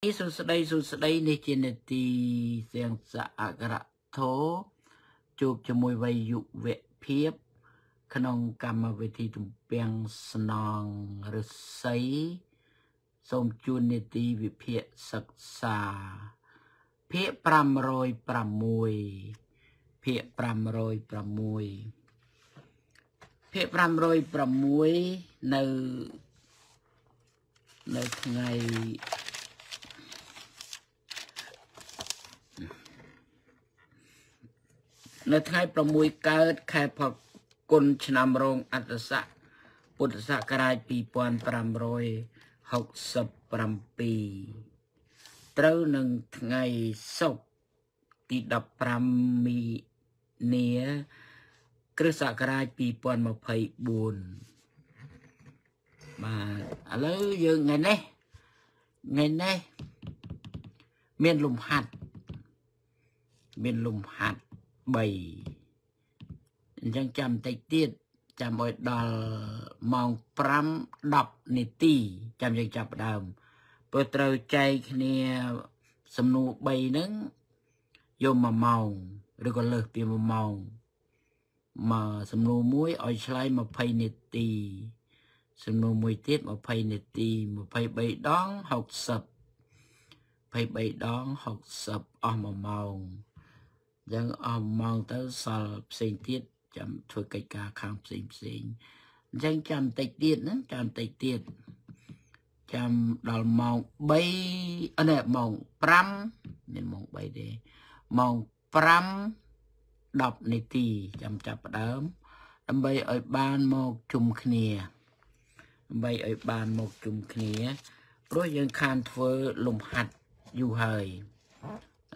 សួស្តីសួស្តីនេះជានេតិសៀងសៈអក្សរធោជួបជាមួយវ័យយុវភាព ក្នុងកម្មវិធីទំពាំងស្នងរស័យសូមជួននេតិវិភាគសិក្សាភាគ506ភាគ506ភាគ506នៅនៅថ្ងៃ នៅថ្ងៃ6កើតខែផគុណឆ្នាំរោងអត្តស័កពុទ្ធសករាជ2567ត្រូវនឹងថ្ងៃសុក្រទី15មីនាគ្រិស្តសករាជ2024បាទឥឡូវយើងថ្ងៃនេះថ្ងៃនេះមានលំហាត់មានលំហាត់ 3អញ្ចឹងចាំបន្តិចទៀតចាំឲ្យដល់ម៉ោង5 10នាទីចាំយើងចាប់ដើមព្រោះត្រូវចែកគ្នាសំណួរ3ហ្នឹងយក1ម៉ោងឬក៏លើសពី1ម៉ោងមកសំណួរមួយឲ្យឆ្លើយ20នាទីសំណួរមួយទៀត20នាទី23ដង60 23ដង60អស់1ម៉ោង ចឹងអស់ម៉ោងទៅសល់ផ្សេងទៀតចាំធ្វើកិច្ចការខាងផ្សេងផ្សេងអញ្ចឹងចាំតិចទៀតណាចាំតិចទៀតចាំដល់ម៉ោង3អឺនេះម៉ោង5មានម៉ោង3ទេម៉ោង5 10នាទីចាំចាប់ផ្ដើមដើម្បីឲ្យបានមកជុំគ្នាដើម្បីឲ្យបានមកជុំគ្នាព្រោះយើងខានធ្វើលំហាត់យូរហើយ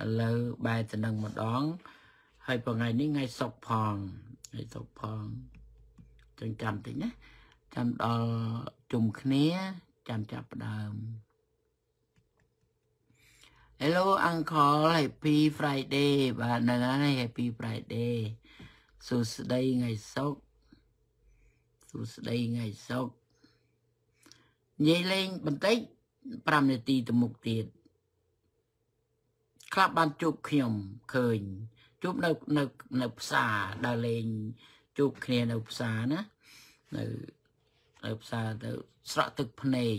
ឥឡូវបែរទៅនឹងម្ដង ហើយថ្ងៃនេះថ្ងៃសុកផងថ្ងៃសុកផងចឹងចាំតិចណាចាំដល់ជុំគ្នាចាំចាប់ផ្ដើម Hello uncle happy friday បាទហ្នឹងហើយ happy friday សួស្តីថ្ងៃសុកសួស្តីថ្ងៃសុកនិយាយលេងបន្តិច5នាទីទៅមុខទៀត ខ្លះបានជួបខ្ញុំឃើញជួបនៅនៅនៅផ្សារដើរលេងជួបគ្នានៅផ្សារណានៅនៅផ្សារទៅស្រក់ទឹកភ្នែក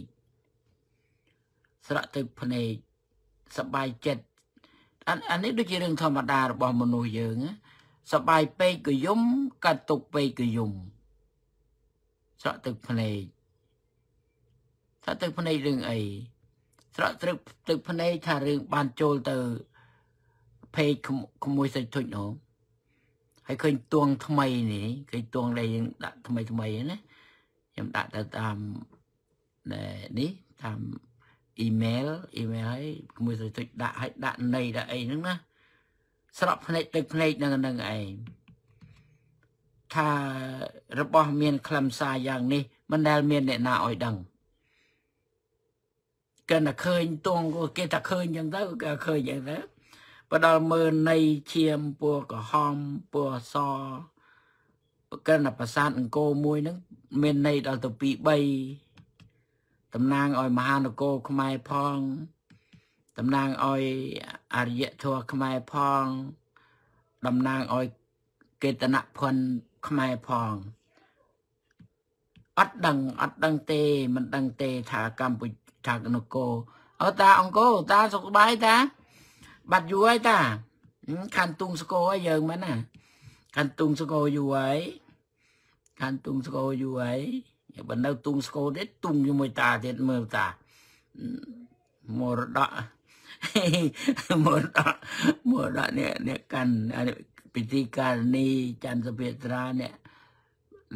ស្រក់ទឹកភ្នែកសបាយចិត្តអាអានេះដូចជារឿងធម្មតារបស់មនុស្សយើងសបាយពេកក៏យំកាត់ទុកពេកក៏យំស្រក់ទឹកភ្នែកស្រក់ទឹកភ្នែករឿងអី ស្រក់ទឹកទឹកភ្នែកថារឿងបានចូលទៅเพจក្មួយសាច់ធុញហ៎ហើយឃើញទួងថ្មីនេះឃើញទួងដែលយើងដាក់ថ្មីថ្មីណាខ្ញុំដាក់ទៅតាមនេះតាមអ៊ីមែលអ៊ីមែលហើយក្មួយសាច់ធុញដាក់ឲ្យដាក់ន័យដាក់អីហ្នឹងណាស្រក់ភ្នែកទឹកភ្នែកនឹងនឹងឯងថារបស់មានខ្លឹមសារយ៉ាងនេះមិនដែលមានអ្នកណាឲ្យដឹង គេតែឃើញទងគេតែឃើញចឹងទៅគេឃើញចឹងទៅបដល់មើលនៃឈាមពណ៌ក្រហមពណ៌អសកិនប្រាសាទអង្គរមួយហ្នឹងមានន័យដល់ទៅ2 3តំណាងឲ្យមហានគរខ្មែរផងតំណាងឲ្យអរិយធម៌ខ្មែរផងតំណាងឲ្យកេតនភ័ណ្ឌខ្មែរផងអត់ដឹងអត់ដឹងទេមិនដឹងទេថាកម្ពុជា ថានគរអើតាអង្គរតាសុខសប្បាយតា បាត់យូរហើយតាខាន់ទុងស្គរហើយយើងមែនណាខាន់ទុងស្គរយូរហើយខាន់ទុងស្គរយូរហើយបើនៅទុងស្គរទៀតទុងជាមួយតាទៀតមើលតាមរតកមរតកមរតកនេះនេះកាន់ពិធីការនីច័ន្ទសភាត្រានេះ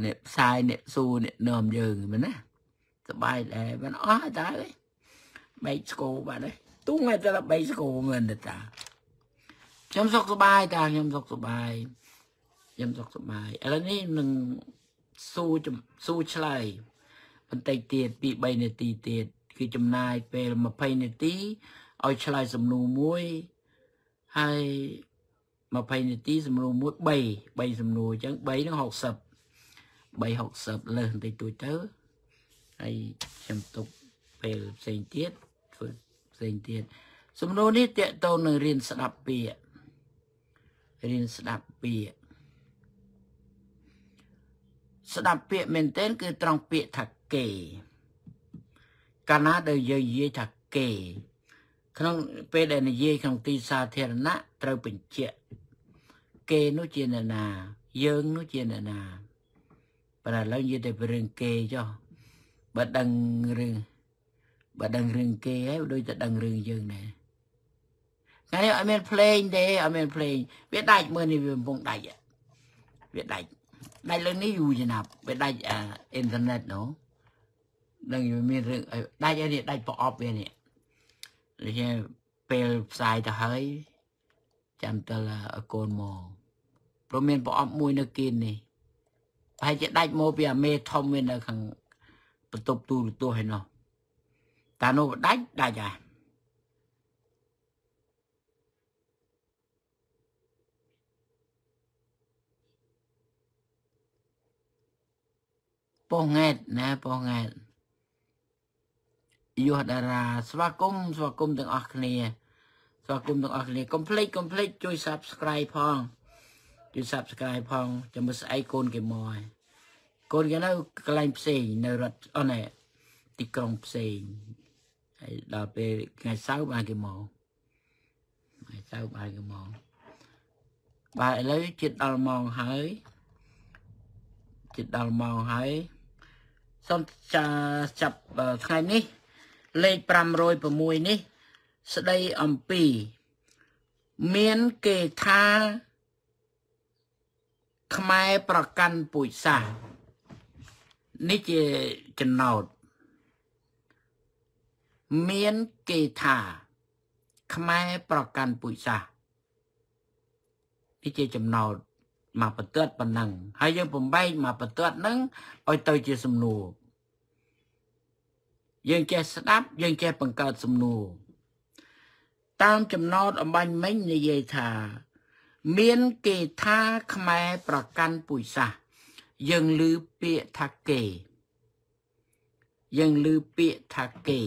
នេះផ្សាយនេះស៊ូនេះនាំយើងមែនណា សបាយដែរមិនអស់តាអើយបែកស្គរបាត់ហើយទូងតែបីស្គរមែនតាខ្ញុំសុខសប្បាយតាខ្ញុំសុខសប្បាយខ្ញុំសុខសប្បាយឥឡូវនេះនឹងស៊ូស៊ូឆ្លើយបន្តិចទៀតពី3នាទីទៀតគឺចំណាយពេល20នាទីឲ្យឆ្លើយសំណួរមួយហើយ20នាទីសំណួរមួយ3 3សំណួរអញ្ចឹង3នឹង60 360លើសបន្តិចតួចទៅ ហើយខ្ញុំទុកពេលផ្សេងទៀតធ្វើផ្សេងទៀតសំណួរនេះតកតូននឹងរៀនស្ដាប់ពាក្យរៀនស្ដាប់ពាក្យស្ដាប់ពាក្យមែនទែនគឺត្រង់ពាក្យថាគេកាលណាដែលយើងនិយាយថាគេ ក្នុងពេលដែលនិយាយក្នុងទីសាធារណៈត្រូវបញ្ជាក់គេនោះជាអ្នកណា យើងនោះជាអ្នកណាប៉ុន្តែឥឡូវនិយាយតែពីរឿងគេចុះ បើដឹងរឿងបើដឹងរឿងគេហើយដូចតែដឹងរឿងយើងដែរថ្ងៃនេះអត់មានភ្លេងទេអត់មានភ្លេងវាដាច់មើលនេះវាកំពុងដាច់វាដាច់ដាច់លើនេះយូរចំណាប់វាដាច់អ៊ីនធឺណិតនោះដឹងវាមានរឿងដាច់ហើយនេះដាច់ប្រអប់វានេះដូចជាពេលផ្សាយទៅហើយចាំទៅឲ្យកូនមកព្រោះមានប្រអប់មួយនៅគៀននេះប្រហែលជាដាច់មកពីអាមេធំវានៅខាង បន្ទប់ទូរទស្សន៍ឯនោះតានោះដាច់ដាច់ហ่ะពោះង៉ែតណាពោះង៉ែតយុះតារាស្វាគមន៍ស្វាគមន៍ទាំងអស់គ្នាស្វាគមន៍ទាំងអស់គ្នាកុំភ្លេចកុំភ្លេចជួយ Subscribe ផងជួយ Subscribe ផងចាំមើលស្អីកូនគេមកហើយ កូនគេនៅកន្លែងផ្សេងនៅរដ្ឋអូនទីក្រុងផ្សេងហើយដល់ពេលថ្ងៃសៅរ៍បានគេមកថ្ងៃសៅរ៍បានគេមកបាទឥឡូវជិតដល់ម៉ោងហើយជិតដល់ម៉ោងហើយសូមចាប់ថ្ងៃនេះលេខ506នេះស្ដីអំពី មានគេថាខ្មែរប្រកាន់ពូជសាសនេះ ជាចំណោទមានគេថា ខ្មែរប្រកាន់ពូជសាសនេះជាចំណោទមកបន្ទាត់ប៉ុណ្ណឹងហើយយើងបំបែកមកបន្ទាត់ហ្នឹងឲ្យទៅជាសំណួរយើងចេះស្ដាប់យើងចេះបង្កើតសំណួរតាមចំណោទអំបញ្ញមិញនិយាយថា មានគេថាខ្មែរប្រកាន់ពូជសាស យើងឮពាក្យថាគេ យើងឮពាក្យថាគេ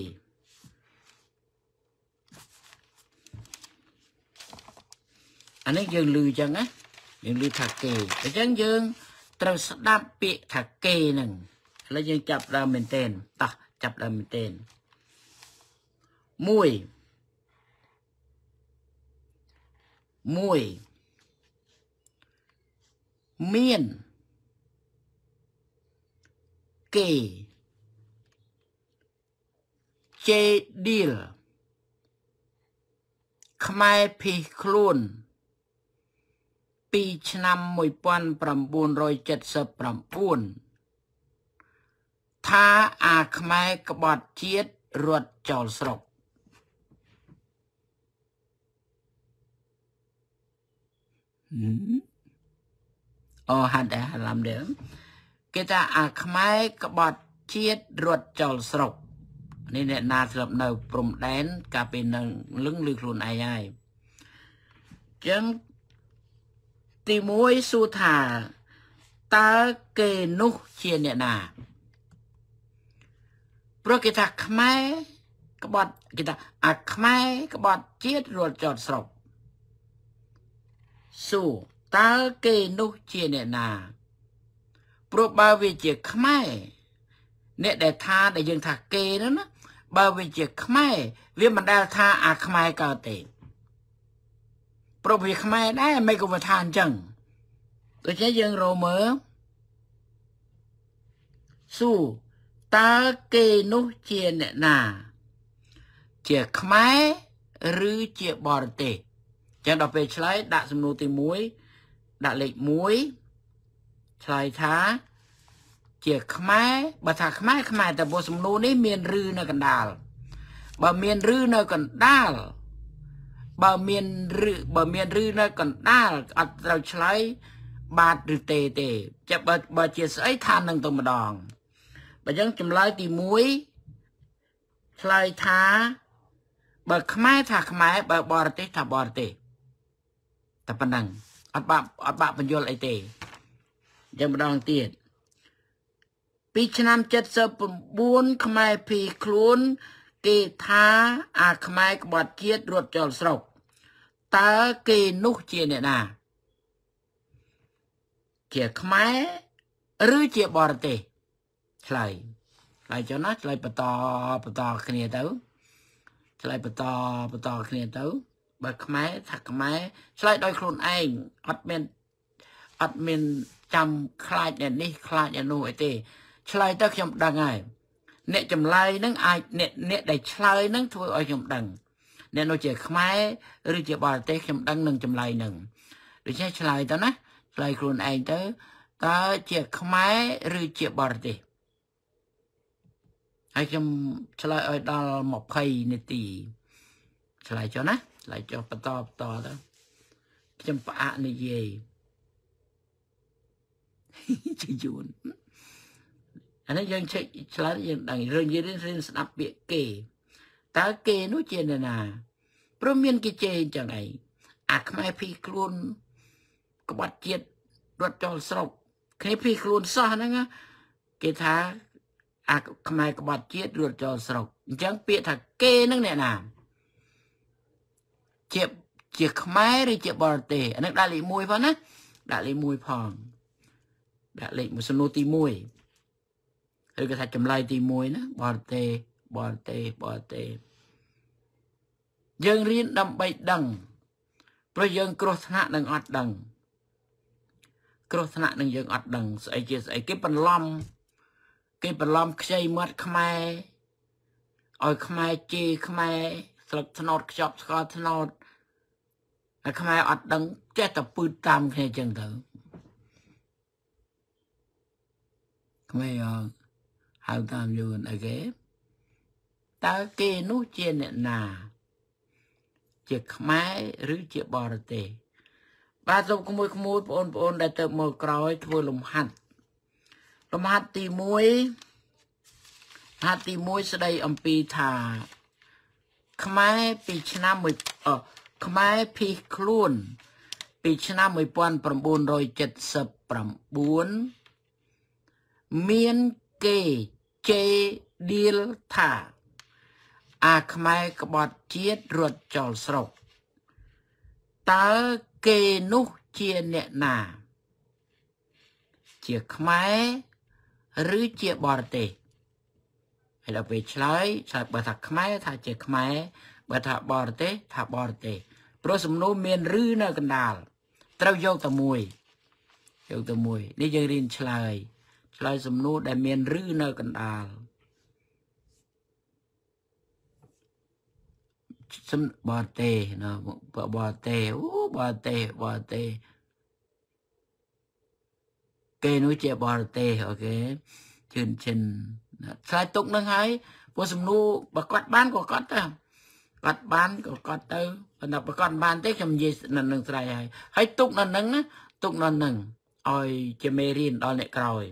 អានេះយើងឮអញ្ចឹងណាយើងឮថាគេអញ្ចឹងយើងត្រូវស្ដាប់ពាក្យថាគេហ្នឹងឥឡូវយើងចាប់ដើមមែនទែនតោះចាប់ដើមមែនទែន1 1មាន គេជេឌីលខ្មែរភីខ្លួនពីឆ្នាំ1979ថាអាខ្មែរក្បត់ជាតិរត់ចោលស្រុកអូហាត់ដែរឡំដែរ គេថាអាខ្មែរក្បត់ជាតិរត់ចោលស្រុកនេះអ្នកណាស្លាប់នៅ ព្រំដែន កាលពេលនឹងលឹងឬខ្លួនឯងហើយចឹងទី1សួរថាតើគេនោះជាអ្នកណាព្រោះគេថាខ្មែរក្បត់គេថាអាខ្មែរក្បត់ជាតិរត់ចោតស្រុកសួរតើគេនោះជាអ្នកណា ព្រោះបើវាជាខ្មែរអ្នកដែលថាដែលយើងថាគេនោះណាបើវាជាខ្មែរវាមិនដែលថាអាខ្មែរកើតទេព្រោះវាខ្មែរដែរមិនក៏មកថាអញ្ចឹងដូច្នេះយើងរមើសួរតើគេនោះជាអ្នកណា ជាខ្មែរឬជាបរទេសចឹងដល់ពេលឆ្លើយដាក់សំណួរទី1ដាក់លេខ1 ឆ្លើយថា ជាខ្មែរបើថាខ្មែរខ្មែរតែពោះសំណួរនេះមានឬនៅកណ្ដាលបើមានឬនៅកណ្ដាលបើមានឬបើមានឬនៅកណ្ដាលអត់ត្រូវឆ្លើយបាទឬទេទេចាំបើបើជាស្អីថានឹងទៅម្ដងបើចឹងចម្លើយទី1ឆ្លើយថាបើខ្មែរថាខ្មែរបើបរទេសថាបរទេសតែប៉ុណ្ណឹងអត់បាក់អត់បាក់បញ្យលអីទេ ចឹងម្ដងទៀតពីឆ្នាំ79ខ្មែរភីខ្លួនគេថាអាខ្មែរក្បត់ជាតិរត់ចោលស្រុកតើគេនោះជាអ្នកណា ជាខ្មែរឬជាបរទេសឆ្លើយឆ្លើយចុះណាឆ្លើយបន្តបន្តគ្នាទៅឆ្លើយបន្តបន្តគ្នាទៅ បើខ្មែរថាខ្មែរឆ្លើយដោយខ្លួនឯងអត់មានអត់មាន ចាំខ្លាចអ្នកនេះខ្លាចអ្នកនោះអីទេឆ្លើយទៅខ្ញុំដឹងហើយអ្នកចម្លើយនឹងអាចអ្នកអ្នកដែលឆ្លើយនឹងធ្វើឲ្យខ្ញុំដឹងអ្នកនោះជាខ្មែរឬជាបរទេសខ្ញុំដឹងនឹងចម្លើយនឹងដូច្នេះឆ្លើយទៅណាឆ្លើយខ្លួនឯងទៅតើជាខ្មែរឬជាបរទេសហើយខ្ញុំឆ្លើយឲ្យដល់20នាទីឆ្លើយចុះណាឆ្លើយចុះបន្តបន្តទៅខ្ញុំផ្អាកនិយាយ ជាយួនអានេះយើងចេះឆ្លើយយើងដឹងរឿងនិយាយរៀនស្ដាប់ពាក្យគេតើគេនោះជានរណាព្រោះមានគេជេរចឹងឯងអាខ្មែរភីខ្លួនក្បត់ជាតិរត់ចូលស្រុកគ្នាភីខ្លួនសោះហ្នឹងគេថាអាខ្មែរក្បត់ជាតិរត់ចូលស្រុកអញ្ចឹងពាក្យថាគេហ្នឹងអ្នកណាជាជាខ្មែរឬជាបរទេសអានឹងដាក់លេខ1ផងណាដាក់លេខ1ផង ដាក់លេខមួយសំណួរទី1ឬក៏ថាចម្លើយទី1ណាបរទេសបរទេសបរទេសយើងរៀនដើម្បីដឹងព្រោះយើងគ្រោះថ្នាក់នឹងអត់ដឹងគ្រោះថ្នាក់នឹងយើងអត់ដឹងស្អីជាស្អីគេបន្លំគេបន្លំខ្ចីមាត់ខ្មែរឲ្យខ្មែរជេរខ្មែរស្លឹកថ្នោតខ្ចប់ស្ករថ្នោតហើយខ្មែរអត់ដឹងចេះតែពឺតាមគ្នាចឹងទៅ ខ្មែរហៅតាមយួនអីគេតើគេនោះជាអ្នកណា ជាខ្មែរឬជាបរទេសបាទសូមក្មួយក្មួយបងប្អូនដែលទៅមកក្រោយធ្វើលំហាត់លំហាត់ទី1ហាត់ទី1ស្ដីអំពីថា ខ្មែរពីឆ្នាំមួយអខ្មែរភីខ្លួនពីឆ្នាំ1979 មានគេជេឌីលថា អាខ្មែរក្បត់ជាតិរត់ចោលស្រុកតើគេនោះជាអ្នកណា ជាខ្មែរឬជាបរទេសហើយដល់ពេលឆ្លើយឆ្លើយបើថាខ្មែរថាជាខ្មែរបើថាបរទេសថាបរទេសព្រោះសំណួរមានឬនៅកណ្ដាលត្រូវយកតែមួយយកតែមួយនេះយើងរៀនឆ្លើយ ឆ្លើយសំណួរដែលមានឬនៅកណ្ដាលសំបរទេសណាបរទេសអូបរទេសបរទេសគេនោះជាបរទេសអូខេជឿនជិនឆ្លើយទុកនឹងហើយព្រោះសំណួរបើគាត់បានក៏គាត់ទៅគាត់បានក៏គាត់ទៅប៉ុន្តែបើគាត់បានទេខ្ញុំនិយាយនៅនឹងស្រ័យហើយហើយទុកនៅនឹងណាទុកនៅនឹងឲ្យជាមេរៀនដល់អ្នកក្រោយ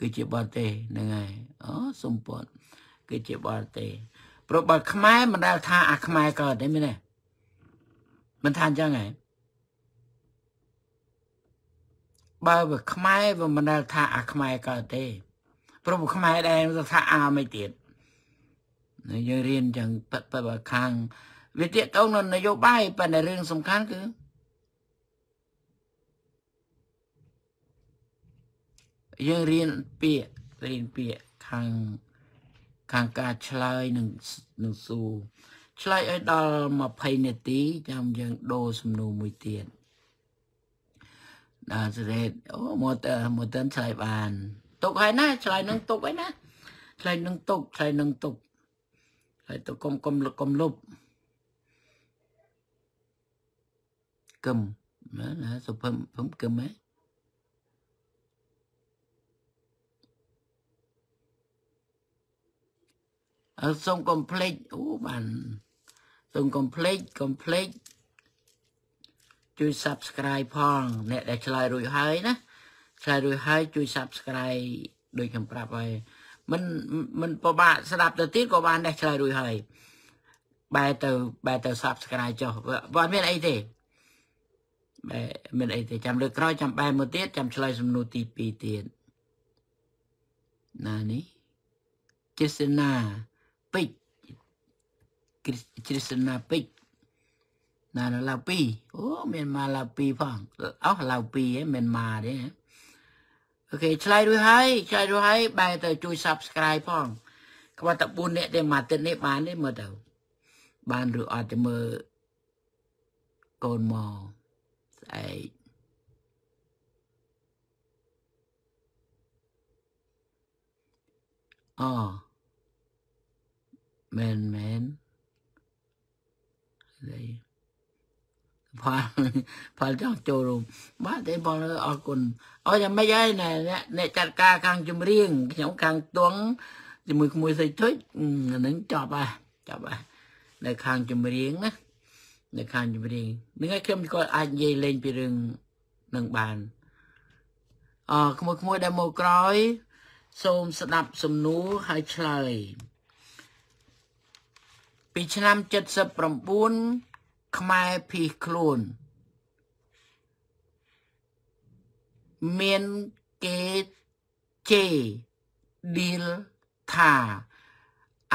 គឺជាបរទេសហ្នឹងហើយអូសុំពតគឺជាបរទេសព្រោះបើខ្មែរមិនដែលថាអាខ្មែរកើតទេមែនទេមិនថាអញ្ចឹងហ៎បើបើខ្មែរវាមិនដែលថាអាខ្មែរកើតទេព្រោះខ្មែរដែរថាអាមិនទៀតយើងរៀនចឹងប៉ិតប៉ិតបើខាងវាទាក់ទងនឹងនយោបាយប៉ុន្តែរឿងសំខាន់គឺ យើងរៀនពាក្យរៀនពាក្យខាងខាងការឆ្លើយនឹងនឹងសួរឆ្លើយឲ្យដល់20នាទីចាំយើងដូរសំណួរមួយទៀតដល់ស្រេតអូមកតើមកតើឆ្លើយបានទុកហើយណាឆ្លើយនឹងទុកហើយណាឆ្លើយនឹងទុកឆ្លើយនឹងទុកឆ្លើយទុកកុំកុំកុំលុបកឹមណាណាសុភឹមភឹមកឹមហ៎ សូមកុំភ្លេចអូបានសូមកុំភ្លេចកុំភ្លេចជួយ Subscribe ផងអ្នកដែលឆ្លើយរួចហើយណាឆ្លើយរួចហើយជួយ Subscribe ដូចខ្ញុំប្រាប់ហើយមិនមិនពិបាកស្ដាប់ទៅទៀតក៏បានដែរឆ្លើយរួចហើយបែរទៅបែរទៅ Subscribe ចុះបើមានអីទេបែរមានអីទេចាំលើកក្រោយចាំបែរមួយទៀតចាំឆ្លើយសំណួរទី2ទៀតណានេះគ្រីស្ទីណា ពេជ្រគ្រីស្ទីណាពេជ្រណាឡាវពីអូមានមកឡាវពីផងអោះឡាវពីហ៎មិនមកទេអូខេឆ្លើយរួចហើយឆ្លើយរួចហើយបែរទៅជួយ Subscribe ផងក្បត់តែ4នាក់ទេមួយទឹកនេះបានទេមើលទៅបានឬអត់ទៅមើលកូនមកស្អែកអូ មែនមែននេះផលផលចង់ចូលរួមបាទទេបងអរគុណអរយ៉ាងម៉េចហើយណែអ្នកចាត់ការខាងចម្រៀងខ្ញុំខាងទងជាមួយក្មួយសៃធុចអានឹងចប់ហើយចប់ហើយនៅខាងចម្រៀងណានៅខាងចម្រៀងនឹងឲ្យខ្ញុំក៏អាចនិយាយលេងពីរឿងនឹងបានអឺក្មួយក្មួយដែលមកក្រោយ សូមស្ដាប់សំណួរហើយឆ្លើយ ពីឆ្នាំ79ខ្មែរភីសខ្លួន មានគេជេឌីលថា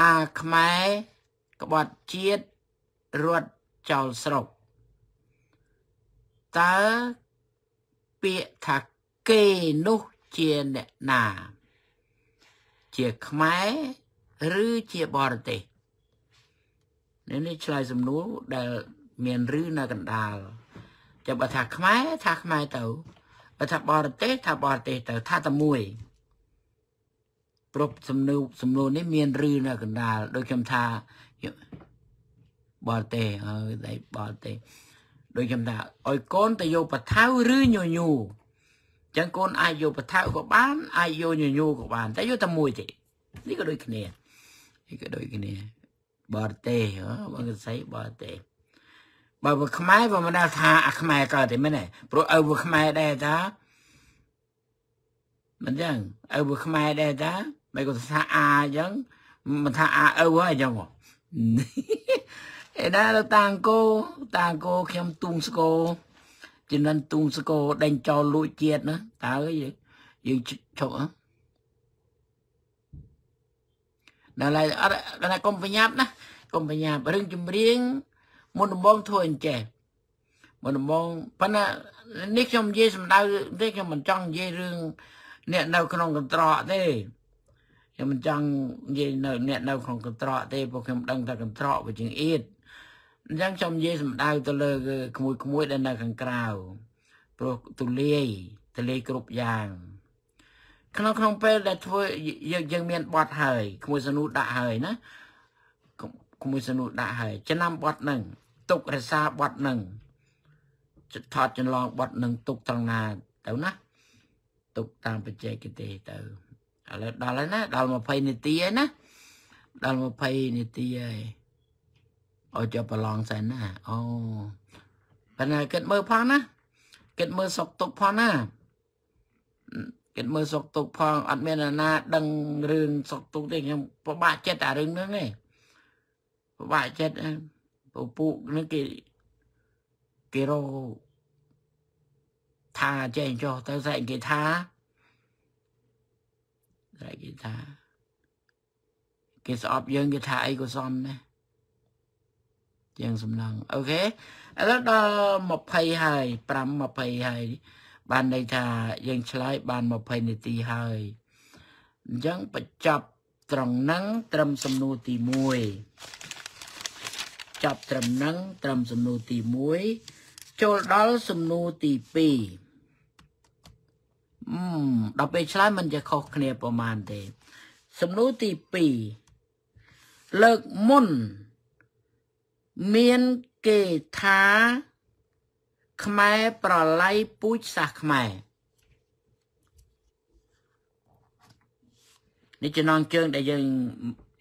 អាខ្មែរក្បត់ជាតិរត់ចោលស្រុកតើពាក្យថាគេនោះជាអ្នកណា ជាខ្មែរឬជាបរទេស នេះនេះឆ្លើយសំណួរដែលមានឬនៅកណ្ដាលចាំបើថាខ្មែរថាខ្មែរទៅបើថាបរទេសថាបរទេសទៅថាតែមួយព្រោះសំណួរសំណួរនេះមានឬនៅកណ្ដាលដូចខ្ញុំថាបរទេសអើដៃបរទេសដូចខ្ញុំថាឲ្យកូនទៅយកបថៅឬញញូចឹងកូនអាចយកបថៅក៏បានអាចយកញញូក៏បានតែយកតែមួយទេនេះក៏ដូចគ្នានេះក៏ដូចគ្នា បរទេសបងកសៃបរទេសបើបើខ្មែរបើមិនដឹងថាអាខ្មែរកើតទេមែនទេព្រោះឪវាខ្មែរដែរតាមិនចឹងឪវាខ្មែរដែរតាមិនក៏ថាអាអញ្ចឹងមិនថាអាឪហើយអញ្ចឹងឯណាតាងគោតាងគោខ្ញុំទុងស្គរជំនិនទុងស្គរដេញចោលលួចជាតិណាតើយើងឈប់ ដល់ហើយអត់ដល់កុំប្រញាប់ណាកុំប្រញាប់រឿងចម្រៀងមុនដំបងធ្វើអញ្ចេះមុនដំបងប៉ុន្តែនេះខ្ញុំនិយាយសម្ដៅទេខ្ញុំមិនចង់និយាយរឿងអ្នកនៅក្នុងកន្ត្រកទេខ្ញុំមិនចង់និយាយនៅអ្នកនៅក្នុងកន្ត្រកទេព្រោះខ្ញុំដឹងថាកន្ត្រកវាជាងអៀតអញ្ចឹងខ្ញុំនិយាយសម្ដៅទៅលើក្មួយក្មួយដែលនៅខាងក្រៅព្រោះទូលាយទូលាយគ្រប់យ៉ាង ក្នុងក្នុងពេលដែលធ្វើយើងយើងមានបត់ហើយក្មួយសនុដាក់ហើយណាក្មួយសនុដាក់ហើយចំណាំបត់នឹងទុករសាបត់នឹងថតចន្លងបត់នឹងទុកត្រង់ណាទៅណាទុកតាមបច្ចេកទេសទៅឥឡូវដល់ហើយណាដល់20នាទីហើយណាដល់20នាទីហើយអោចាប់ប្រឡងសិនណាអូប៉ុន្តែគិតមើលផងណាគិតមើលសុកទុកផងណា គិតមើលសុកទុកផងអត់មានអ្នកណា ដឹងរឿងសុកទុកទេខ្ញុំពិបាកចិត្តអារឿងហ្នឹងឯងពិបាកចិត្តពពុកនឹងគេគេរោថាចេះចុះទៅស្អែកគេថាស្អែកគេថាគេស្អប់យើងគេថាអីក៏សមដែរជាងសំឡងអូខេឥឡូវដល់20ហើយ5 20ហើយ បានន័យថាយើងឆ្លើយបាន20នាទីហើយអញ្ចឹងបញ្ចប់ត្រង់ហ្នឹងត្រឹមសំណួរទី1ចប់ត្រឹមហ្នឹងត្រឹមសំណួរទី1ចូលដល់សំណួរទី2អឺដល់ពេលឆ្លើយមិនចេះខុសគ្នាប្រហែលទេ សំណួរទី2លើកមុន មានគេថា ខ្មែរប្រឡ័យពូជសាសខ្មែរនេះចំណងជើងដែលយើង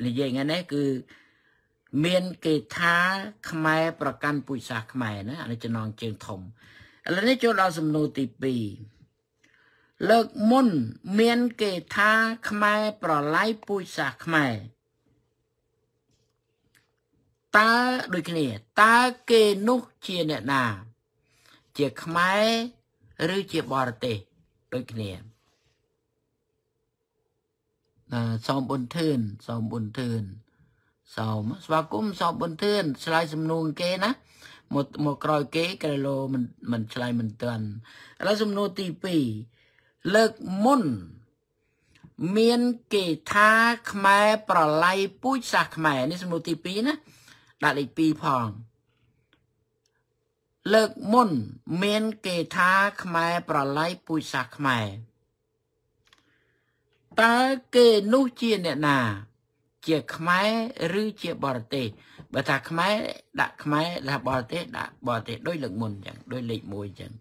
និយាយថ្ងៃនេះគឺមានគេថាខ្មែរប្រកាន់ពូជសាសខ្មែរណាអានេះចំណងជើងធំឥឡូវនេះចូលដល់សំណួរទី2លើកមុនមានគេថាខ្មែរប្រឡ័យពូជសាសខ្មែរតើដូចគ្នាតើគេនោះជាអ្នកណា ជាខ្មែរឬជាបរទេសដូចគ្នាសូមបុនធឿនសូមបុនធឿនសូមស្វាគមន៍សូមបុនធឿនឆ្លើយសំណួរគេណាមកមកក្រោយគេក្រឡូមិនមិនឆ្លើយមិនទាន់ឥឡូវសំណួរទី2លើកមុន មានគេថាខ្មែរប្រឡ័យពូជសាសខ្មែរនេះសំណួរទី2ណាដាក់លេខ2ផង លើកមុន មានគេថាខ្មែរប្រឡ័យពូជសាសខ្មែរតើគេនោះជាអ្នកណា ជាខ្មែរឬជាបរទេសបើថាខ្មែរដាក់ខ្មែរថាបរទេសដាក់បរទេសដូចលើកមុនអញ្ចឹងដូចលេខ1អញ្ចឹង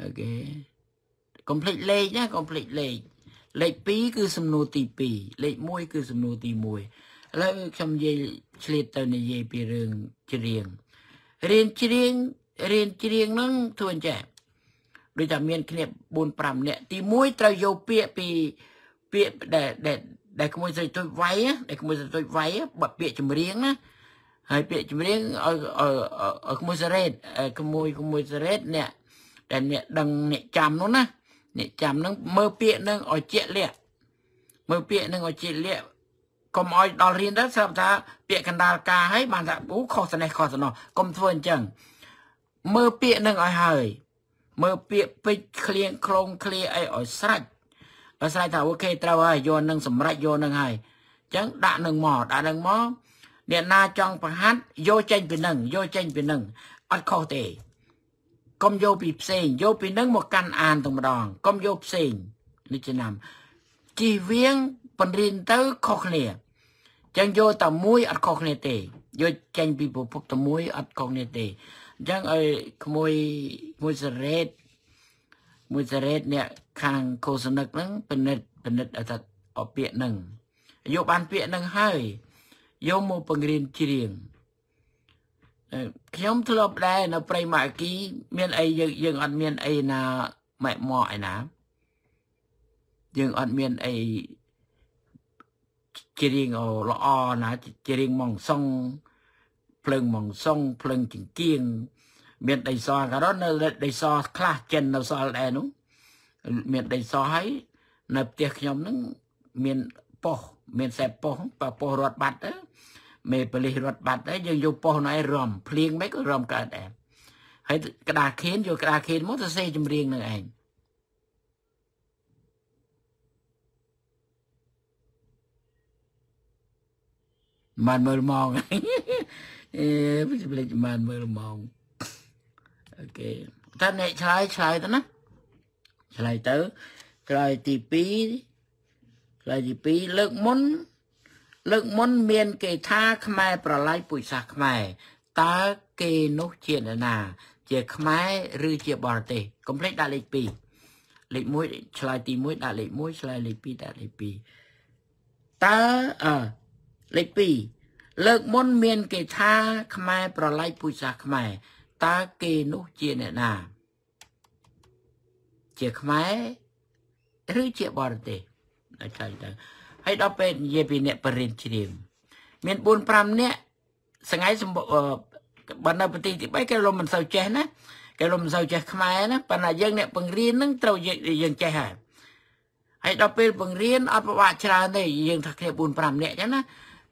អូខេកុំភ្លេចលេខណាកុំភ្លេចលេខលេខ2គឺសំណួរទី2លេខ1គឺសំណួរទី1ឥឡូវខ្ញុំនិយាយឆ្លៀតទៅនិយាយពីរឿងច្រៀង រៀនច្រៀងរៀនច្រៀងហ្នឹងធ្វើអញ្ចឹងដូចថាមានគ្នា4 5នាក់ទី1ត្រូវយកពាក្យពីពាក្យដែលដែលដែលក្មួយស្រីទុយវាយដែលក្មួយស្រីទុយវាយបាត់ពាក្យចម្រៀងណាហើយពាក្យចម្រៀងឲ្យឲ្យក្មួយសារ៉េតក្មួយក្មួយសារ៉េតអ្នកដែលអ្នកដឹងអ្នកចាំនោះណាអ្នកចាំនឹងមើលពាក្យនឹងឲ្យជាក់លាក់មើលពាក្យនឹងឲ្យជាក់លាក់ កុំឲ្យដល់រៀនទៅស្រាប់ថាពាក្យកណ្ដាលការឲ្យបានថាអូខុសស្នេះខុសស្នោះកុំធ្វើអញ្ចឹងមើលពាក្យនឹងឲ្យហើយមើលពាក្យពេចឃ្លៀងខ្លងឃ្លាអីឲ្យស្រេចបើស្រេចថាអូខេត្រូវហើយយកនឹងសម្រេចយកនឹងហើយអញ្ចឹងដាក់នឹងមកដាក់នឹងមកអ្នកណាចង់បង្ហាត់យកចេញពីនឹងយកចេញពីនឹងអត់ខុសទេកុំយកពីផ្សេងយកពីនឹងមកកាន់អានតែម្ដងកុំយកផ្សេងនេះចំណាំជីវៀងបញ្រៀនទៅខុសគ្នា ចឹងយកតែមួយអត់ខុសគ្នាទេយកចេញពីប្រភពតែមួយអត់ខុសគ្នាទេអញ្ចឹងឲ្យក្មួយមួយសារ៉េតមួយសារ៉េតអ្នកខាងកោសនិកហ្នឹងពិនិត្យពិនិត្យអត់អពាក្យហ្នឹងយកបានពាក្យហ្នឹងហើយយកមកបង្រៀនច្រៀងខ្ញុំធ្លាប់ដែរនៅព្រៃម៉ាគី មានអីយើងយើងអត់មានអីណាម៉ែមកឯណាយើងអត់មានអី ច្រៀងល្អណាច្រៀងម៉ងសុងភ្លើងម៉ងសុងភ្លើងចង្គៀងមានដីសក៏ដល់នៅដីសខ្លះចិននៅសល់ដែរនោះមានដីសហើយនៅផ្ទះខ្ញុំហ្នឹងមានប៉ុស្មានខ្សែប៉ុស្ប៉ប៉ុស្រត់បាត់ទៅមេប៉លិសរត់បាត់ទៅយើងយកប៉ុស្ណៃរំភ្លៀងមិនក៏រំកើតដែរហើយក្តារខៀនយកក្តារខៀនមកទៅសេចម្រៀងនឹងឯង បានមើលម៉ងអេពិសេសបានមើលម៉ងអូខេតើអ្នកឆ្លើយឆ្លើយទៅណាឆ្លើយទៅឆ្លើយទី2ឆ្លើយទី2លើកមុន លើកមុនមានគេថាខ្មែរប្រឡាយពុជសាសខ្មែរតើគេនោះជានរណា ជាខ្មែរឬជាបរទេសកុំភ្លេចដាក់លេខ2លេខ1ឆ្លើយទី1ដាក់លេខ1ឆ្លើយលេខ2ដាក់លេខ2តើអឺ លេខ2លើកមុនមានគេថាខ្មែរប្រឡាយពុជសាសខ្មែរតើគេនោះជាអ្នកណា ជាខ្មែរឬជាបរទេសដល់ឆ្លើយទៅហើយដល់ពេលនិយាយពីអ្នកបរិញ្ញជ្រាមមាន4 5នាក់សងៃសម្បបើនៅប្រទេសទី3គេលំមិនសូវចេះណាគេលំមិនសូវចេះខ្មែរណាប៉ុន្តែយើងអ្នកបង្រៀននឹងត្រូវយើងចេះហើយហើយដល់ពេលបង្រៀនអត់ពិបាកច្រើនទេយើងថាគ្នា4 5នាក់ចឹងណា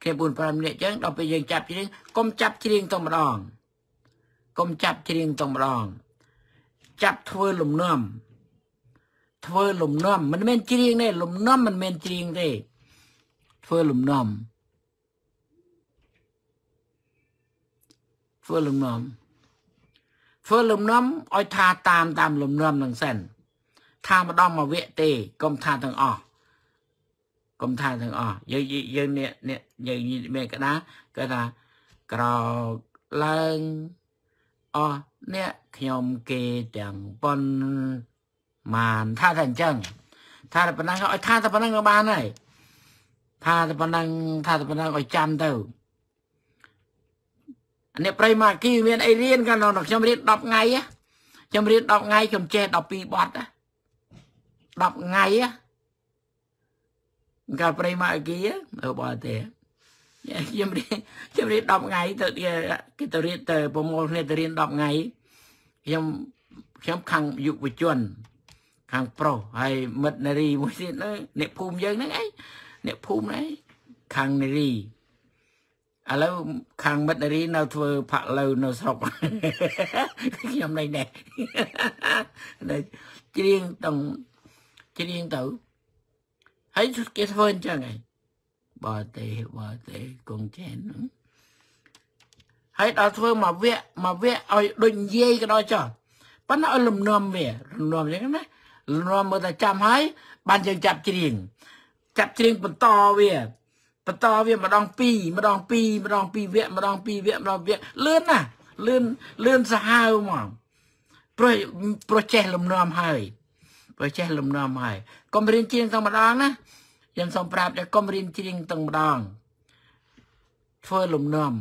គ្នា4 5នាក់ចឹងដល់ពេលយើងចាប់ច្រៀងកុំចាប់ច្រៀងទៅម្ដងកុំចាប់ច្រៀងទៅម្ដងចាប់ធ្វើលំនាំធ្វើលំនាំមិនមែនច្រៀងទេលំនាំមិនមែនច្រៀងទេធ្វើលំនាំធ្វើលំនាំធ្វើលំនាំឲ្យថាតាមតាមលំនាំនឹងសិនថាម្ដងមួយវគ្គទេកុំថាទាំងអស់ កុំថាទាំងអស់យើងយើងនេះនេះយើងមានកដាគេថាក្រោកឡើងអស់អ្នកខ្ញុំគេទាំងប៉ុនបានថាតែអញ្ចឹងថាតែប៉ុណ្ណឹងឲ្យថាតែប៉ុណ្ណឹងក៏បានហើយថាតែប៉ុណ្ណឹងថាតែប៉ុណ្ណឹងឲ្យចាំទៅអ្នកប្រៃម៉ាគីមានអីរៀនកាលនោះខ្ញុំរៀន10ថ្ងៃខ្ញុំរៀន10ថ្ងៃខ្ញុំចេះ12បទ10ថ្ងៃ កាលប្រៃម៉ាគីអឺបើទេខ្ញុំរៀនខ្ញុំរៀន10ថ្ងៃទៅគេទៅរៀនទៅប្រមូលគ្នាទៅរៀន10ថ្ងៃខ្ញុំខ្ញុំខាងយុវជន ខាងប្រុសហើយមិត្តនារីមួយទៀតហ្នឹងអ្នកភូមិយើងហ្នឹងអីអ្នកភូមិហ្នឹងខាងនារីឥឡូវខាងមិត្តនារីនៅធ្វើផាក់លើនៅស្រុកខ្ញុំនេះណែច្រៀងតង់ច្រៀងទៅ ហើយគេធ្វើអញ្ចឹងឯងបើទេបើទេគង់ចេនហើយដល់ធ្វើមកវគ្គមកវគ្គឲ្យដូចនិយាយក៏ដល់ចុះប៉ុន្តែឲ្យលំនាំវាលំនាំអញ្ចឹងណាលំនាំមើលតែចាំហើយបានយើងចាប់ច្រៀងចាប់ច្រៀងបន្តវាបន្តវាម្ដងពីរម្ដងពីរម្ដងពីរវគ្គម្ដងពីរវគ្គម្ដងវគ្គលឿនណាស់លឿនលឿនសាហាវមកព្រោះព្រោះចេះលំនាំហើយព្រោះចេះលំនាំហើយ កុំរៀនច្រៀងតែម្ដងណាខ្ញុំសូមប្រាប់តែកុំរៀនច្រៀងទាំងម្ដងធ្វើលំនាំ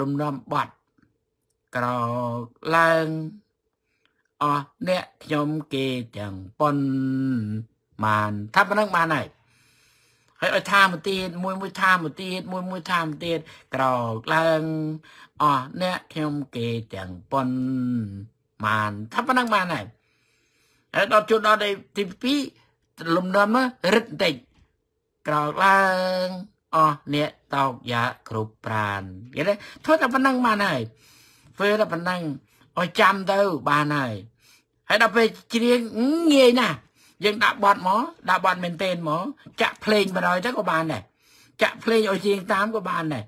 លំនាំបត់ក្រោកឡើងអស់អ្នកខ្ញុំគេទាំងប៉ុនបានថាប៉ុណ្ណឹងបានហើយហើយឲ្យថាមកទៀតមួយមួយថាមកទៀតមួយមួយថាមកទៀតក្រោកឡើងអស់អ្នកខ្ញុំគេទាំងប៉ុនបានថាប៉ុណ្ណឹងបានហើយហើយដល់ជួនដល់ទី2 លំនាំរឹតបន្តិចក្រោកឡើងអស់អ្នកតោកយ៉ាគ្រប់ប្រានយល់ទេធ្វើតែប៉ុណ្្នឹងបានហើយធ្វើតែប៉ុណ្្នឹងឲ្យចាំទៅបានហើយហើយដល់ពេលច្រៀងងាយណាស់យើងដាក់បត់មកដាក់បត់មែនទែនមកចាក់ភ្លេងបណ្ដោយទៅក៏បានដែរចាក់ភ្លេងឲ្យច្រៀងតាមក៏បានដែរ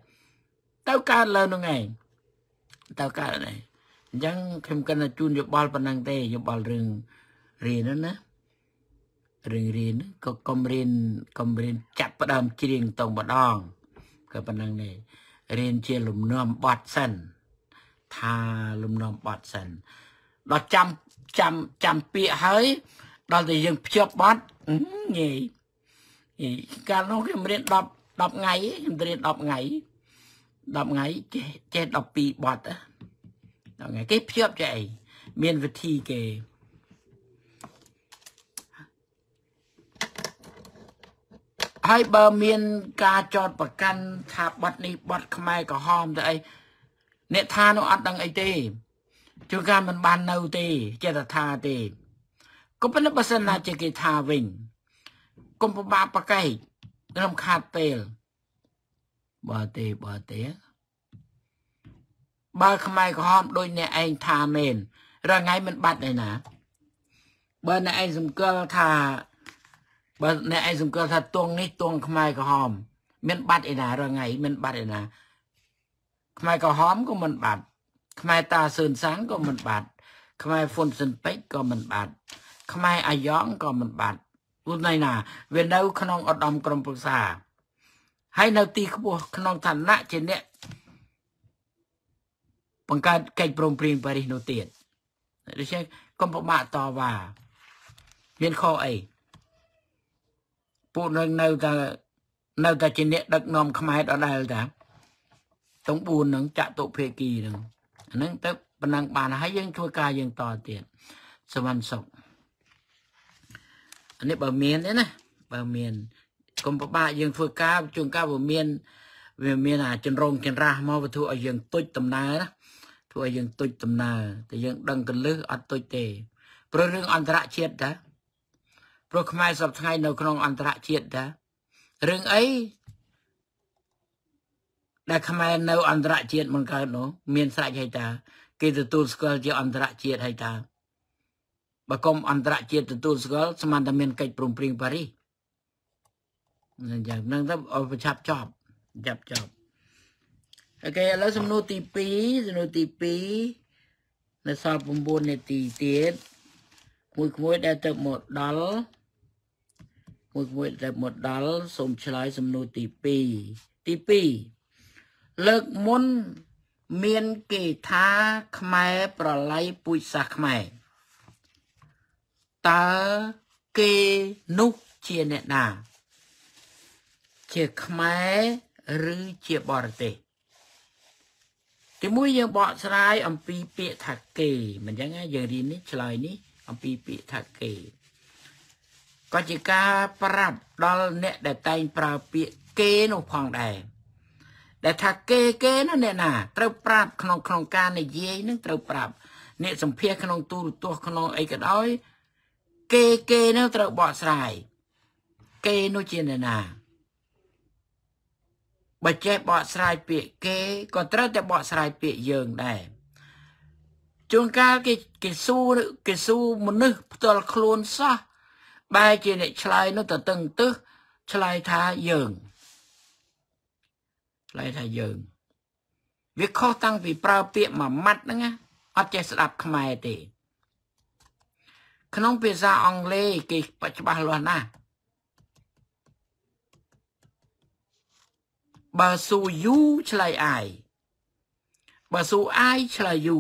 ទៅកើតលើនោះឯងទៅកើតនេះអញ្ចឹងខ្ញុំគិតថាជូនយោបល់ប៉ុណ្ណឹងទេយោបល់រឿងរៀនហ្នឹងណា រឿងរៀនក៏កុំរៀនកុំរៀនចាប់ផ្ដើមច្រៀងតងម្ដងក៏ប៉ុណ្្នឹងនេះរៀនជាលំនាំបត់សិនថាលំនាំបត់សិនដល់ចាំចាំចាំពាក្យហើយដល់តែយើងភ្ជាប់បត់ងាយកាលនោះខ្ញុំរៀន10 10ថ្ងៃខ្ញុំរៀន10ថ្ងៃ10ថ្ងៃចេះចេះ12បត់10ថ្ងៃគេភ្ជាប់ចេះអីមានវិធីគេ ហើយបើមានការចោតប្រកាន់ថាបាត់នេះបាត់ខ្មែរក្រហមទៅអីអ្នកថានោះអត់ដឹងអីទេជួនកាលមិនបាននៅទេចេះតែថាទេក៏ប៉ុន្តែបើសិនណាជាគេថាវិញកុំពិបាកប្រកែករំខាត់ពេលបើទេបើទេបើខ្មែរក្រហមដូចអ្នកឯងថាមែនរងថ្ងៃមិនបាត់ឯណាបើអ្នកឯងសង្កល់ថា បើអ្នកឯងសង្កល់ថាទងនេះទងខ្មែរក្រហម មានបាត់ឯណារងថ្ងៃមានបាត់ឯណាខ្មែរក្រហមក៏មិនបាត់ខ្មែរតាសឿនសាំងក៏មិនបាត់ខ្មែរហ្វុនសិនពេជ្រក៏មិនបាត់ខ្មែរអាយ៉ងក៏មិនបាត់ព្រោះណៃណាវានៅក្នុងឧត្តមក្រុមប្រឹក្សាហើយនៅទីខ្ពស់ក្នុងឋានៈជាអ្នកបង្កើតកិច្ចព្រមព្រៀងប៉ារីសនោះទៀតដូច្នេះកុំប្របាក់តវ៉ាមានខអី ពួកនឹងនៅតែនៅតែជាអ្នកដឹកនាំខ្មែរដដែលតាទាំង4នឹងចាក់តុភេគីនឹងអាហ្នឹងទៅប៉ុណ្ណឹងបានហើយយើងធ្វើការយើងតទៀតសវណ្ណសុខអានេះបើមានទេណាបើមានកុំប្របាកយើងធ្វើការជួនកាលវាមានវាមានអាចន្រងចន្រាស់មកវាធ្វើឲ្យយើងទុចដំណើរណាធ្វើឲ្យយើងទុចដំណើរតែយើងដឹងកលឹះអត់ទុចទេព្រោះរឿងអន្តរជាតិតា ព្រោះខ្មែរសពថ្ងៃនៅក្នុងអន្តរជាតិតារឿងអីដែលខ្មែរនៅអន្តរជាតិមិនកើតនោះមានស្រេចហើយតា គេទទួលស្គាល់ជាអន្តរជាតិហើយតាបើកុំអន្តរជាតិទទួលស្គាល់ស្មានតែមានកិច្ចព្រមព្រៀងប៉ារីសអញ្ចឹងនឹងទៅឲ្យប្រឆាប់ចប់ចាប់ចប់អូខេឥឡូវសំណួរទី2សំណួរទី2នៅសល់9នាទីទៀតមួយមួយដែលទៅមកដល់ មួយមួយដែលមកដល់សូមឆ្លើយសំណួរទី2ទី2លើកមុនមានគេថាខ្មែរប្រឡ័យពូជសាសខ្មែរតើគេនោះជាអ្នកណាជាខ្មែរឬជាបរទេសទីមួយយើងបកស្រាយអំពីពាក្យថាគេមិនចឹងយើងរៀននេះឆ្លើយនេះអំពីពាក្យថាគេ ក៏ជាការប្រាប់ដល់អ្នកដែលតែងប្រើពាក្យគេនោះផងដែរដែលថាគេគេនោះអ្នកណាត្រូវប្រាប់ក្នុងក្នុងការនិយាយនឹងត្រូវប្រាប់អ្នកសម្ភាសក្នុងទូរទស្សន៍ក្នុងអីក៏ដោយគេគេនឹងត្រូវបកស្រាយគេនោះជាអ្នកណាបើចេះបកស្រាយពាក្យគេក៏ត្រូវតែបកស្រាយពាក្យយើងដែរជួនកាលគេគេស៊ូគេស៊ូមនុស្សផ្ទាល់ខ្លួនសោះ បែរជាអ្នកឆ្លើយនោះទៅតឹងទឹះឆ្លើយថាយើងឆ្លើយថាយើង វាខុសតាំងពីប្រើពាក្យមួយម៉ាត់ហ្នឹងណាអត់ចេះស្ដាប់ខ្មែរទេ ក្នុងភាសាអង់គ្លេសគេច្បាស់លាស់ណាស់បើស៊ូយូឆ្លើយអាយបើស៊ូអាយឆ្លើយយូ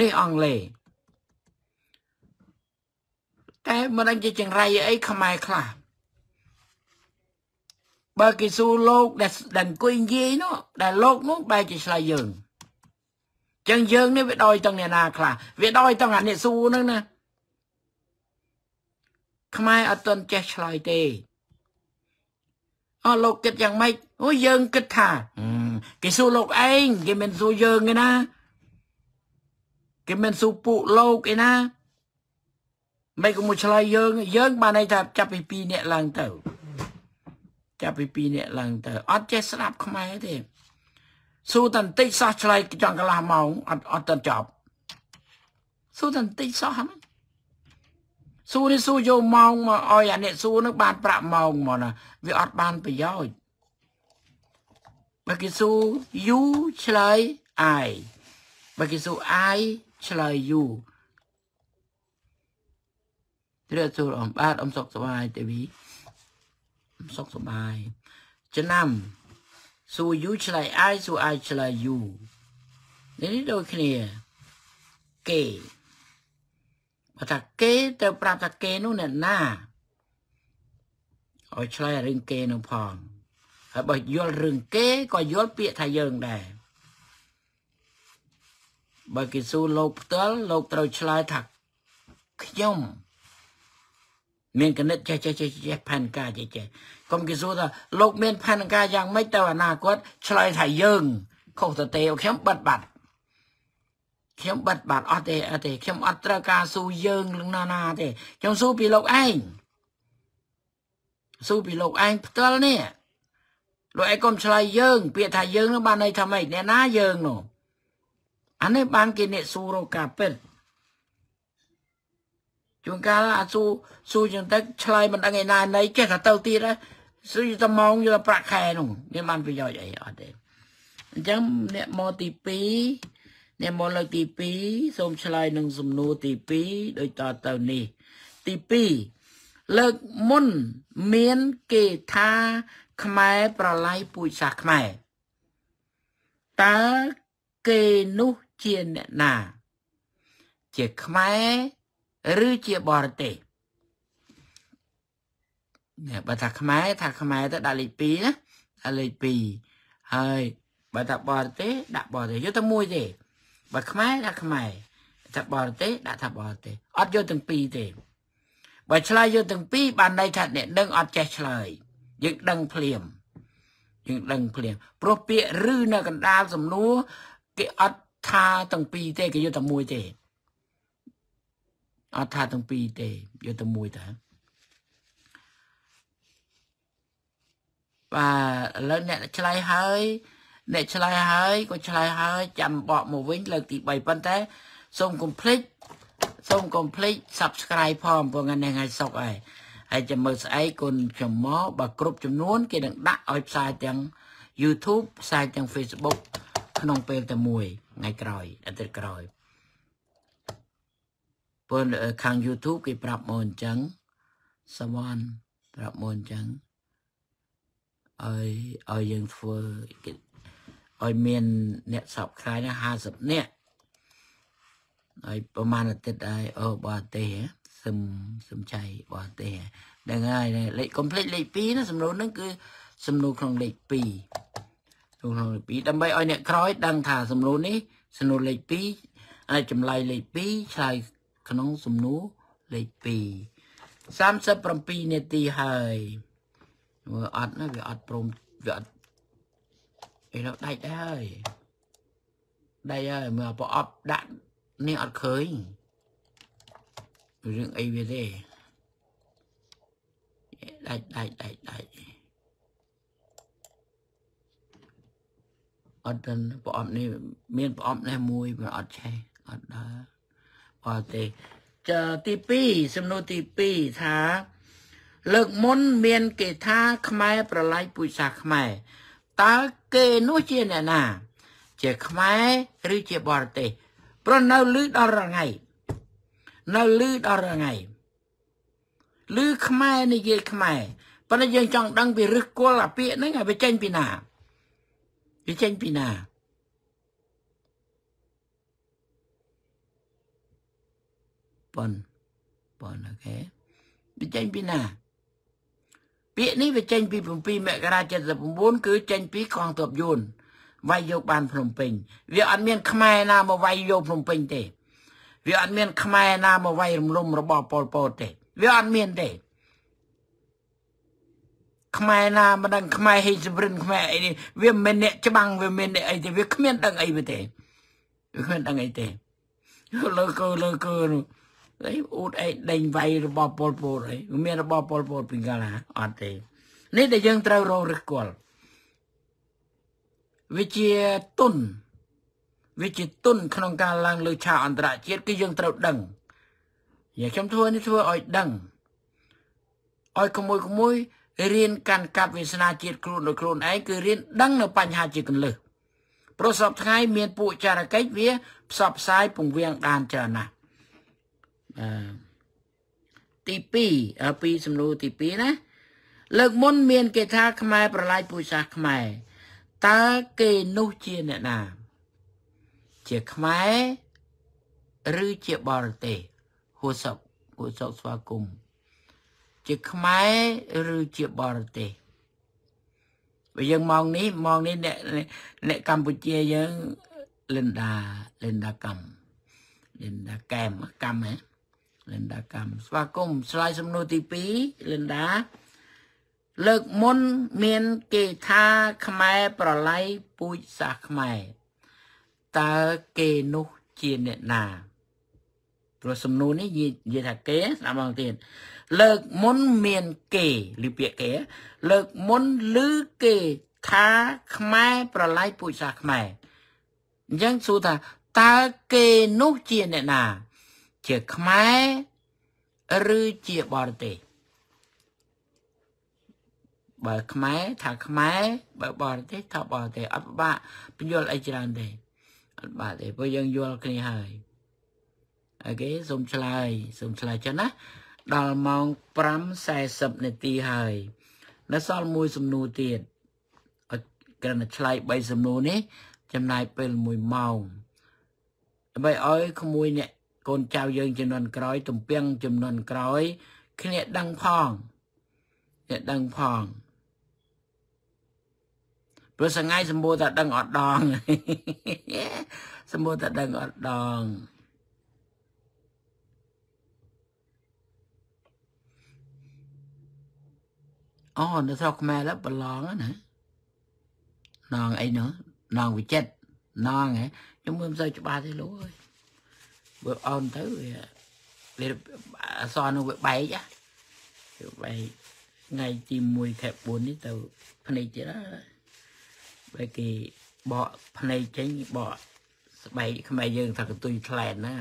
នេះអង់គ្លេស តែមិនដឹងជាចង្រៃអីខ្មែរខ្លះបើគេស៊ូលោកដែលដែលអង្គុយនិយាយនោះដែលលោកនោះបែរជាឆ្លើយយើងចឹងយើងនេះវាដោយទាំងអ្នកណាខ្លះវាដោយទាំងអាអ្នកស៊ូហ្នឹងណាខ្មែរអត់ទាន់ចេះឆ្លើយទេអស់លោកគិតយ៉ាងម៉េចអូយើងគិតថាគេស៊ូលោកឯងគេមិនស៊ូយើងទេណាគេមិនស៊ូពួកលោកឯណា មិនក៏មកឆ្លើយយើងយើងបានន័យថាចាប់ពី2នាក់ឡើងទៅចាប់ពី2នាក់ឡើងទៅអត់ចេះស្ដាប់ខ្មែរទេស៊ូតន្តិចសោះឆ្លើយចង់កន្លះម៉ោងអត់អត់ទៅចប់ស៊ូតន្តិចសោះហ្នឹងស៊ូនេះស៊ូយកម៉ោងមកឲ្យអាអ្នកស៊ូនឹងបានប្រាក់ម៉ោងមកណាវាអត់បានប្រយោជន៍បើគេស៊ូយូឆ្លើយអាយបើគេស៊ូអាយឆ្លើយយូ ជ្រាបសួរអំបាទអំសុខសប្បាយទេវីអំសុខសប្បាយឆ្នាំស៊ូយូឆ្លើយអាយស៊ូអាយឆ្លើយយូនេះដូចគ្នាគេបើថាគេទៅប្រាប់ថាគេនោះអ្នកណាឲ្យឆ្លើយរឿងគេនោះផងហើយបើយល់រឿងគេក៏យល់ពាក្យថាយើងដែរបើគេសួរលោកផ្ទាល់លោកត្រូវឆ្លើយថាខ្ញុំ មានកណិតចេះចេះចេះចេះផែនការចេះចេះកុំគេសួរថាលោកមានផែនការយ៉ាងម៉េចទៅអនាគតឆ្លើយថាយើងខុសទៅទេខ្ញុំបិទបាត់ខ្ញុំបិទបាត់អត់ទេអត់ទេខ្ញុំអត់ត្រូវការស៊ូយើងលងណាណាទេខ្ញុំស៊ូពីលោកឯងស៊ូពីលោកឯងផ្ទាល់នេះលោកឯងកុំឆ្លើយយើង ពាក្យថាយើងនោះបានន័យថាម៉េចអ្នកណាយើងនោះអានេះបានគេអ្នកស៊ូរកការពិត ជួនកាលអាស៊ូស៊ូចឹងទៅឆ្លើយមិនដឹងឯណាណីចេះតែទៅទៀតស៊ូតែម៉ោងយកប្រាក់ខែនោះមានបានប្រយោជន៍អីអត់ទេអញ្ចឹងអ្នកមកទី2អ្នកមកលើកទី2សូមឆ្លើយនឹងសំណួរទី2ដូចតទៅនេះ ទី2លើកមុនមានគេថាខ្មែរប្រឡ័យពូជសាសខ្មែរតើគេនោះជាអ្នកណា ជាខ្មែរ ឬជាបរទេសនេះបើថាខ្មែរថាខ្មែរទៅដាក់លេខ2ណាដាក់លេខ2ហើយបើថាបរទេសដាក់បរទេសយកតែមួយទេបើខ្មែរដាក់ខ្មែរថាបរទេសដាក់ថាបរទេសអត់យកទាំងពីរទេបើឆ្លើយយកទាំងពីរបានន័យថាអ្នកនឹងអត់ចេះឆ្លើយយើងដឹងភ្លាមយើងដឹងភ្លាមព្រោះពាក្យឬនៅកណ្ដាលសំណួរគេអត់ថាទាំងពីរទេគេយកតែមួយទេ អត់ថាទាំងពីរទេយកតែមួយតើបាទឥឡូវអ្នកឆ្លើយហើយអ្នកឆ្លើយហើយក៏ឆ្លើយហើយចាំបកមកវិញលើកទី3ប៉ុន្តែសូមកុំភ្លេចសូមកុំភ្លេច Subscribe ផងព្រោះថ្ងៃនេះថ្ងៃសុកហើយហើយចាំមើលស្អែកគុណខ្ញុំមកបើគ្រប់ចំនួន គេនឹងដាក់ឲ្យផ្សាយទាំង YouTube ផ្សាយទាំង Facebook ក្នុងពេលតែមួយថ្ងៃក្រោយអាទិត្យក្រោយ ព្រោះខាង YouTube គេប្រាប់មកអញ្ចឹងសវណ្ណប្រាប់មកអញ្ចឹងឲ្យឲ្យយើងធ្វើឲ្យមានអ្នកសបខាយណា50នាក់ហើយប្រហែលអាទិត្យហើយអូបរទេសសឹមសឹមចៃបរទេសហ្នឹងហើយលេខកុំភ្លេចលេខ2ណាសំណួរហ្នឹងគឺសំណួរក្នុងលេខ2ក្នុងលេខ2ដើម្បីឲ្យអ្នកក្រោយដឹងថាសំណួរនេះសំណួរលេខ2ហើយចម្លើយលេខ2ឆ្លើយ ក្នុងសំណួរលេខ2 37នាទីហើយមើលអត់ណាវាអត់ព្រមវាអត់អីដល់ដាច់ដែរហើយដាច់ហើយមើលប្រអប់ដាក់នេះអត់ឃើញរឿងអីវាទេដាច់ដាច់ដាច់ដាច់អត់ដល់ប្រអប់នេះមានប្រអប់នេះមួយមិនអត់ឆេះអត់ដើ អត់ទេចាទី2សំណួរទី2ថាលើកមុនមានគេថាខ្មែរប្រឡាយពុយសាសខ្មែរតើគេនោះជាអ្នកណា ជាខ្មែរឬជាបរទេសព្រោះនៅលឺដល់រងៃនៅលឺដល់រងៃលឺខ្មែរនិយាយខ្មែរប៉ុន្តែយើងចង់ដឹងពីរឹសគល់អាពាក្យហ្នឹងឲ្យវាចេញពីណាវាចេញពីណា ប៉ុនប៉ុនអូខេវាចេញពីណាពាក្យនេះវាចេញពី7មករា79គឺចេញពីកងទ័ពយួនវាយយកបានភ្នំពេញវាអត់មានខ្មែរណាមកវាយយកភ្នំពេញទេ វាអត់មានខ្មែរណាមកវាយរំលំរបស់ប៉ុលពតទេ វាអត់មានទេខ្មែរណាមិនដឹងខ្មែរហេសម្រិនខ្មែរអីនេះវាមិនអ្នកច្បាំងវាមិនអ្នកអីទេវាគ្មានដឹងអីទេវាគ្មានដឹងអីទេលើកលើក អីអ៊ូតអីដេញវាយរបស់ប៉ុលពតអីមានរបស់ប៉ុលពតពីកាលណាអត់ទេនេះដែលយើងត្រូវរងរឹសគល់វាជាទុនវាជាទុនក្នុងការឡើងលើឆាកអន្តរជាតិគឺយើងត្រូវដឹងយ៉ាងខ្ញុំធ្វើនេះធ្វើឲ្យដឹងឲ្យក្មួយក្មួយរៀនកាន់កាប់វាសនាជាតិខ្លួនដោយខ្លួនឯងគឺរៀនដឹងនៅបញ្ហាជាកន្លឹះប្រសពថ្ងៃមានពួកចារកិច្ចវាផ្សព្វផ្សាយពង្រៀងដានច្រើនណាស់អឺ ទី2ពីសំណួរទី2ណាលើកមុនមាន គេថាខ្មែរប្រឡាយពូជសាសន៍ខ្មែរតើគេនោះជាអ្នកណា ជាខ្មែរឬជាបរទេសហួសុកហួសុកស្វាគមន៍ជាខ្មែរឬជាបរទេសបើយើងម៉ោងនេះម៉ោងនេះអ្នកអ្នកកម្ពុជាយើងលិនដាលិនដាកម្មលិនដាកែមកម្មហ៎ លិនដាកម្មស្វាគមន៍ឆ្លើយសំណួរទី2លិនដាលើកមុនមានគេថាខ្មែរប្រឡ័យពូជសាសខ្មែរតើគេនោះជាអ្នកណាព្រោះសំណួរនេះនិយាយថាគេស្ដាប់មកទៀតលើកមុនមានគេឬពាក្យគេលើកមុនឮគេថាខ្មែរប្រឡ័យពូជសាសខ្មែរអញ្ចឹងសួរថាតើគេនោះជាអ្នកណា ជាខ្មែរឬជាបរទេសបើខ្មែរថាខ្មែរបើបរទេសថាបរទេសអត់បាក់បញ្យល់អីច្រើនទេអត់បាក់ទេព្រោះយើងយល់គ្នាហើយអូខេសូមឆ្លើយសូមឆ្លើយចឹងណាដល់ម៉ោង5:40នាទីហើយនៅសល់មួយសំណួរទៀតគ្រាន់តែឆ្លើយ3សំណួរនេះចំណាយពេល1ម៉ោងដើម្បីឲ្យក្មួយអ្នក កូនចៅយើងចំនួនក្រោយ ទំពាំងចំនួនក្រោយ គ្នាដឹងផងគ្នាដឹងផងព្រោះសងាយសម្បូរតែដឹងអត់ដងសម្បូរតែដឹងអត់ដងអូនៅស្រុកខ្មែរឡប្រឡងណានងអីនោះនងវិចិត្រនងហ៎ខ្ញុំមិនសូវច្បាស់ទេលោកអើយ បើអោនទៅវាវាអសនោះវាបែកហ៎វាបែកថ្ងៃទី1ខែ4នេះទៅភ្នែកទៀតហើយបើគេបកភ្នែកចេញបកស្បែកខ្មែរយើងថាកន្ទុយថ្លែនណា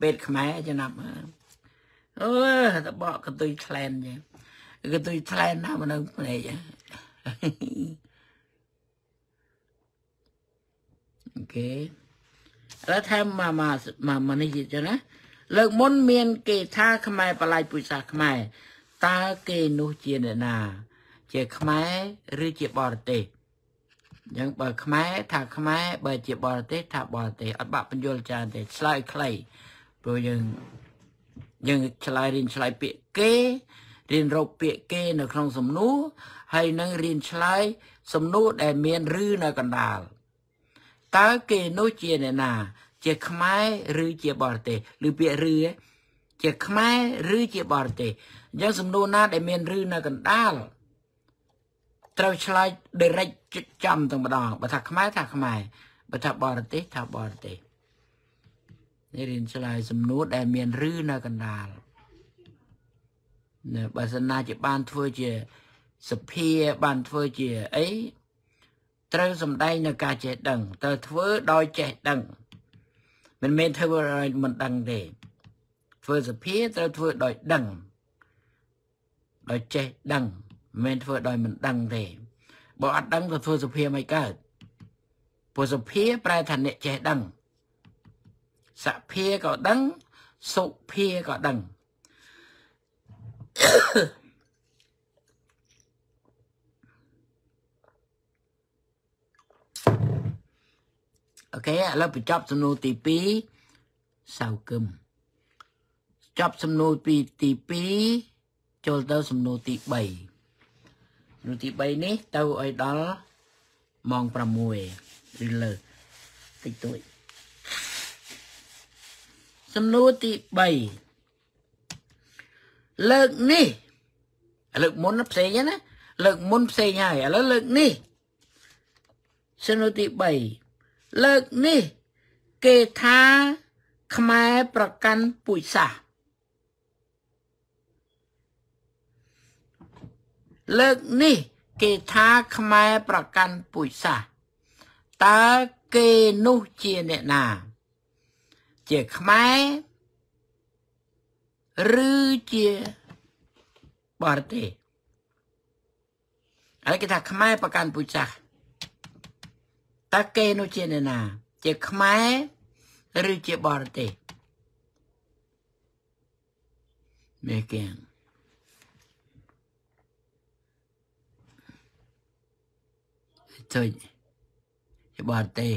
ពេទ្យខ្មែរចំណាប់អឺតែបកកន្ទុយថ្លែនចឹងកន្ទុយថ្លែនណាមកនៅភ្នែកអូខេ ឥឡូវថែមមកមកមកនេះចឹងណាលើកមុនមាន គេថាខ្មែរបលាយពុសាខ្មែរតើគេនោះជាអ្នកណា ជាខ្មែរឬជាបរទេសអញ្ចឹងបើខ្មែរថាខ្មែរបើជាបរទេសថាបរទេសអត់បាក់បញ្យល់ច្រើនទេឆ្លើយខ្លីព្រោះយើងយើងឆ្លើយរៀនឆ្លើយពាក្យគេរៀនរកពាក្យគេនៅក្នុងសំណួរហើយនឹងរៀនឆ្លើយសំណួរដែលមានឬនៅកណ្ដាល តើគេនោះជាអ្នកណា ជាខ្មែរឬជាបរទេសឬពាក្យឬជាខ្មែរឬជាបរទេសអញ្ចឹងសំណួរណាដែលមានឬនៅកណ្ដាលត្រូវឆ្លើយ direct ចំតែម្ដងបើថាខ្មែរថាខ្មែរបើថាបរទេសថាបរទេសនេះរៀនឆ្លើយសំណួរដែលមានឬនៅកណ្ដាលណាបើសិនណាជាបានធ្វើជាសភាបានធ្វើជាអី ត្រូវសំដែងនៅការចេះដឹងត្រូវធ្វើដោយចេះដឹងមិនមែនធ្វើឲ្យមិនដឹងទេធ្វើសភាត្រូវធ្វើដោយដឹងដោយចេះដឹងមិនមែនធ្វើដោយមិនដឹងទេបើអត់ដឹងទៅធ្វើសភាមិនកើតព្រោះសភាប្រែថាអ្នកចេះដឹងសភាក៏ដឹងសុភាក៏ដឹង អូខេឥឡូវបញ្ចប់សំណួរទី2សៅគឹមចប់សំណួរពីទី2ចូលទៅសំណួរទី3សំណួរទី3នេះទៅឲ្យដល់ម៉ោង6ឬលើតិចតួចសំណួរទី3លើកនេះលើកមុនផ្សេងណាលើកមុនផ្សេងហើយឥឡូវលើកនេះសំណួរទី3 លើកនេះគេថាខ្មែរប្រកាន់ពុយសាសលើកនេះគេថាខ្មែរប្រកាន់ពុយសាសតើគេនោះជាអ្នកណា ជាខ្មែរឬជាបរទេសហើយគេថាខ្មែរប្រកាន់ពុជសាស តើគេនោះជាអ្នកណា ជាខ្មែរឬជាបរទេសមេកៀងជួយជាបរទេស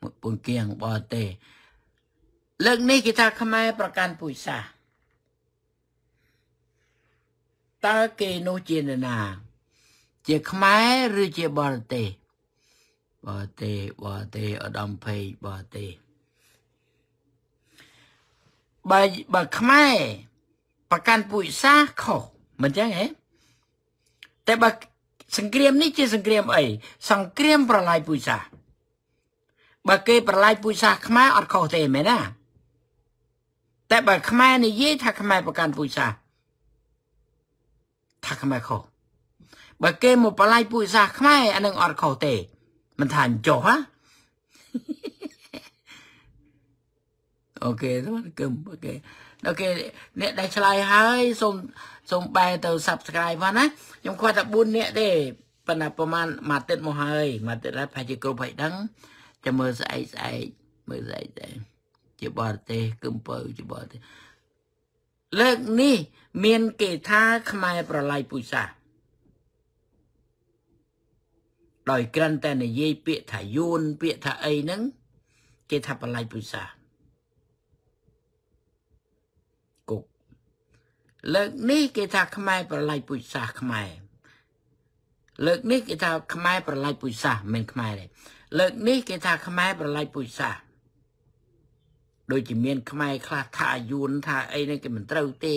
មួយពុនគៀងបរទេសលើកនេះគេថាខ្មែរប្រកាន់ពុជសាសតើគេនោះជានរណា ជាខ្មែរឬជាបរទេស បរទេសបរទេសឧត្តមភ័យបរទេសបើបើខ្មែរប្រកាន់ពុយសាខុសមិនចឹងហ៎តែបើសង្គ្រាមនេះជាសង្គ្រាមអីសង្គ្រាមប្រឡាយពុយសាបើគេប្រឡាយពុយសាខ្មែរអត់ខុសទេមែនណាតែបើខ្មែរនិយាយថាខ្មែរប្រកាន់ពុយសាថាខ្មែរខុសបើគេមកប្រល័យពូជសាសន៍ខ្មែរអានឹងអត់ខុសទេ មិនថាចុះហ៎ OK ទៅគឹម OK OK អ្នកដែលឆ្លើយហើយសូមសូមបែរទៅ Subscribe ផងណាខ្ញុំគាត់តែ4នាក់ទេប៉ុន្តែប្រហែលមួយទឹកមកហើយមួយទឹកហើយប្រហែលជាគ្រប់ហើយដឹងចាំមើលស្អែកស្អែកមើលស្អែកដែរជាបរទេសគឹមពៅជាបរទេសលើកនេះ មាន គេថាខ្មែរប្រឡាយពុសា ដោយក្រាន់តែនិយាយពាក្យថាយួនពាក្យថាអីហ្នឹងគេថាប្រឡាយពុសាគុកលើកនេះគេថាខ្មែរប្រឡាយពុសាខ្មែរលើកនេះគេថាខ្មែរប្រឡាយពុសាមិនខ្មែរទេលើកនេះគេថាខ្មែរប្រឡាយពុសា ដូចជាមានខ្មែរខ្លះថាយួនថាអីនេះគេមិនត្រូវទេ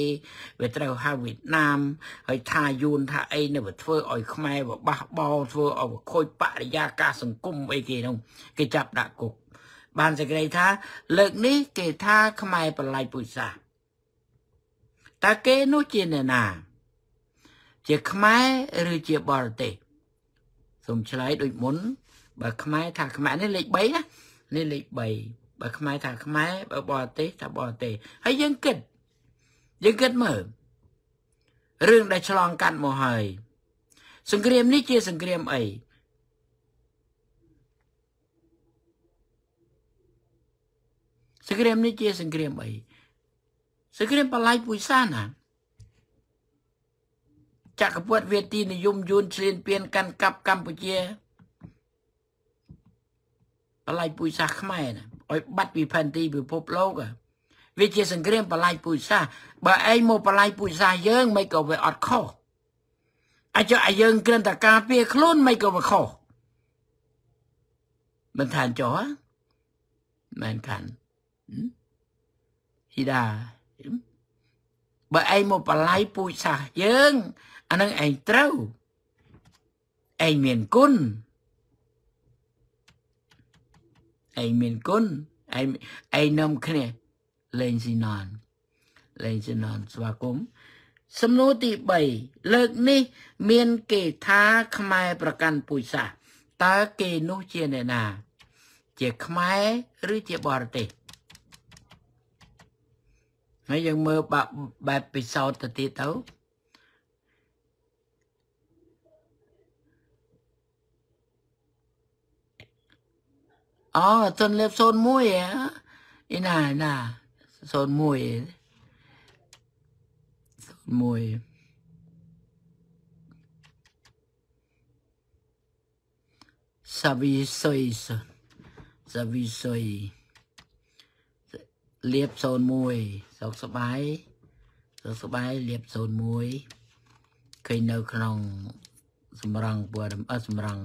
វាត្រូវហៅវៀតណាមហើយថាយួនថាអីនេះវាធ្វើឲ្យខ្មែរបបះបោធ្វើឲ្យខូចបរិយាកាសសង្គមអីគេនោះគេចាប់ដាក់គុកបានសេចក្តីថា លើកនេះគេថាខ្មែរបល័យពុសាតើគេនោះជាអ្នកណា ជាខ្មែរឬជាបរទេសសូមឆ្លើយដូចមុន បើខ្មែរថាខ្មែរនេះលេខ3ណានេះលេខ3 បើខ្មែរថាខ្មែរបើបរទេសថាបរទេសហើយយើងគិតយើងគិតមើលរឿងដែលឆ្លងកាត់មកហើយសង្គ្រាមនេះជាសង្គ្រាមអីសង្គ្រាមនេះជាសង្គ្រាមអីសង្គ្រាមបលាយពុយសាណាចក្រពត្តិវេទីនិយមយួនឆ្លៀនពៀនកាន់កាប់កម្ពុជាបលាយពុយសាខ្មែរណា ឲ្យបាត់ពីផែនទីពិភពលោកវាជាសង្គ្រាមបលាយពុយសាសបើឯងមកបលាយពុយសាសយើងមិនក៏វាអត់ខុសអាចឲ្យយើងគ្រាន់តែការពារខ្លួនមិនក៏វាខុសមិនថាចុះមែនខាន់ហ៊ីដាបើឯងមកបលាយពុយសាសយើងអានឹងឯងត្រូវឯងមានគុណ ឯងមានគុណឯងឯងនាំគ្នាលេងស៊ីណនលេងស៊ីណនស្វាគមន៍សំណួរទី3លើកនេះមានគេថាខ្មែរប្រកាន់ពុយសាសតើគេនោះជាអ្នកណា ជាខ្មែរឬជាបរទេសហើយយើងមើលបែបពិសោធន៍ទៅទៀតទៅ អូទនលេប01ហ៎អីណាណា01 01សាវីសុយសាវីសុយលៀប01សុខសบายសុខសบายលៀប01ឃើញនៅក្នុងសម្រងពួរអសម្រង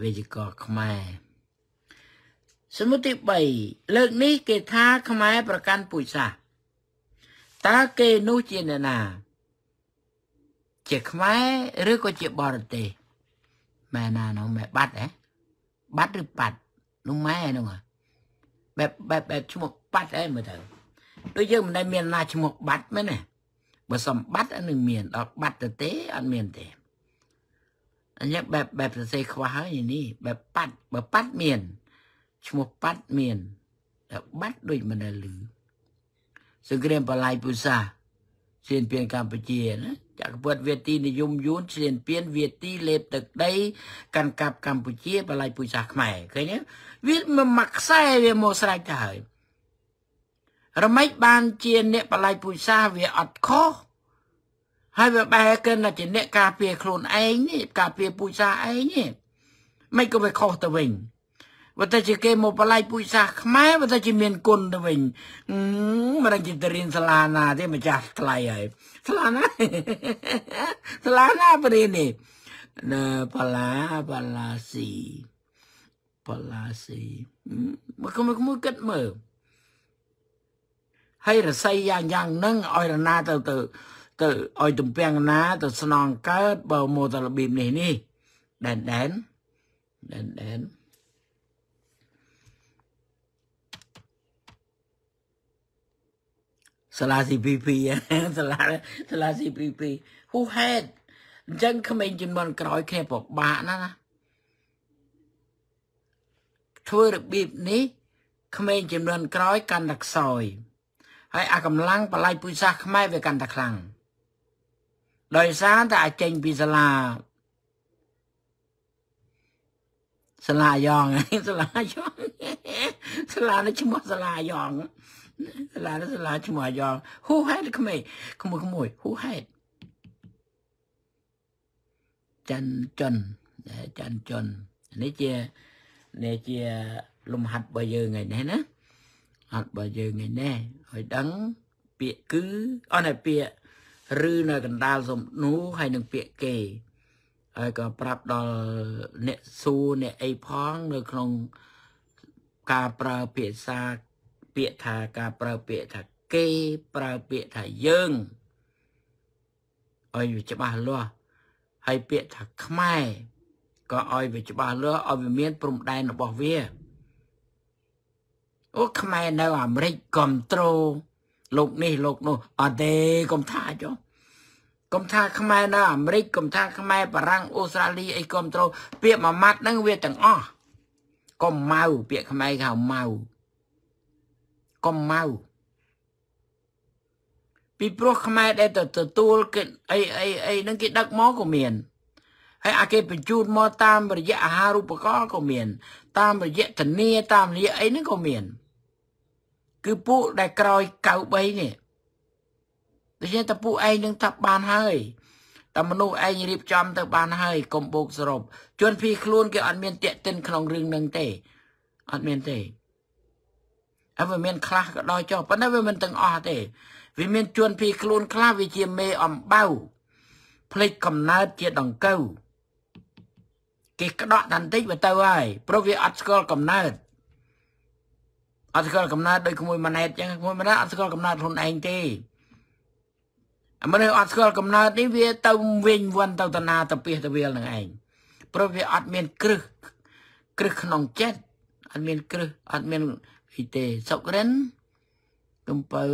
វិជ្ជាករខ្មែរសមុទ្រទី3លើកនេះគេថាខ្មែរប្រកាន់ពុជសាសតើគេនោះជាអ្នកណា ជាខ្មែរឬក៏ជាបរទេសម៉ែណានោះម៉ែបាត់ហ៎បាត់ឬប៉ាត់នោះម៉ែនោះបែបបែបបែបឈ្មោះបាត់អីមើលទៅដូចយើងមិនដែលមានណាឈ្មោះបាត់មែនទេបើសំបាត់អានឹងមានដល់បាត់ទៅទេអត់មានទេ អញ្ចឹងបែបបែបសរសេរខ្វះហើយនេះបែបប៉ាត់បើប៉ាត់មានឈ្មោះប៉ាត់មានតែបាត់ដូចមិនដែលឮសង្គ្រាមបល័យពុសាសៀនពៀនកម្ពុជាណាចក្រពត្តិវេទីនិយមយួនសៀនពៀនវេទីលេបទឹកដីកាន់កាប់កម្ពុជាបល័យពុសាខ្មែរឃើញទេវាមកខ្សែវាមកស្រេចទៅហើយរមិចបានជាអ្នកបល័យពុសាវាអត់ខុស ហើយវាបែរកិនជាអ្នកការពារខ្លួនឯងនេះការពារពុសាឯងនេះមិនក៏វាខុសទៅវិញបើតែជាគេមកបល័យពុយសាសខ្មែរបើតែជាមានគុណទៅវិញមិនដឹងជាទៅរៀនសាលាណាទេម្ចាស់ថ្លៃហើយសាលាណាសាលាណាបរិនេះណបលាបលាស៊ីបលាស៊ីមកមកមកគិតមើលហើយរស័យយ៉ាងយ៉ាងហ្នឹងឲ្យរណាទៅទៅ ទៅឲ្យទំពាំងណាទៅស្នងកើតបើមកទៅរបៀបនេះនេះដែនដែនដែនដែនសាលា CPP សាលាសាលា CPP ហូហេតុអញ្ចឹងក្មេងជំនាន់ក្រោយគ្នាពិបាកណាស់ណាធ្វើរបៀបនេះក្មេងជំនាន់ក្រោយកាន់តែខ្សោយហើយអាកម្លាំងបល័យពុយសាសខ្មែរវាកាន់តែខ្លាំង ដោយសារតែអាចចេញពីសាលាសាលាយ៉ងសាលាយ៉ងសាលានេះឈ្មោះសាលាយ៉ងសាលាសាលាឈ្មោះអាយ៉ងហ៊ូហេតក្មេងក្មួយក្មួយហ៊ូហេតច័ន្ទចន្ទច័ន្ទចន្ទនេះជានេះជាលំហាត់របស់យើងថ្ងៃនេះណាអត់របស់យើងថ្ងៃនេះឲ្យដឹងពាក្យគឺអត់តែពាក្យ ឬនៅកណ្ដាលសំនួរហើយនឹងពាក្យគេហើយក៏ប្រាប់ដល់អ្នកសួរអ្នកអីផងនៅក្នុងការប្រើភាសាពាក្យថាការប្រើពាក្យថាគេប្រើពាក្យថាយើងឲ្យវាច្បាស់លាស់ហើយពាក្យថាខ្មែរក៏ឲ្យវាច្បាស់លាស់ឲ្យវាមានព្រំដែនរបស់វាអូខ្មែរនៅអាមេរិកគ្រប់ត្រូល លោកនេះលោកនោះអត់ទេកុំថាចុះកុំថាខ្មែរនៅអាមេរិកកុំថាខ្មែរបារាំងអូស្ត្រាលីអីគ្រប់ត្រូលពាក្យមួយម៉ាត់ហ្នឹងវាទាំងអស់កុំម៉ៅពាក្យខ្មែរគេហៅម៉ៅកុំម៉ៅពីព្រោះខ្មែរដែលទៅទទួលគេអីអីអីហ្នឹងគេដឹកមកក៏មានហើយអាគេបញ្ជូនមកតាមរយៈអាហារូបករណ៍ក៏មាន តាមរយៈធនាតាមរយៈអីហ្នឹងក៏មាន គឺពួកដែលក្រោយ93នេះដូច្នេះតពួកឯងនឹងថាបានហើយតែមនុស្សឯងរៀបចំទៅបានហើយកុំបោកសរុបជួនភីខ្លួនគេអត់មានតាក់ទិនក្នុងរឿងនឹងទេអត់មានទេហើយវាមានខ្លះក៏ដោយចុះប៉ុន្តែវាមិនទាំងអស់ទេវាមានជួនភីខ្លួនខ្លះវាជាមេអំបៅផ្លេចកំណើតជាដង្កូវគេក្តក់តាន់តិចវាទៅហើយព្រោះវាអត់ស្គាល់កំណើត អត់ស្គាល់កំណើតដូចក្មួយម៉ាណែតអញ្ចឹងក្មួយម៉ាណែតអត់ស្គាល់កំណើតខ្លួនឯងទេអាមនុស្សអត់ស្គាល់កំណើតនេះវាទៅវិញវន់ទៅតាណាទៅពីទៅវាលនឹងឯងព្រោះវាអត់មានគ្រឹះគ្រឹះក្នុងចិត្តអត់មានគ្រឹះអត់មានអីទេសុករិនកំពៅ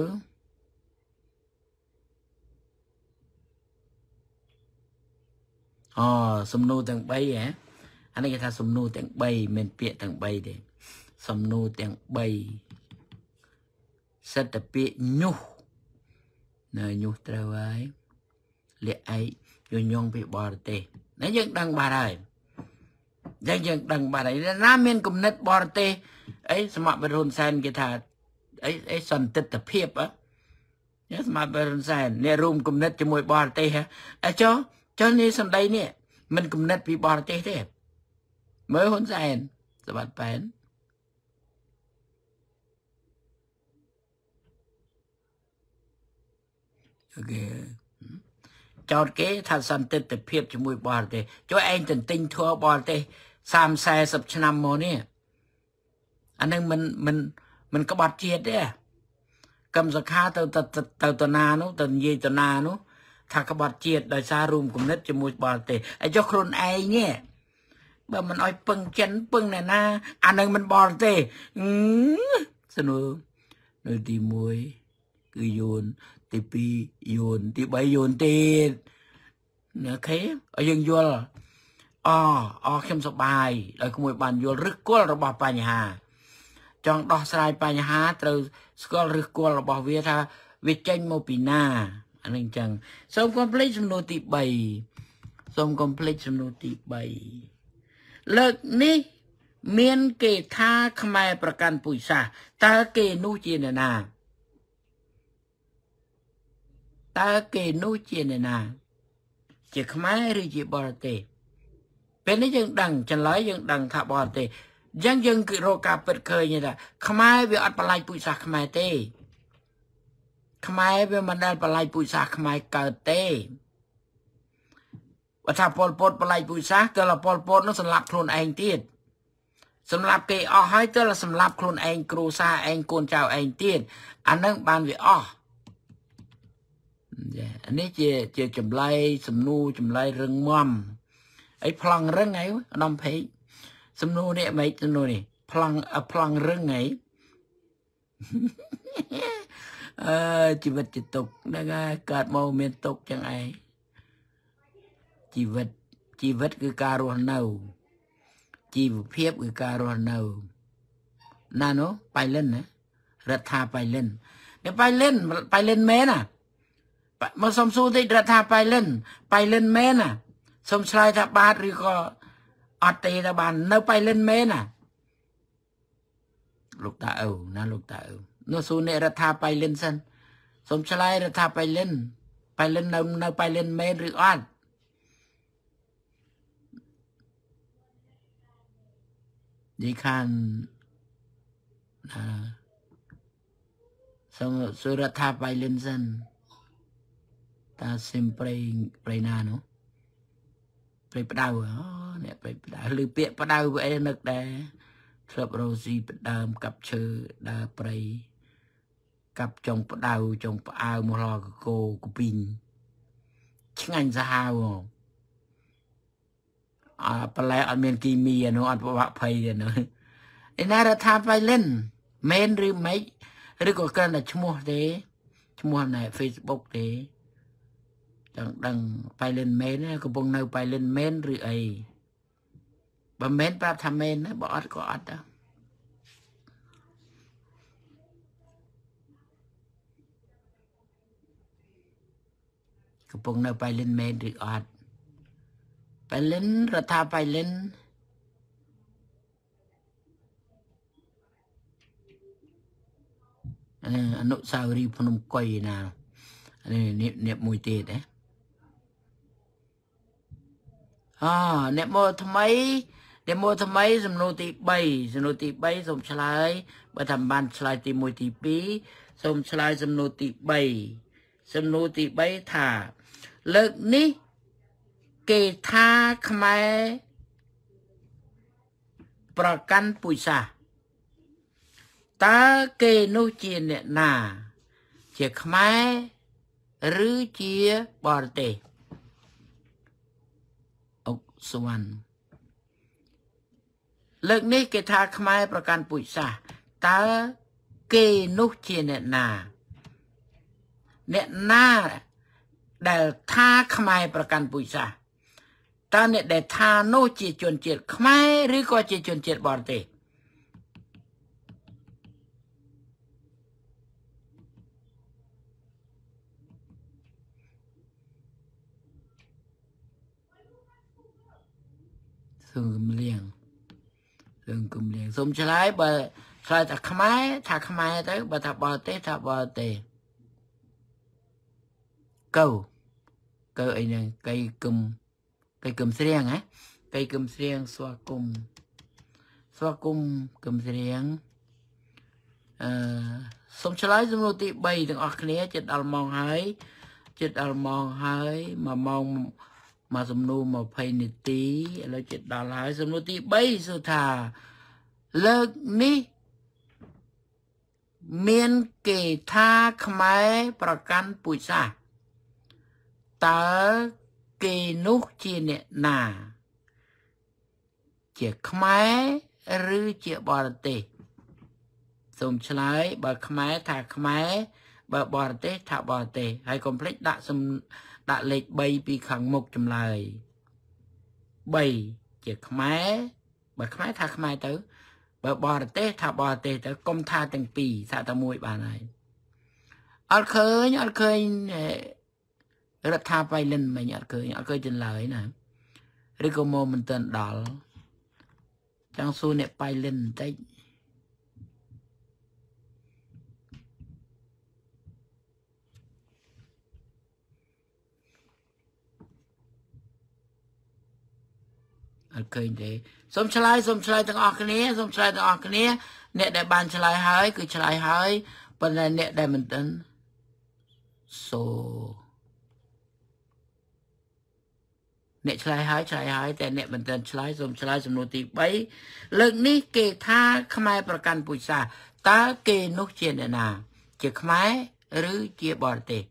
អូសំណួរទាំង3ហ៎អានេះគេថាសំណួរទាំង3មានពាក្យទាំង3ទេ សំណួរទាំង3សិតតែពាក្យញុះនៅញុះត្រូវហើយលាក់ឯកយញងពីបរទេសណាយើងដឹងបាត់ហើយយើងយើងដឹងបាត់ហើយណាមានគំនិតបរទេសអីសមបរុនសែនគេថាអីអីសន្តិទ្ធភាពអញសមបរុនសែនអ្នករួមគំនិតជាមួយបរទេសអញ្ចុះចុះនេះសម្ដីនេះមិនគំនិតពីបរទេសទេមើលហ៊ុនសែនសបាត់ប៉ែន អូខេចោតគេថាសន្តិទ្ធភាពជាមួយបរទេសជួយឯងទន្ទិញធัวបរទេស30 40ឆ្នាំមកនេះអានឹងមិនមិនមិនក្បត់ជាតិទេកម្មសខាទៅទៅទៅតណានោះទៅនិយាយតណានោះថាក្បត់ជាតិដោយសាររួមគំនិតជាមួយបរទេសហើយចុះខ្លួនឯងនេះបើមិនអោយពឹងចិនពឹងអ្នកណា អានឹងមិនបរទេសសនួរនៅទី1គឺយួន ទី2យួនទី3យួនទៀតអូខេឲ្យយើងយល់អអខ្ញុំសប្បាយដោយក្មួយបានយល់ឫសគល់របស់បញ្ហា ចង់ដោះស្រាយបញ្ហាត្រូវស្គាល់ឫសគល់របស់វាថាវាចេញមកពីណាអានេះអញ្ចឹងសូមកុំភ្លេចសំណួរទី3សូមកុំភ្លេចសំណួរទី3លើកនេះមានគេថាខ្មែរប្រកាន់ពុយសាសតើគេនោះជាអ្នកណា តើគេនោះជាអ្នកណា ជាខ្មែរឬជាបរទេសពេលនេះយើងដឹងចម្លើយយើងដឹងថាបរទេសអញ្ចឹងយើងគឺរកការពិតឃើញថាខ្មែរវាអត់បលាយពុជសាសខ្មែរទេ ខ្មែរវាមិនដែលបលាយពុជសាសខ្មែរកើតទេបើថាពលពតបលាយពុជសាសទៅលពលពតនោះសម្លាប់ខ្លួនឯងទៀតសម្លាប់គេអស់ហើយទៅលសម្លាប់ខ្លួនឯងគ្រូសាឯងកូនចៅឯងទៀតអានឹងបានវាអស់ ចាអានេះជាជាចម្លែកសំណួរចម្លែករឹងមាំអីប្លង់រឹងអីអដំពេកសំណួរនេះមិនសំណួរនេះប្លង់ប្លង់រឹងអីអឺជីវិតជាទុកហ្នឹងហើយកើតមកមានទុកចឹងឯងជីវិតជីវិតគឺការរស់នៅជីវភាពគឺការរស់នៅណានោះបៃលិនណារដ្ឋាបៃលិននេះបៃលិនបៃលិនមែនណា មកសុំសួរតិចរដ្ឋាបៃលិនបៃលិនមែនណាសុំឆ្លើយថាបាទឬក៏អត់ទេទៅបាននៅបៃលិនមែនណាលោកតាអូណាលោកតាអូនោះសួរអ្នករដ្ឋាបៃលិនសិនសុំឆ្លើយរដ្ឋាបៃលិនបៃលិននៅនៅបៃលិនមែនឬអត់និយាយខាងអឺសូមសុរដ្ឋាបៃលិនសិន តាសិមប្រៃប្រៃណានោះព្រៃផ្ដៅអូអ្នកព្រៃផ្ដៅឬពាក្យផ្ដៅវាអីនឹកដែរធ្លាប់រោស៊ីផ្ដើមកាប់ឈើដើរព្រៃកាប់ចុងផ្ដៅចុងផ្អើមកឡកកោកពីងឆ្ងាញ់សាហាវអប្រឡែអត់មានគីមីអានោះអត់ប្រវាក់ភ័យទេនោះឯណារដ្ឋាភិបាលលិនមែនឬមិនឬក៏គ្រាន់តែឈ្មោះទេឈ្មោះនៅ Facebook ទេ ចង់ដឹងប៉ៃលិនមែនកំពុងនៅប៉ៃលិនមែនឬអីបើមែនប្រាប់ថាមែនបើអត់ក៏អត់ដែរកំពុងនៅប៉ៃលិនមែនឬអត់ប៉ៃលិនរដ្ឋាប៉ៃលិនអនុសាវរីយ៍ភ្នំកុយណានេះនេះមួយទៀតណា អអ្នកមកថ្មីអ្នកមកថ្មីសំណួរទី3សំណួរទី3សូមឆ្លើយបើថាបានឆ្លើយទី1ទី2សូមឆ្លើយសំណួរទី3សំណួរទី3ថាលើកនេះគេថាខ្មែរប្រកាន់ពុយសាតើគេនោះជាអ្នកណា ជាខ្មែរឬជាបរទេស សវណ្ណលើកនេះគេថាខ្មែរប្រកាន់ពុជសាសតើគេនោះជាអ្នកណា អ្នកណាដែលថាខ្មែរប្រកាន់ពុជសាសតើអ្នកដែលថានោះជាជនជាតិខ្មែរឬក៏ជាជនជាតិបរទេស សឹងគំលៀងសឹងគំលៀងសូមឆ្លើយបើឆ្លើយថាខ្មែរថាខ្មែរទៅបើថាបរទេសថាបរទេសកៅកៅអីហ្នឹងកៃគឹមកៃគឹមស្រៀងហ៎កៃគឹមស្រៀងស្វាគមស្វាគមគឹមស្រៀងអឺសូមឆ្លើយសំណួរទី3ទាំងអស់គ្នាចិត្តដល់ម៉ោងហើយចិត្តដល់ម៉ោងហើយ1ម៉ោង មកសំណួរ20នាទីឥឡូវចិត្តដល់ហើយសំណួរទី3សួរថាលើកនេះមានគេថាខ្មែរប្រកាន់ពូជសាសន៍តើគេនោះជាអ្នកណា ជាខ្មែរឬជាបរទេសសូមឆ្លើយបើខ្មែរថាខ្មែរបើបរទេសថាបរទេសហើយកុំភ្លេចដាក់សំ ដាក់លេខ3ពីខាងមុខចម្លើយ3ជាខ្មែរបើខ្មែរថាខ្មែរទៅ បើបរទេសថាបរទេសទៅកុំថាទាំងពីរថាតែមួយបានហើយអត់ឃើញអត់ឃើញរដ្ឋាបៃលិនមិញអត់ឃើញអត់ឃើញចន្លើយណាឬក៏មកមិនទាន់ដល់ចង់សួរអ្នកបៃលិនបន្តិច អត់ឃើញទេសូមឆ្លើយសូមឆ្លើយទាំងអស់គ្នាសូមឆ្លើយទាំងអស់គ្នា អ្នកដែលបានឆ្លើយហើយគឺឆ្លើយហើយប៉ុន្តែអ្នកដែលមិនទាន់សូអ្នកឆ្លើយហើយឆ្លើយហើយតែអ្នកមិនទាន់ឆ្លើយសូមឆ្លើយសំណួរទី3លើកនេះគេថាខ្មែរប្រកាន់ពូជសាសន៍តើគេនោះជាអ្នកណា ជាខ្មែរឬជាបរទេស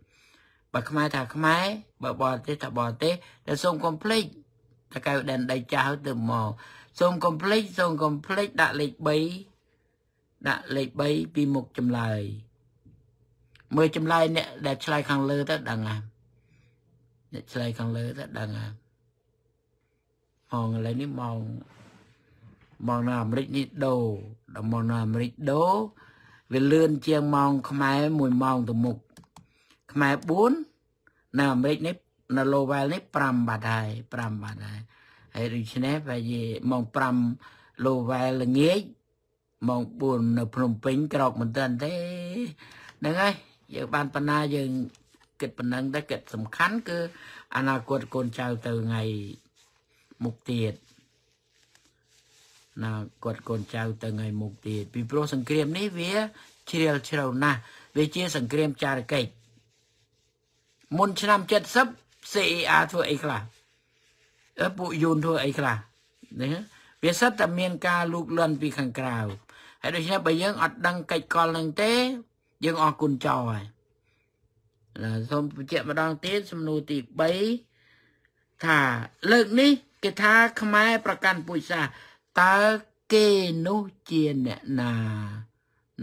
បើខ្មែរថាខ្មែរបើបរទេសថាបរទេសតែសូមកុំភ្លេច តកៅដែនដីចាស់ទៅមកសូមកុំភ្លេចសូមកុំភ្លេចដាក់លេខ3ដាក់លេខ3ពីមុខចម្លើយមើលចម្លើយអ្នកដែលឆ្លើយខាងលើទៅដឹងហើយអ្នកឆ្លើយខាងលើទៅដឹងហើយម៉ោងឥឡូវនេះម៉ោងម៉ោងនៅអាមេរិកនេះដូរដល់ម៉ោងនៅអាមេរិកដូរវាលឿនជាងម៉ោងខ្មែរ1ម៉ោងទៅមុខខ្មែរ4នៅអាមេរិកនេះ នៅ Lowell នេះ5បាត់ហើយ5បាត់ហើយហើយដូច្នេះបើនិយាយម៉ោង5 Lowell ល្ងាចម៉ោង4នៅភ្នំពេញក្រោកមិនទាន់ទេហ្នឹងហើយយើងបានបណ្ណាយើងគិតប៉ុណ្ណឹងតែគិតសំខាន់គឺអនាគតកូនចៅទៅថ្ងៃមុខទៀតណាគាត់កូនចៅទៅថ្ងៃមុខទៀតពីព្រោះសង្គ្រាមនេះវាជ្រាលជ្រៅណាស់វាជាសង្គ្រាមចារកិច្ចមុនឆ្នាំ70 CER ធ្វើអីខ្លះអឺពួកយូនធ្វើអីខ្លះនេះវាសិតតែមានការលូកលាន់ពីខាងក្រៅហើយដូច្នេះបើយើងអត់ដឹងកិច្ចកលនឹងទេ យើងអស់គុណចោលហើយសូមបញ្ជាក់ម្ដងទៀតសំណួរទី3ថាលើកនេះគេថាខ្មែរប្រកាន់ពូជសាសន៍តើគេនោះជាអ្នកណា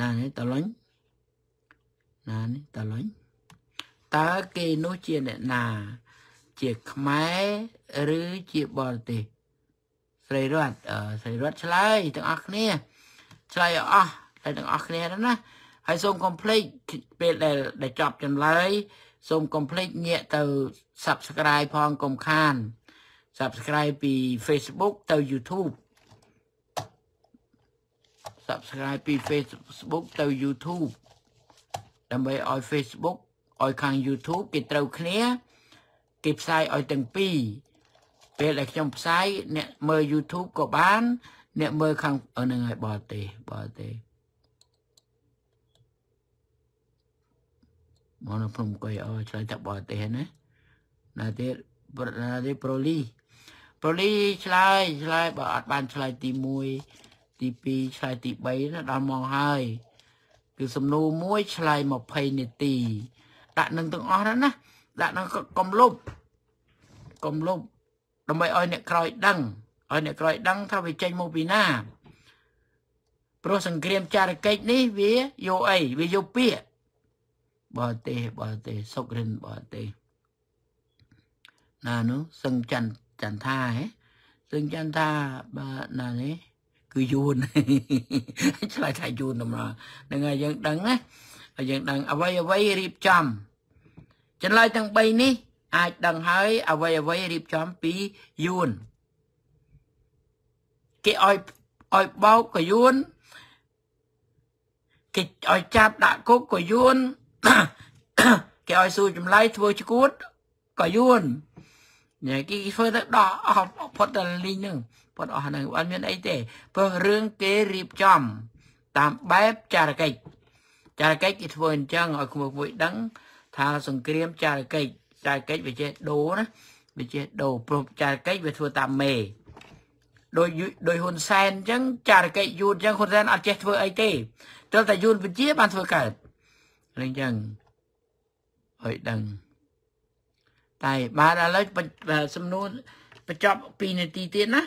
ណានេះតលាញ់ណានេះតលាញ់តើគេនោះជាអ្នកណា ជាខ្មែរឬជាបរទេសស្រីរតស្រីរតឆ្លើយទាំងអស់គ្នាឆ្លើយអស់តែទាំងអស់គ្នាណាហើយសូមកុំភ្លេចពេលដែលដែលចប់ចម្លើយសូមកុំភ្លេចងាកទៅ Subscribe ផងកុំខាន Subscribe ពី Facebook ទៅ YouTube Subscribe ពី Facebook ទៅ YouTube ដើម្បីឲ្យ Facebook ឲ្យខាង YouTube គេត្រូវគ្នា គេផ្សាយឲ្យទាំងពីរពេលដែលខ្ញុំផ្សាយអ្នកមើល YouTube ក៏បាន អ្នកមើលខាងនឹងឲ្យបរទេសបរទេសមកនៅព្រំកុយអើឆ្លើយតែបរទេសណាណាទៀតណាទៀតប្រូលីប៉ូលីឆ្លើយឆ្លើយបើអត់បានឆ្លើយទី1ទី2ឆ្លើយទី3ណាដល់មកហើយគឺសំណួរមួយឆ្លើយ20នាទីដាក់នឹងទាំងអស់ណា ដាក់នឹងកំលុបកំលុបដើម្បីឲ្យអ្នកក្រោយដឹងឲ្យអ្នកក្រោយដឹងថាវាចេញមកពីណាព្រោះសង្គ្រាមចារកិច្ចនេះវាយកអីវាយកពាក្យបរទេសបរទេសសុករិនបរទេសណានោះសឹងច័ន្ទចន្ទថាហ៎ซึ่งចន្ទថាបាទណានេះគឺយួនឆ្លើយថាយួនតម្រហ្នឹងហើយយើងដឹងណាហើយយើងដឹងអ្វីអ្វីរៀបចំ ចម្លើយទាំង3នេះ អាចដឹងហើយអ្វីអ្វីរៀបចំពីយួនគេឲ្យឲ្យបោកក៏យួនគេឲ្យចាប់ដាក់គុកក៏យួនគេឲ្យសួរចម្លើយធ្វើឈួតក៏យួនញ៉ែគេធ្វើទៅដោះអស់ផុតតែលីងហ្នឹងផុតអស់ហ្នឹងអត់មានអីទេព្រោះរឿងគេរៀបចំ តាមបែបចារកិច្ចចារកិច្ចគេធ្វើអញ្ចឹងឲ្យក្មួយៗដឹង ថាសង្គ្រាមចារកិច្ចចារកិច្ចវាចេះដូរណាវាចេះដូរព្រោះចារកិច្ចវាធ្វើតាមមេដោយដោយហ៊ុនសែនអញ្ចឹងចារកិច្ចយួនអញ្ចឹងហ៊ុនសែនអត់ចេះធ្វើអីទេទើបតែយួនពជាបានធ្វើកើតអញ្ចឹងឲ្យដឹងតែបាទឥឡូវសំណួរបញ្ចប់2នាទីទៀតណា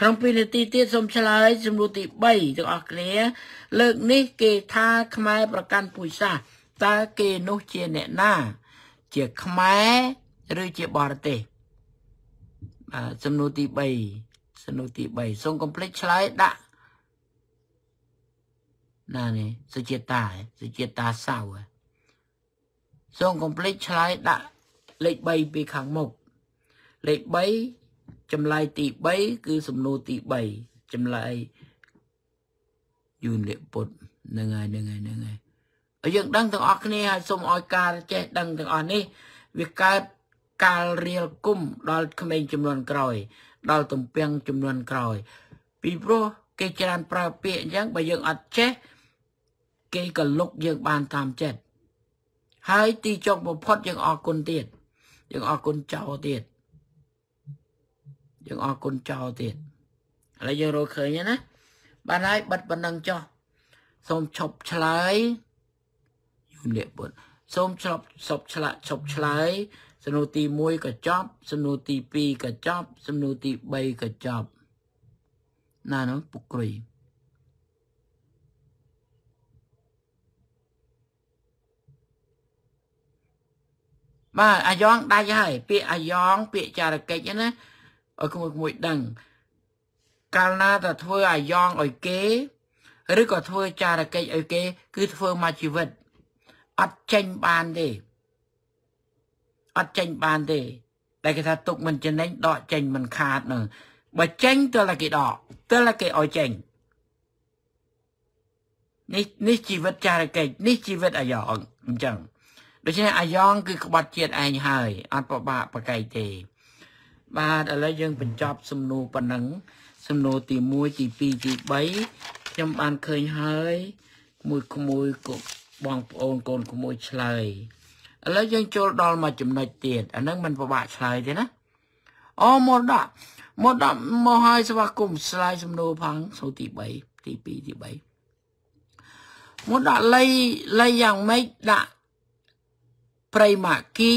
ក្នុង2នាទីទៀតសូមឆ្លើយសំណួរទី3ទាំងអស់គ្នា លើកនេះគេថាខ្មែរប្រកាន់ពុយសាសតើគេនោះជាអ្នកណា ជាខ្មែរឬជាបរទេសបាទសំណួរទី3សំណួរទី3សូមកុំភ្លេចឆ្លើយដាក់ណានេះសុជាតាសុជាតាសៅសូមកុំភ្លេចឆ្លើយដាក់លេខ3ពីខាងមុខលេខ3 ចម្លើយទី3គឺសំណួរទី3ចម្លើយយូនលិពុតហ្នឹងហើយហ្នឹងហើយហ្នឹងហើយហើយយើងដឹងទាំងអស់គ្នាហើយសូមឲ្យការចេះដឹងទាំងអស់នេះវាកើតកាលរៀលគុំដល់ក្មេងចំនួនក្រោយ ដល់ទំពាំងចំនួនក្រោយ ពីព្រោះគេច្រើនប្រើពាក្យអញ្ចឹងបើយើងអត់ចេះគេក៏លុកយើងបានតាមចិត្តហើយទីចុងបំផុតយើងអរគុណទៀតយើងអរគុណចោលទៀត យើងអរគុណចោលទៀតឥឡូវយើងរកឃើញណាបានហើយបិទប៉ុណ្ណឹងចុះសូមឈប់ឆ្លើយយូនលៀបពុតសូមឈប់ឈប់ឆ្លាក់ឈប់ឆ្លើយសំណួរទី1ក៏ចប់សំណួរទី2ក៏ចប់សំណួរទី3ក៏ចប់ណានោះពុកគ្រីបាទអាយ៉ងដាច់ហើយពាក្យអាយ៉ងពាក្យចារកិច្ចណា ឲ្យក្មួយក្មួយដឹង កាលណាតែធ្វើអាយ៉ងឲ្យគេឬក៏ធ្វើចារកិច្ចឲ្យគេ គឺធ្វើមកជីវិតអត់ចេញបានទេអត់ចេញបានទេតែគេថាទុកមិនចំណេញដកចេញមិនខាតនឹងបើចេញទើបតែគេដកទើបតែគេឲ្យចេញនេះនេះជីវិតចារកិច្ចនេះជីវិតអាយ៉ងអញ្ចឹងដូច្នេះអាយ៉ងគឺក្បត់ជាតិឯងហើយអត់ប្របាក់ប្រកែកទេ បាទឥឡូវយើងបញ្ចប់សំណួរប៉ុណ្ណឹងសំណួរទី1ទី2ទី3ខ្ញុំបានឃើញហើយ មួយក្មួយក៏បងប្អូនកូនក្មួយឆ្លើយឥឡូវយើងចូលដល់មួយចំណុចទៀតអានឹងមិនពិបាកឆ្លើយទេណាអូមកដាក់មកដាក់មកឲ្យស្វាគមន៍ឆ្លើយសំណួរផងសូទី3ទី2ទី3មកដាក់លៃលៃយ៉ាងម៉េចដាក់ព្រៃម៉ាគី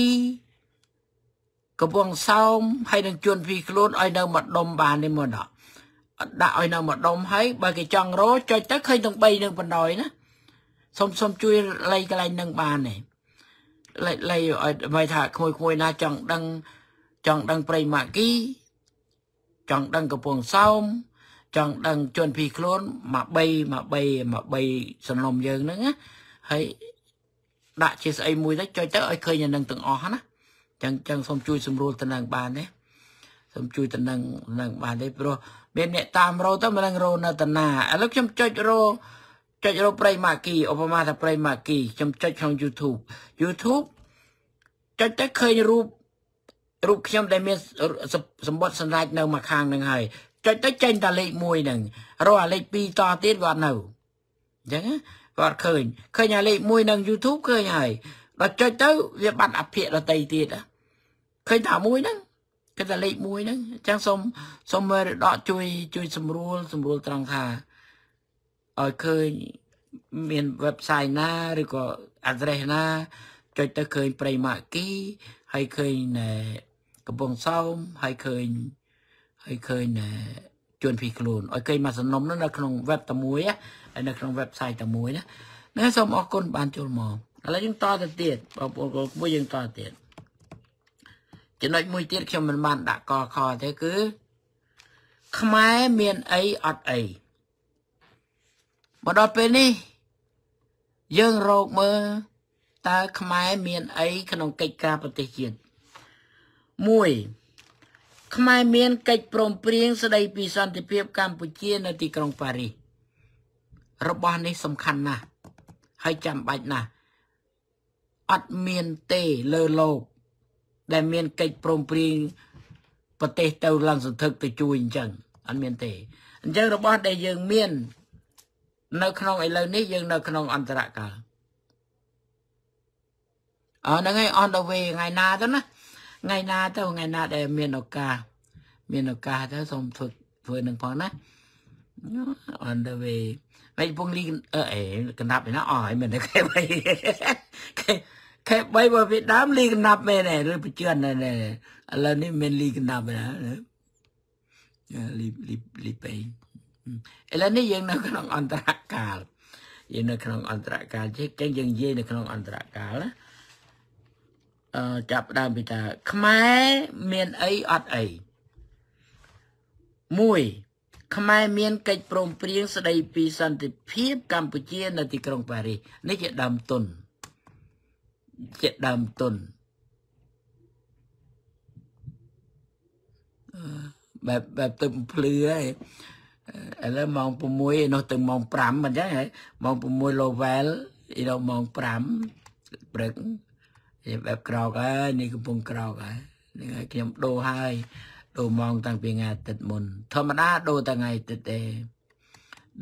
កំពង់សោមហើយនឹងជួនភីខ្លួនឲ្យនៅម្ដុំបាននេះមកដល់ដាក់ឲ្យនៅម្ដុំហើយបើគេចង់រោចុចទៅឃើញទាំង3នឹងបណ្ដោយណាសុំសុំជួយលៃកន្លែងនឹងបានទេលៃលៃឲ្យមិនថាក្មួយក្មួយណាចង់ដឹងចង់ដឹងព្រៃម៉ាគីចង់ដឹងកំពង់សោមចង់ដឹងជន់ភីខ្លួនមក3មក3មក3សន្លុំយើងហ្នឹងណាហើយដាក់ជាស្អីមួយទៅចុចទៅឲ្យឃើញអានឹងទាំងអស់ណា ចឹងចឹងសូមជួយសម្រួលទៅនឹងបានទេសូមជួយទៅនឹងនឹងបានទេព្រោះមានអ្នកតាមរោទៅមិននឹងរោនៅតាណាឥឡូវខ្ញុំចុចរោចុចរោប្រៃម៉ាគីឧបមាថាប្រៃម៉ាគីខ្ញុំចុចក្នុង YouTube YouTube ចុចទៅឃើញរូបរូបខ្ញុំដែលមានសម្បត្តិសម្រាប់នៅមួយខាងនឹងហើយចុចទៅចេញតែលេខ1ហ្នឹងរកអាលេខ2តទៀតវាអត់នៅអញ្ចឹងគាត់ឃើញឃើញអាលេខ1នៅ YouTube ឃើញហើយដល់ចុចទៅវាបាត់អភិរតីទៀត ឃើញតែមួយហ្នឹងគឺតែលេខ1ហ្នឹងអញ្ចឹងសូមសូមមើលដកជួយជួយសម្រួលសម្រួលត្រង់ថាឲ្យឃើញមាន website ណាឬក៏ address ណាចុចទៅឃើញព្រៃម៉ាគីហើយឃើញកំពង់សោមហើយឃើញហើយឃើញជួនភីខ្លួនឲ្យឃើញមកសំណុំនោះនៅក្នុង web តែមួយហើយនៅក្នុង website តែមួយណាណាសូមអរគុណបានចូលមកឥឡូវយើងតទៅទៀតបងប្អូនមួយយើងតទៀត ចំណុចមួយទៀតខ្ញុំមិនបានដាក់កខទេគឺ ខ្មែរមានអីអត់អីមកដល់ពេលនេះ យើងរកមើលតើខ្មែរមានអីក្នុងកិច្ចការប្រទេសជាតិ1ខ្មែរមានកិច្ចព្រមព្រៀងស្តីពីសន្តិភាពកម្ពុជានៅទីក្រុងប៉ារីសរបស់នេះសំខាន់ណាស់ហើយចាំបាច់ណាស់អត់មានទេលើលោក ដែលមានកិច្ចព្រមព្រៀងប្រទេសទៅឡើងសន្ធឹកទៅជួយអញ្ចឹងអត់មានទេអញ្ចឹងរបស់ដែលយើងមាន នៅក្នុងឥឡូវនេះយើងនៅក្នុងអន្តរកាលអរហ្នឹងហើយ on the way ថ្ងៃណាទៅណាថ្ងៃណាទៅថ្ងៃណាដែលមានឱកាសមានឱកាសទៅសូមធ្វើធ្វើនឹងផងណា on the way មិនពងលីអឺអេកណ្ដាប់ឯណាអស់ហើយមិនតែគេបីគេ គេបីបើពីដើមលីកណ្ដាប់មែនទេឬបញ្ជឿនណែឥឡូវនេះមានលីកណ្ដាប់ណាលីលីលីពេឥឡូវនេះយើងនៅក្នុងអន្តរកាលយើងនៅក្នុងអន្តរកាលជិះចឹងយើងនិយាយនៅក្នុងអន្តរកាលណាអឺចាប់ដើមពីថាខ្មែរមានអីអត់អី1ខ្មែរមានកិច្ចព្រមព្រៀងស្តីពីសន្តិភាពកម្ពុជានៅទីក្រុងប៉ារីសនេះជាដើមទុន ជាដើមទុនបែបបែបទឹកភ្លឺហើយឥឡូវម៉ោង6នោះទៅម៉ោង5មិនអញ្ចឹងហើយម៉ោង6 level ឥឡូវម៉ោង5ព្រឹកបែបក្រោកហើយនេះកំពុងក្រោកហើយនេះហើយខ្ញុំដូរហើយដូរម៉ោងតាំងពីថ្ងៃអាទិត្យមុនធម្មតាដូរតែថ្ងៃអាទិត្យទេ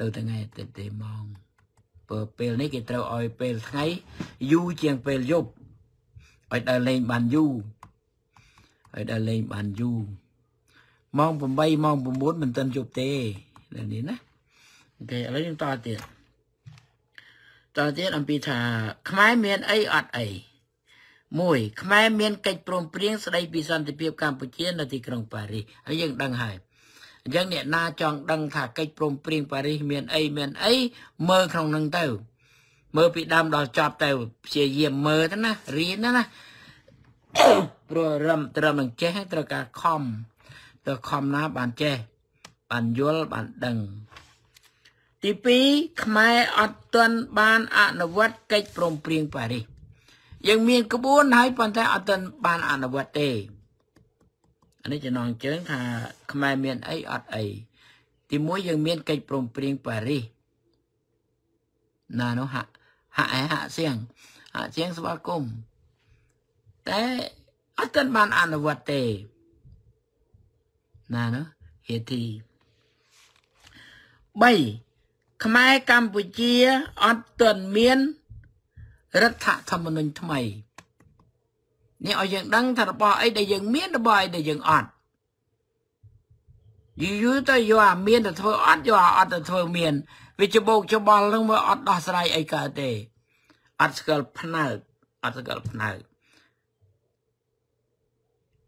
ដូរតែថ្ងៃអាទិត្យទេម៉ោង ព្រោះពេលនេះគេត្រូវឲ្យពេលថ្ងៃយូរជាងពេលយប់ឲ្យដើរលេងបានយូរឲ្យដើរលេងបានយូរម៉ោង8ម៉ោង9មិនទាន់យប់ទេនេះណាអូខេឥឡូវយើងតទៀតតទៀតអំពីថាខ្មែរមានអីអត់អី1ខ្មែរមានកិច្ចព្រមព្រៀងស្តីពីសន្តិភាពកម្ពុជានៅទីក្រុងប៉ារីសហើយយើងដឹងហើយ អញ្ចឹងអ្នកណាចង់ដឹងថាកិច្ចព្រមព្រៀងប៉ារីសមានអីមានអីមើលក្នុងនឹងទៅ មើលពីដើមដល់ចប់ទៅព្យាយាមមើលទៅណារៀនណាណាព្រោះរំត្រឹមនឹងចេះត្រូវការខំទៅខំណាបានចេះបានយល់បានដឹងទី2ខ្មែរអត់ទាន់បានអនុវត្តកិច្ចព្រមព្រៀងប៉ារីសយើងមានក្បួនហើយប៉ុន្តែអត់ទាន់បានអនុវត្តទេអា នេះចំណងជើងថាខ្មែរមានអីអត់អីទីមួយយើងមានកិច្ចព្រមព្រៀងប៉ារីសណានោះហាក់ហាក់ហាក់សៀងហាក់សៀងស្វាគមន៍តែអត់ទាន់បានអនុវត្តទេណានោះហេទី3ខ្មែរកម្ពុជាអត់ទាន់មានរដ្ឋធម្មនុញ្ញថ្មី នេះឲ្យយើងដឹងថារបស់អីដែលយើងមានរបស់អីដែលយើងអត់យូរយូរទៅយកអាមានទៅធ្វើអត់យកអាអត់ទៅធ្វើមានវាច្បោកច្បល់នឹងវាអត់ដោះស្រាយអីកើតទេអត់ស្គាល់ផ្នើកអត់ស្គាល់ផ្នើក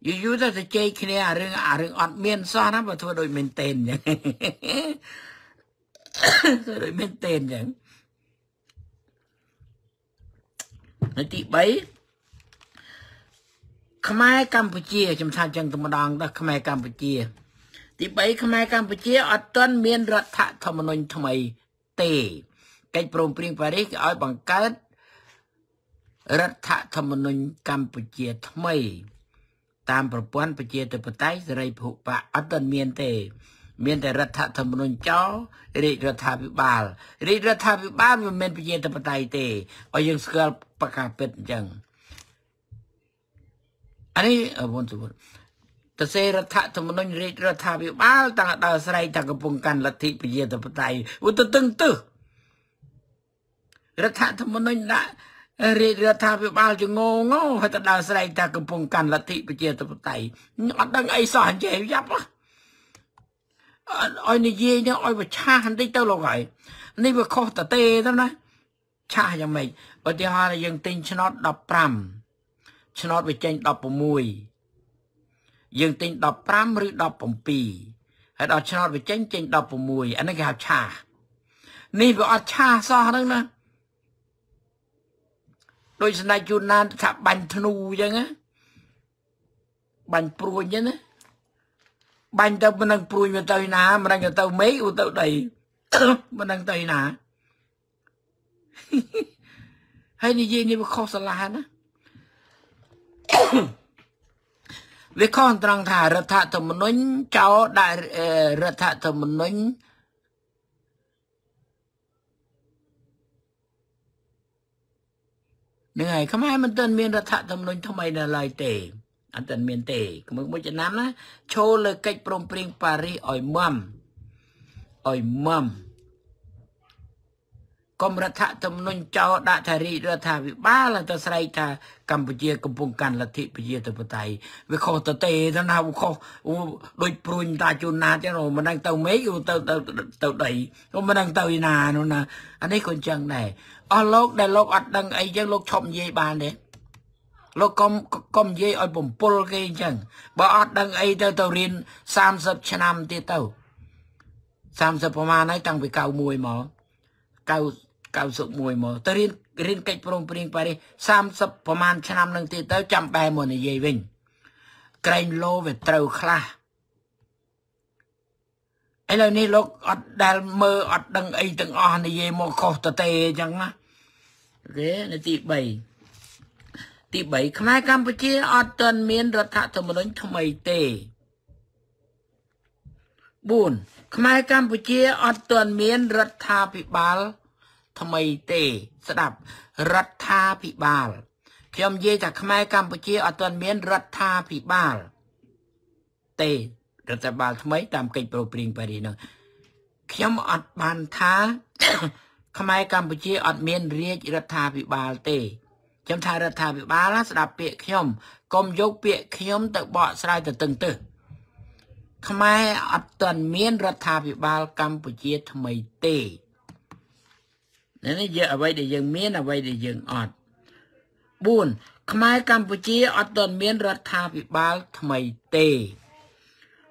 យូរយូរទៅទៅជ័យគ្នាអារឿងអារឿងអត់មានសោះណាបើធ្វើដូចមែនតេនអញ្ចឹងធ្វើដូចមែនតេនអញ្ចឹងនៅទី3 ខ្មែរកម្ពុជាខ្ញុំថាចឹងតែម្ដងដល់ខ្មែរកម្ពុជា ទី3ខ្មែរកម្ពុជាអត់ទាន់មានរដ្ឋធម្មនុញ្ញថ្មីទេកិច្ចព្រមព្រៀងប៉ារីសគេឲ្យបង្កើតរដ្ឋធម្មនុញ្ញកម្ពុជាថ្មី តាមប្រព័ន្ធប្រជាធិបតេយ្យសេរីពហុបកអត់ទាន់មានទេ មានតែរដ្ឋធម្មនុញ្ញចោលរាជរដ្ឋាភិបាលរាជរដ្ឋាភិបាលមិនមែនប្រជាធិបតេយ្យទេឲ្យយើងស្គាល់បកាពិតអញ្ចឹង អានេះវុនសុវតតសេរដ្ឋធម្មនុញ្ញរាជរដ្ឋាភិបាលតាំងដល់ស្រ័យតាកំពុងកាន់លទ្ធិប្រជាធិបតេយ្យឧទទឹងទឹះរដ្ឋធម្មនុញ្ញដាក់រាជរដ្ឋាភិបាលជងងហើយទៅដល់ស្រ័យតាកំពុងកាន់លទ្ធិប្រជាធិបតេយ្យអត់ដឹងអីសោះអញ្ចឹងយ៉ាប់អត់ឲ្យនិយាយនេះឲ្យប្រឆាបន្តិចទៅលោកហើយនេះវាខុសតទេទៅណាឆាយ៉ាងម៉េចឧទាហរណ៍យើងទិញឆ្នោត15 ឆ្នោតវាចេញ16យើងទិញ15ឬ17ហើយដល់ឆ្នោតវាចេញចេញ16អានេះគេហៅឆានេះវាអត់ឆាសោះហ្នឹងណាដូចស្ដេចយូណានថាបាញ់ធ្នូអញ្ចឹងណាបាញ់ព្រួញចឹងណាបាញ់ទៅមិននឹងព្រួញទៅទៅណាមិននឹងទៅមេឃឧទៅដីមិននឹងទៅណាហើយនិយាយនេះវាខុសស្រឡះណា វាខុសត្រង់ថារដ្ឋធម្មនុញ្ញចោលដាក់រដ្ឋធម្មនុញ្ញនឹងហើយខ្មែរមិនទាន់មានរដ្ឋធម្មនុញ្ញថ្មីនៅឡើយទេអត់ទាន់មានទេគំមួយចំណាំណាឈោលើកិច្ចព្រមព្រៀងប៉ារីសឲ្យមមឲ្យមម កុំរដ្ឋធម្មនុញ្ញចោលដាក់ថារាជរដ្ឋាភិបាលទៅស្រែកថាកម្ពុជាកំពុងកាន់លទ្ធិប្រជាធិបតេយ្យវាខុសទៅទេទៅណាវាខុសដូចព្រួញតាជួនណាចឹងមិនដឹងទៅមេឃទៅទៅទៅដីមិនដឹងទៅឯណានោះណាអានេះក៏អញ្ចឹងដែរអស់លោកដែលលោកអត់ដឹងអីចឹងលោកឈប់និយាយបានទេលោកកុំកុំនិយាយឲ្យបំពុលគេអញ្ចឹងបើអត់ដឹងអីទៅទៅរៀន30ឆ្នាំទៀតទៅ30ប្រហែលហើយតាំងពី91មក9 91មកទៅរៀនរៀនកិច្ចព្រមព្រៀងប៉ារីស30ប្រហែលឆ្នាំនឹងទៀតទៅចាំបែរមកនិយាយវិញក្រែងលោវាត្រូវខ្លះឥឡូវនេះលោកអត់ដែលមើលអត់ដឹងអីទាំងអស់និយាយមកខុសទៅទេអញ្ចឹងណាអូខេនៅទី3ទី3ខ្មែរកម្ពុជាអត់ទាន់មានរដ្ឋធម្មនុញ្ញថ្មីទេ4ខ្មែរកម្ពុជាអត់ទាន់មានរដ្ឋាភិបាល ថ្មីទេ ស្ដាប់រដ្ឋាភិបាលខ្ញុំនិយាយថាខ្មែរកម្ពុជាអត់ទាន់មានរដ្ឋាភិបាលទេរដ្ឋាភិបាលថ្មីតាមកិច្ចប្រព្រឹត្តប៉ារីសនោះខ្ញុំអត់បានថាខ្មែរកម្ពុជាអត់មានរាជរដ្ឋាភិបាលទេខ្ញុំថារដ្ឋាភិបាលស្ដាប់ពាក្យខ្ញុំកុំយកពាក្យខ្ញុំទៅបកស្រាយទៅតឹងទៅខ្មែរអត់ទាន់មានរដ្ឋាភិបាលកម្ពុជាថ្មីទេ នេះយើងអ្វីដែលយើងមានអ្វីដែលយើងអត់4ខ្មែរកម្ពុជាអត់ទាន់មានរដ្ឋាភិបាលថ្មីទេ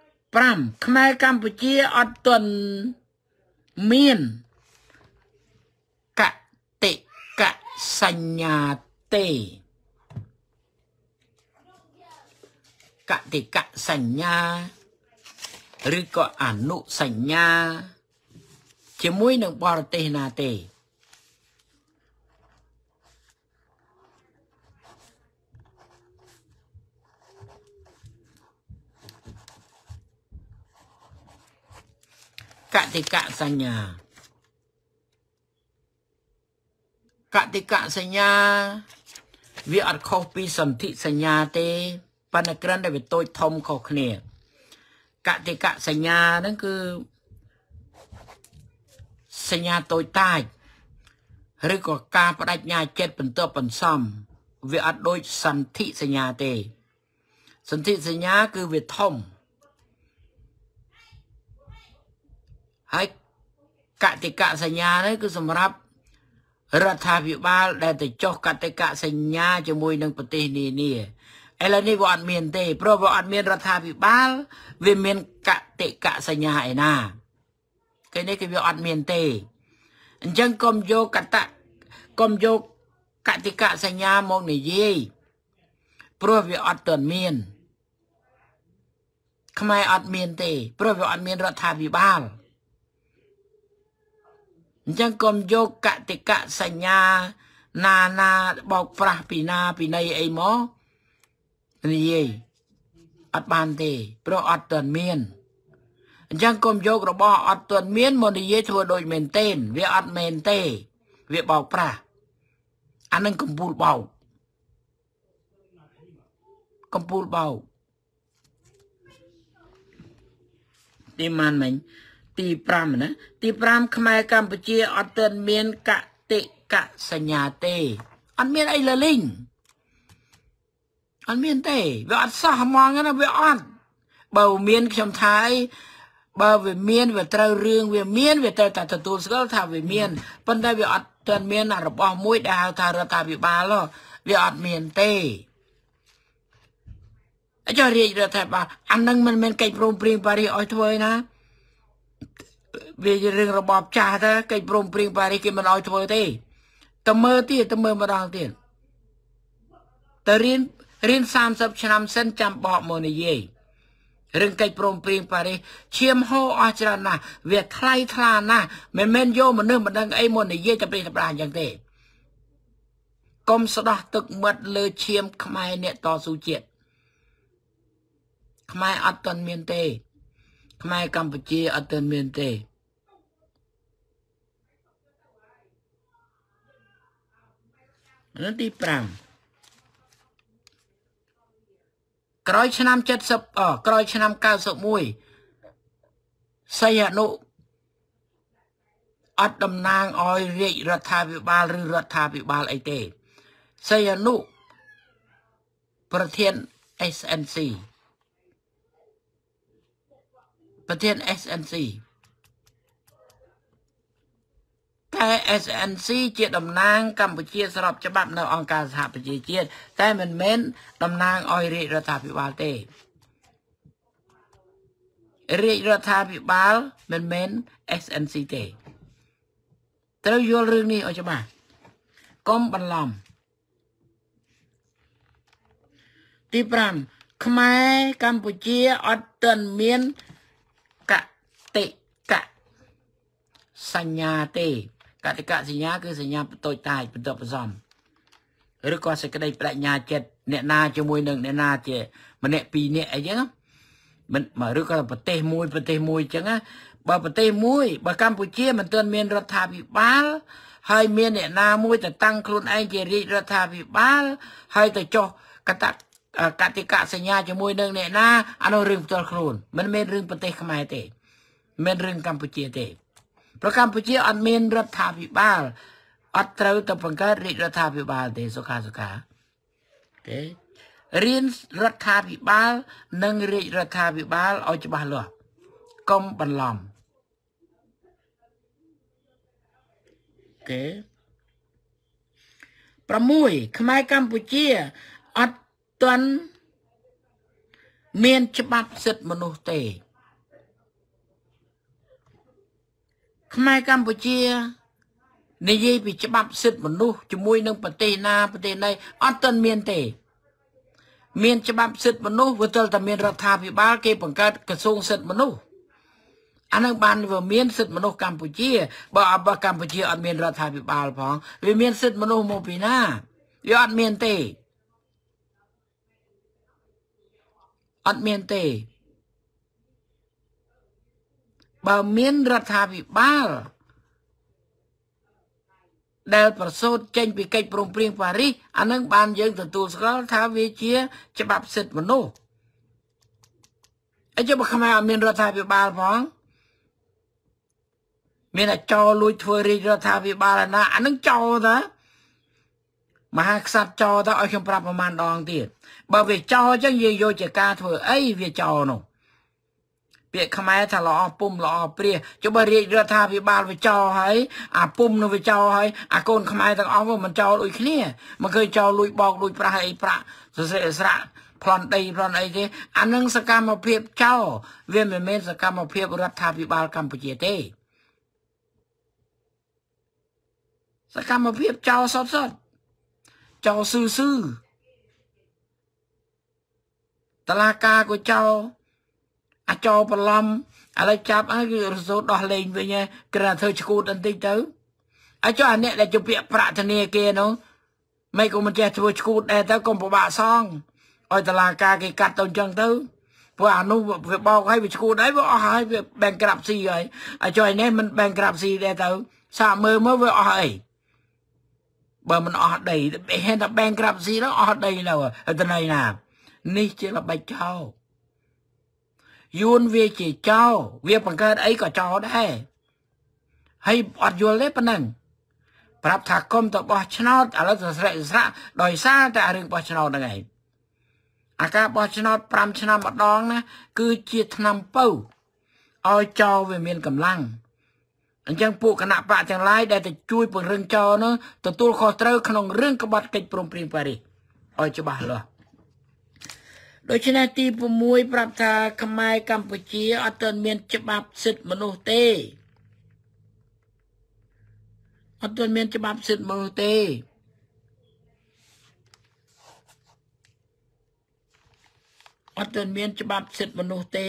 5ខ្មែរកម្ពុជាអត់ទាន់មានកតិកសញ្ញាទេកតិកសញ្ញាឬក៏អនុសញ្ញាជាមួយនឹងបរទេសណាទេ កតិកសញ្ញាកតិកសញ្ញាវាអត់ខុសពីសន្ធិសញ្ញាទេប៉ុន្តែគ្រាន់តែវាតូចធំខុសគ្នាកតិកសញ្ញាហ្នឹងគឺសញ្ញាតូចតាចឬក៏ការបដិញ្ញាចិត្តបន្ទាប់បន្សំវាអត់ដូចសន្ធិសញ្ញាទេសន្ធិសញ្ញាគឺវាធំ ហើយកតិកសញ្ញានេះគឺសម្រាប់រដ្ឋាភិបាល ដែលទៅចុះកតិកសញ្ញាជាមួយនឹងប្រទេសនានាឥឡូវនេះវាអត់មានទេព្រោះវាអត់មានរដ្ឋាភិបាល វាមានកតិកសញ្ញាឯណាគេនេះគឺវាអត់មានទេអញ្ចឹងកុំយកកតកុំយកកតិកសញ្ញាមកនិយាយព្រោះវាអត់ទាន់មានខ្មែរអត់មានទេព្រោះវាអត់មានរដ្ឋាភិបាល អញ្ចឹងកុំយកកតិកសញ្ញាណាណាបោកប្រាស់ពីណាពីណីអីមកនិយាយអត់បានទេព្រោះអត់ទាន់មានអញ្ចឹងកុំយករបស់អត់ទាន់មានមកនិយាយធ្វើដូចមែនទេវាអត់មែនទេវាបោកប្រាស់អានឹងកំពូលបោកកំពូលបោកទីម៉ានមិញ ទី5ណាទី5ខ្មែរកម្ពុជាអត់ទាន់មានកតិកសញ្ញាទេអត់មានអីលលីងអត់មានទេវាអត់សោះហ្មងណាវាអត់បើមានខ្ញុំថាយបើវាមានវាត្រូវរឿងវាមានវាត្រូវតែទទួលស្គាល់ថាវាមានប៉ុន្តែវាអត់ទាន់មានរបស់មួយដែលហៅថារដ្ឋាភិបាលវាអត់មានទេអញ្ចឹងរាជរដ្ឋាភិបាលអានឹងមិនមែនកិច្ចព្រមព្រៀងប៉ារីសឲ្យធ្វើណា វាជារឿងរបបចាស់ទៅកិច្ចព្រមព្រៀងប៉ារីសគេមិនឲ្យធ្វើទេតើមើលទៀតតើមើលម្ដងទៀតតើរៀនរៀន30ឆ្នាំសិនចាំបកមកនិយាយរឿងកិច្ចព្រមព្រៀងប៉ារីសឈាមហូរអស់ច្រើនណាស់វាថ្លៃថ្លាណាស់មិនមែនយកមនុស្សមិនដឹងអីមកនិយាយតែពេលតែប្រាអញ្ចឹងទេកុំស្ដោះទឹកមាត់លើឈាមខ្មែរអ្នកតស៊ូជាតិខ្មែរអត់ទាន់មានទេ ខ្មែរកម្ពុជាអត់ទាន់មានទេនៅទី5ក្រោយឆ្នាំ70អក្រោយឆ្នាំ91សីហនុអត់តំណាងឲ្យរាជរដ្ឋាភិបាលឬរដ្ឋាភិបាលអីទេសីហនុប្រធាន SNC ប្រធាន SNC តែ SNC ជាតំណាងកម្ពុជាស្របច្បាប់នៅអង្គការសហប្រជាជាតិតែមិនមែនតំណាងឲ្យរាជរដ្ឋាភិបាលទេរាជរដ្ឋាភិបាលមិនមែន SNC ទេត្រូវយល់រឿងនេះឲ្យច្បាស់កុំបន្លំទី5ខ្មែរកម្ពុជាអត់ទាន់មានក តិកសញ្ញាទេកតិកសញ្ញាគឺសញ្ញាបន្ទោចតាចបន្ទាប់បន្សំឬក៏សេចក្តីប្រាជ្ញាចិត្តអ្នកណាជាមួយនឹងអ្នកណាជាម្នាក់ពីរនាក់អីចឹងមិនឬក៏ប្រទេសមួយប្រទេសមួយចឹងណាបើប្រទេសមួយបើកម្ពុជាមិនទាន់មានរដ្ឋាភិបាលហើយមានអ្នកណាមួយទៅតាំងខ្លួនឯងជារាជរដ្ឋាភិបាលហើយទៅចុះកតកតិកសញ្ញាជាមួយនឹងអ្នកណាអានោះរឿងផ្ទាល់ខ្លួនមិនមែនរឿងប្រទេសខ្មែរទេ មិនរឿងកម្ពុជាទេប្រកម្ពុជាអត់មានរដ្ឋាភិបាលអត់ត្រូវទៅបង្កើតរាជរដ្ឋាភិបាលទេសុខាសុខាទេរៀនរដ្ឋាភិបាល និងរាជរដ្ឋាភិបាលឲ្យច្បាស់លាស់កុំបន្លំគេ6ខ្មែរកម្ពុជាអត់ទាន់មានច្បាប់សិទ្ធិមនុស្សទេ ខ្មែរកម្ពុជានិយាយពីច្បាប់សិទ្ធិមនុស្សជាមួយនឹងប្រទេសណាប្រទេសណីអត់ទាន់មានទេ មានច្បាប់សិទ្ធិមនុស្សវាទល់តែមានរដ្ឋាភិបាល គេបង្កើតក្រសួងសិទ្ធិមនុស្សអានឹងបានវាមានសិទ្ធិមនុស្សកម្ពុជាបើអបកម្ពុជាអត់មានរដ្ឋាភិបាលផងវាមានសិទ្ធិមនុស្សមកពីណាវាអត់មានទេអត់មានទេ បើមានរដ្ឋាភិបាល ដែលប្រសូតចេញពីកិច្ចព្រមព្រៀងប៉ារីសអានឹងបានយើងទទួលស្គាល់ថាវាជា ច្បាប់សិទ្ធិមនុស្សអីចុះបើខ្មែរអត់មានរដ្ឋាភិបាលផងមានតែចោលលួចធ្វើរាជរដ្ឋាភិបាលណាអានឹងចោលតាមហាក្សត្រចោលតាឲ្យខ្ញុំប្រាប់ប្រហែលដងទៀតបើវាចោលអញ្ចឹងយើងយកជាការធ្វើអីវាចោលនោះ ពាក្យខ្មែរថាល្អពុំល្អព្រាសចុះបើរាជរដ្ឋាភិបាលវាចោលហើយអាពុំនឹងវាចោលហើយអាកូនខ្មែរទាំងអស់មិនចោលដូចគ្នាមិនឃើញចោលលួចបោកលួចប្រាស់អីប្រាក់សរសេរស្រាក់ប្លន់ដីប្លន់អីទេអានឹងសកម្មភាពចោលវាមិនមែនសកម្មភាពរដ្ឋាភិបាលកម្ពុជាទេសកម្មភាពចោលសតសតចោលស៊ឺស៊ឺតឡាការក៏ចោល អាចោបន្លំឥឡូវចាប់ហើយគឺរសូតដោះលេងវិញហើយគ្រាន់តែធ្វើឈួតបន្តិចទៅអាចោអាអ្នកដែលជាពាក្យប្រាក់ធនាគារនោះមិនក៏មិនចេះធ្វើឈួតដែរទៅកុំពិបាកសងឲ្យតឡាការគេកាត់ទៅអញ្ចឹងទៅព្រោះអានោះវាបោកឲ្យវាឈួតហើយវាអស់ហើយវា bankruptcy ហើយអាចោឯនេះមិន bankruptcy ដែរទៅសាកមើលមើលវាអស់អីបើមិនអស់ដីហេតុតែ bankruptcy នោះអស់ដីនៅទៅណៃណានេះជាល្បិចចោល យួនវាជាចោវាបង្កើតអីក៏ចោដែរហើយអត់យល់ទេប៉ុណ្ណឹងប្រាប់ថាគុំទៅបោះឆ្នោតឥឡូវទៅស្រែកស្រៈដោយសារតែរឿងបោះឆ្នោតហ្នឹងឯងអាការបោះឆ្នោត5ឆ្នាំម្ដងណាគឺជាឆ្នាំពៅឲ្យចោវាមានកម្លាំងអញ្ចឹងពួកគណៈបកទាំងឡាយដែលទៅជួយពង្រឹងចោនោះទទួលខុសត្រូវក្នុងរឿងក្បត់កិច្ចព្រមព្រៀងប៉ារីសឲ្យច្បាស់លាស់ ដូច្នេះទី6ប្រាប់ថាខ្មែរកម្ពុជាអត់ទាន់មានច្បាប់សិទ្ធិមនុស្សទេអត់ទាន់មានច្បាប់សិទ្ធិមនុស្សទេអត់ទាន់មានច្បាប់សិទ្ធិមនុស្សទេ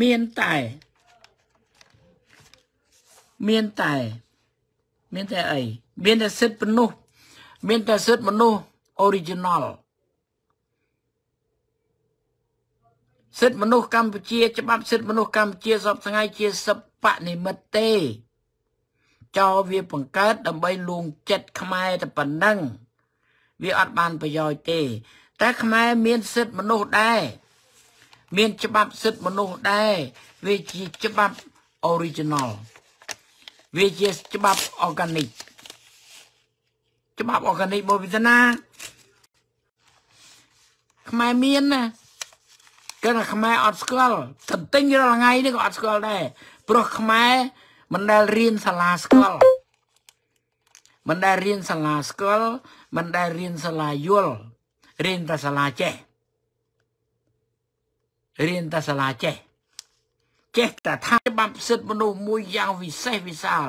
មានតែមានតែមានតែអីមានតែសិទ្ធិមនុស្សមានតែសិទ្ធិមនុស្ស original សិទ្ធិមនុស្សកម្ពុជា ច្បាប់សិទ្ធិមនុស្សកម្ពុជាសពថ្ងៃជាសិបនិមិត្តទេចោវាបង្កើតដើម្បីលួងចិត្តខ្មែរតែប៉ុណ្ណឹងវាអត់បានប្រយោជន៍ទេ តែខ្មែរមានសិទ្ធិមនុស្សដែរមានច្បាប់សិទ្ធិមនុស្សដែរវាជាច្បាប់ original វាជាច្បាប់ organic ច្បាប់ organic មកពីណាខ្មែរមានណា គេថាខ្មែរអត់ស្គាល់ទន្ទិញរាល់ថ្ងៃនេះក៏អត់ស្គាល់ដែរព្រោះខ្មែរមិនដែលរៀនសាលាស្គាល់មិនដែលរៀនសាលាស្គាល់មិនដែលរៀនសាលាយល់រៀនតែសាលាចេះរៀនតែសាលាចេះចេះតែថាច្បាប់សិទ្ធិមនុស្សមួយយ៉ាងវិសេសវិសាល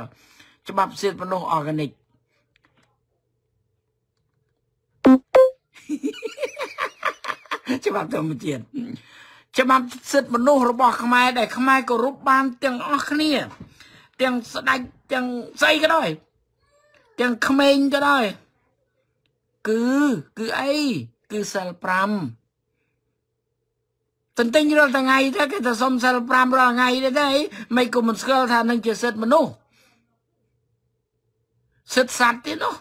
ច្បាប់សិទ្ធិមនុស្សអ័រហ្គានិក ច្បាប់ធម្មជាតិច្បាប់សិទ្ធិមនុស្សរបស់ខ្មែរដែលខ្មែរគោរពបានទាំងអស់គ្នា ទាំងស្ដេចទាំងស្អីក៏ដោយទាំងក្មេងក៏ដោយគឺគឺអីគឺសិល5ទន្ទិញរាល់ថ្ងៃទៅគេទៅសុំសិល5រាល់ថ្ងៃទេទេមិនក៏មិនស្គាល់ថានឹងជាសិទ្ធិមនុស្សសិទ្ធិសត្វទៀតនោះ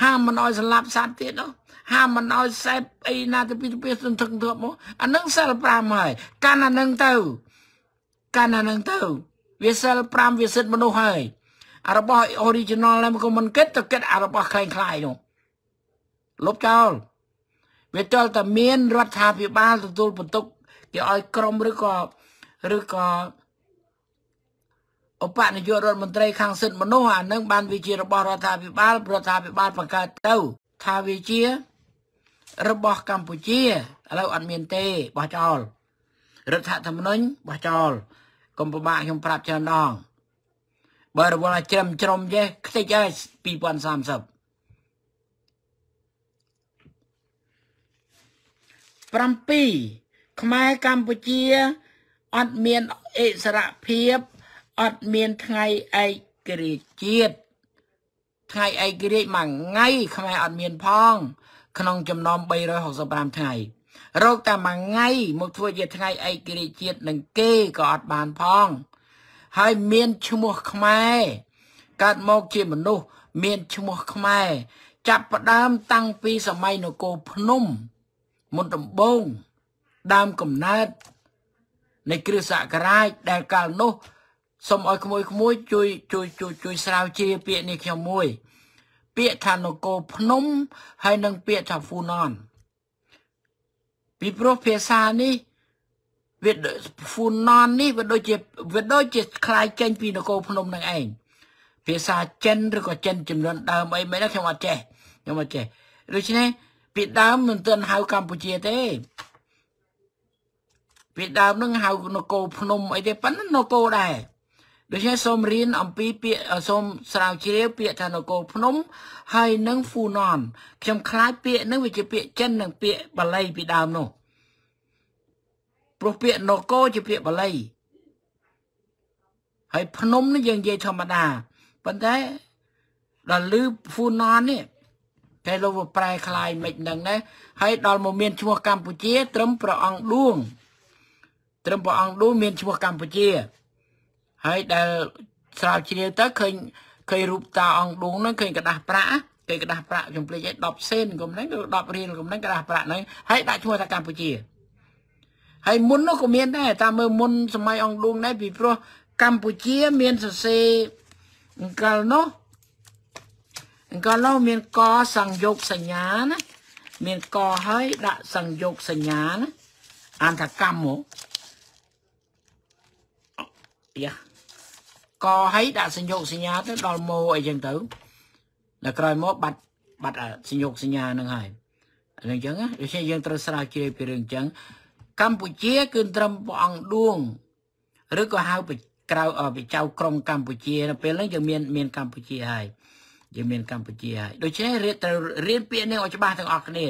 ហាមមិនអោយស្លាប់សត្វទៀតនោះហាមមិនអោយសេពអីណាទៅពីទៅពីសន្ធឹកធប់មកអានឹងសិល5ហើយកាន់អានឹងទៅកាន់អានឹងទៅវាសិល5វាសិទ្ធិមនុស្សហើយអារបស់ original ហ្នឹងក៏មិនគិតទៅគិតអារបស់คล้ายคล้ายនោះលុបចោលវាតលតែមានរដ្ឋាភិបាលទទួលបន្ទុកគេឲ្យក្រុមឬក៏ឬក៏ ឧបនាយករដ្ឋមន្ត្រីខាងសិទ្ធិមនុស្សអានឹងបានវាជារបស់រដ្ឋាភិបាលរដ្ឋាភិបាលបង្កើតទៅថាវាជារបស់កម្ពុជាឥឡូវអត់មានទេបោះចោលរដ្ឋធម្មនុញ្ញបោះចោលកុំពិបាកខ្ញុំប្រាប់ច្រើនដងបើរវល់ជ្រឹមជ្រុំចេះខ្ទេចហើយ2030 7ខ្មែរកម្ពុជាអត់មានអិសរភាព អត់មានថ្ងៃឯករាជ្យជាតិថ្ងៃឯករាជ្យមួយថ្ងៃខ្មែរអត់មានផង ក្នុងចំណោម365ថ្ងៃរោគតែមួយថ្ងៃមកធ្វើជាថ្ងៃឯករាជ្យជាតិនឹងគេក៏អត់បានផង ហើយមានឈ្មោះខ្មែរកើតមកជាមនុស្សមានឈ្មោះខ្មែរចាប់ផ្ដើមតាំងពីសម័យនគរភ្នំមុនដំបូងដើមកំណើតនៃគ្រិស្តសករាជដែលកាលនោះ សូមឲ្យក្មួយក្មួយជួយជួយជួយជួយស្រាវជ្រាវពាក្យនេះខ្ញុំមួយពាក្យថានគរភ្នំហើយនិងពាក្យថាហ្វូណនពីព្រោះភាសានេះវាហ្វូណននេះវាដូចជាវាដូចជាคล้ายចេញពីនគរភ្នំនឹងឯងភាសាចិនឬក៏ចិនចំនួនដើមអីមិនដែរខ្ញុំអត់ចេះខ្ញុំអត់ចេះដូច្នេះពីដើមមិនទាន់ហៅកម្ពុជាទេពីដើមនឹងហៅនគរភ្នំអីទេប៉ុន្តែនគរដែរ ដូច្នេះសូមរៀនអំពីពាក្យសូមស្រាវជ្រាវពាក្យថានគរភ្នំហើយនឹងហ្វូណនខ្ញុំខ្លាចពាក្យនឹងវាជាពាក្យចិននិងពាក្យបាលីពីដើមនោះព្រោះពាក្យនគរជាពាក្យបាលីហើយភ្នំនេះយើងនិយាយធម្មតាប៉ុន្តែដល់លឺហ្វូណននេះគេលោកប្រែคลายមិនដឹងដែរហើយដល់មកមានឈ្មោះកម្ពុជា ត្រឹមព្រះអង្គឌួងត្រឹមព្រះអង្គឌួងមានឈ្មោះកម្ពុជា ហើយដែលស្រាវជ្រាវទៅឃើញឃើញរូបតាអង្គឌួងហ្នឹងឃើញกระดาษប្រាក់គេกระดาษប្រាក់ខ្ញុំភ្លេចឲ្យ10សេនកុំហ្នឹងគឺ10រៀលកុំហ្នឹងกระดาษប្រាក់ហ្នឹងហើយដាក់ឈ្មោះថាកម្ពុជាហើយមុននោះក៏មានដែរតាមមើលមុនសម័យអង្គឌួងដែរពីព្រោះកម្ពុជាមានសរសេរអង្កលនោះអង្កលនោះមានកសង្យោគសញ្ញាណាមានកហើយដាក់សង្យោគសញ្ញាណាអានថាកម្មមកយ៉ា កហើយដាក់សញ្ញោកសញ្ញាទៅដល់ម៉ូអីចឹងទៅដល់ក្រោយមកបាត់បាត់សញ្ញោកសញ្ញានឹងហើយអញ្ចឹងដូច្នេះយើងត្រូវស្រាវជ្រាវពីរឿងអញ្ចឹងកម្ពុជាគឺត្រឹមព្រះអង្គឌួងឬក៏ហៅក្រៅបចៅក្រុងកម្ពុជានៅពេលហ្នឹងយើងមានមានកម្ពុជាហើយយើងមានកម្ពុជាហើយដូច្នេះរៀនត្រូវរៀនពាក្យនេះឲ្យច្បាស់ទាំងអស់គ្នា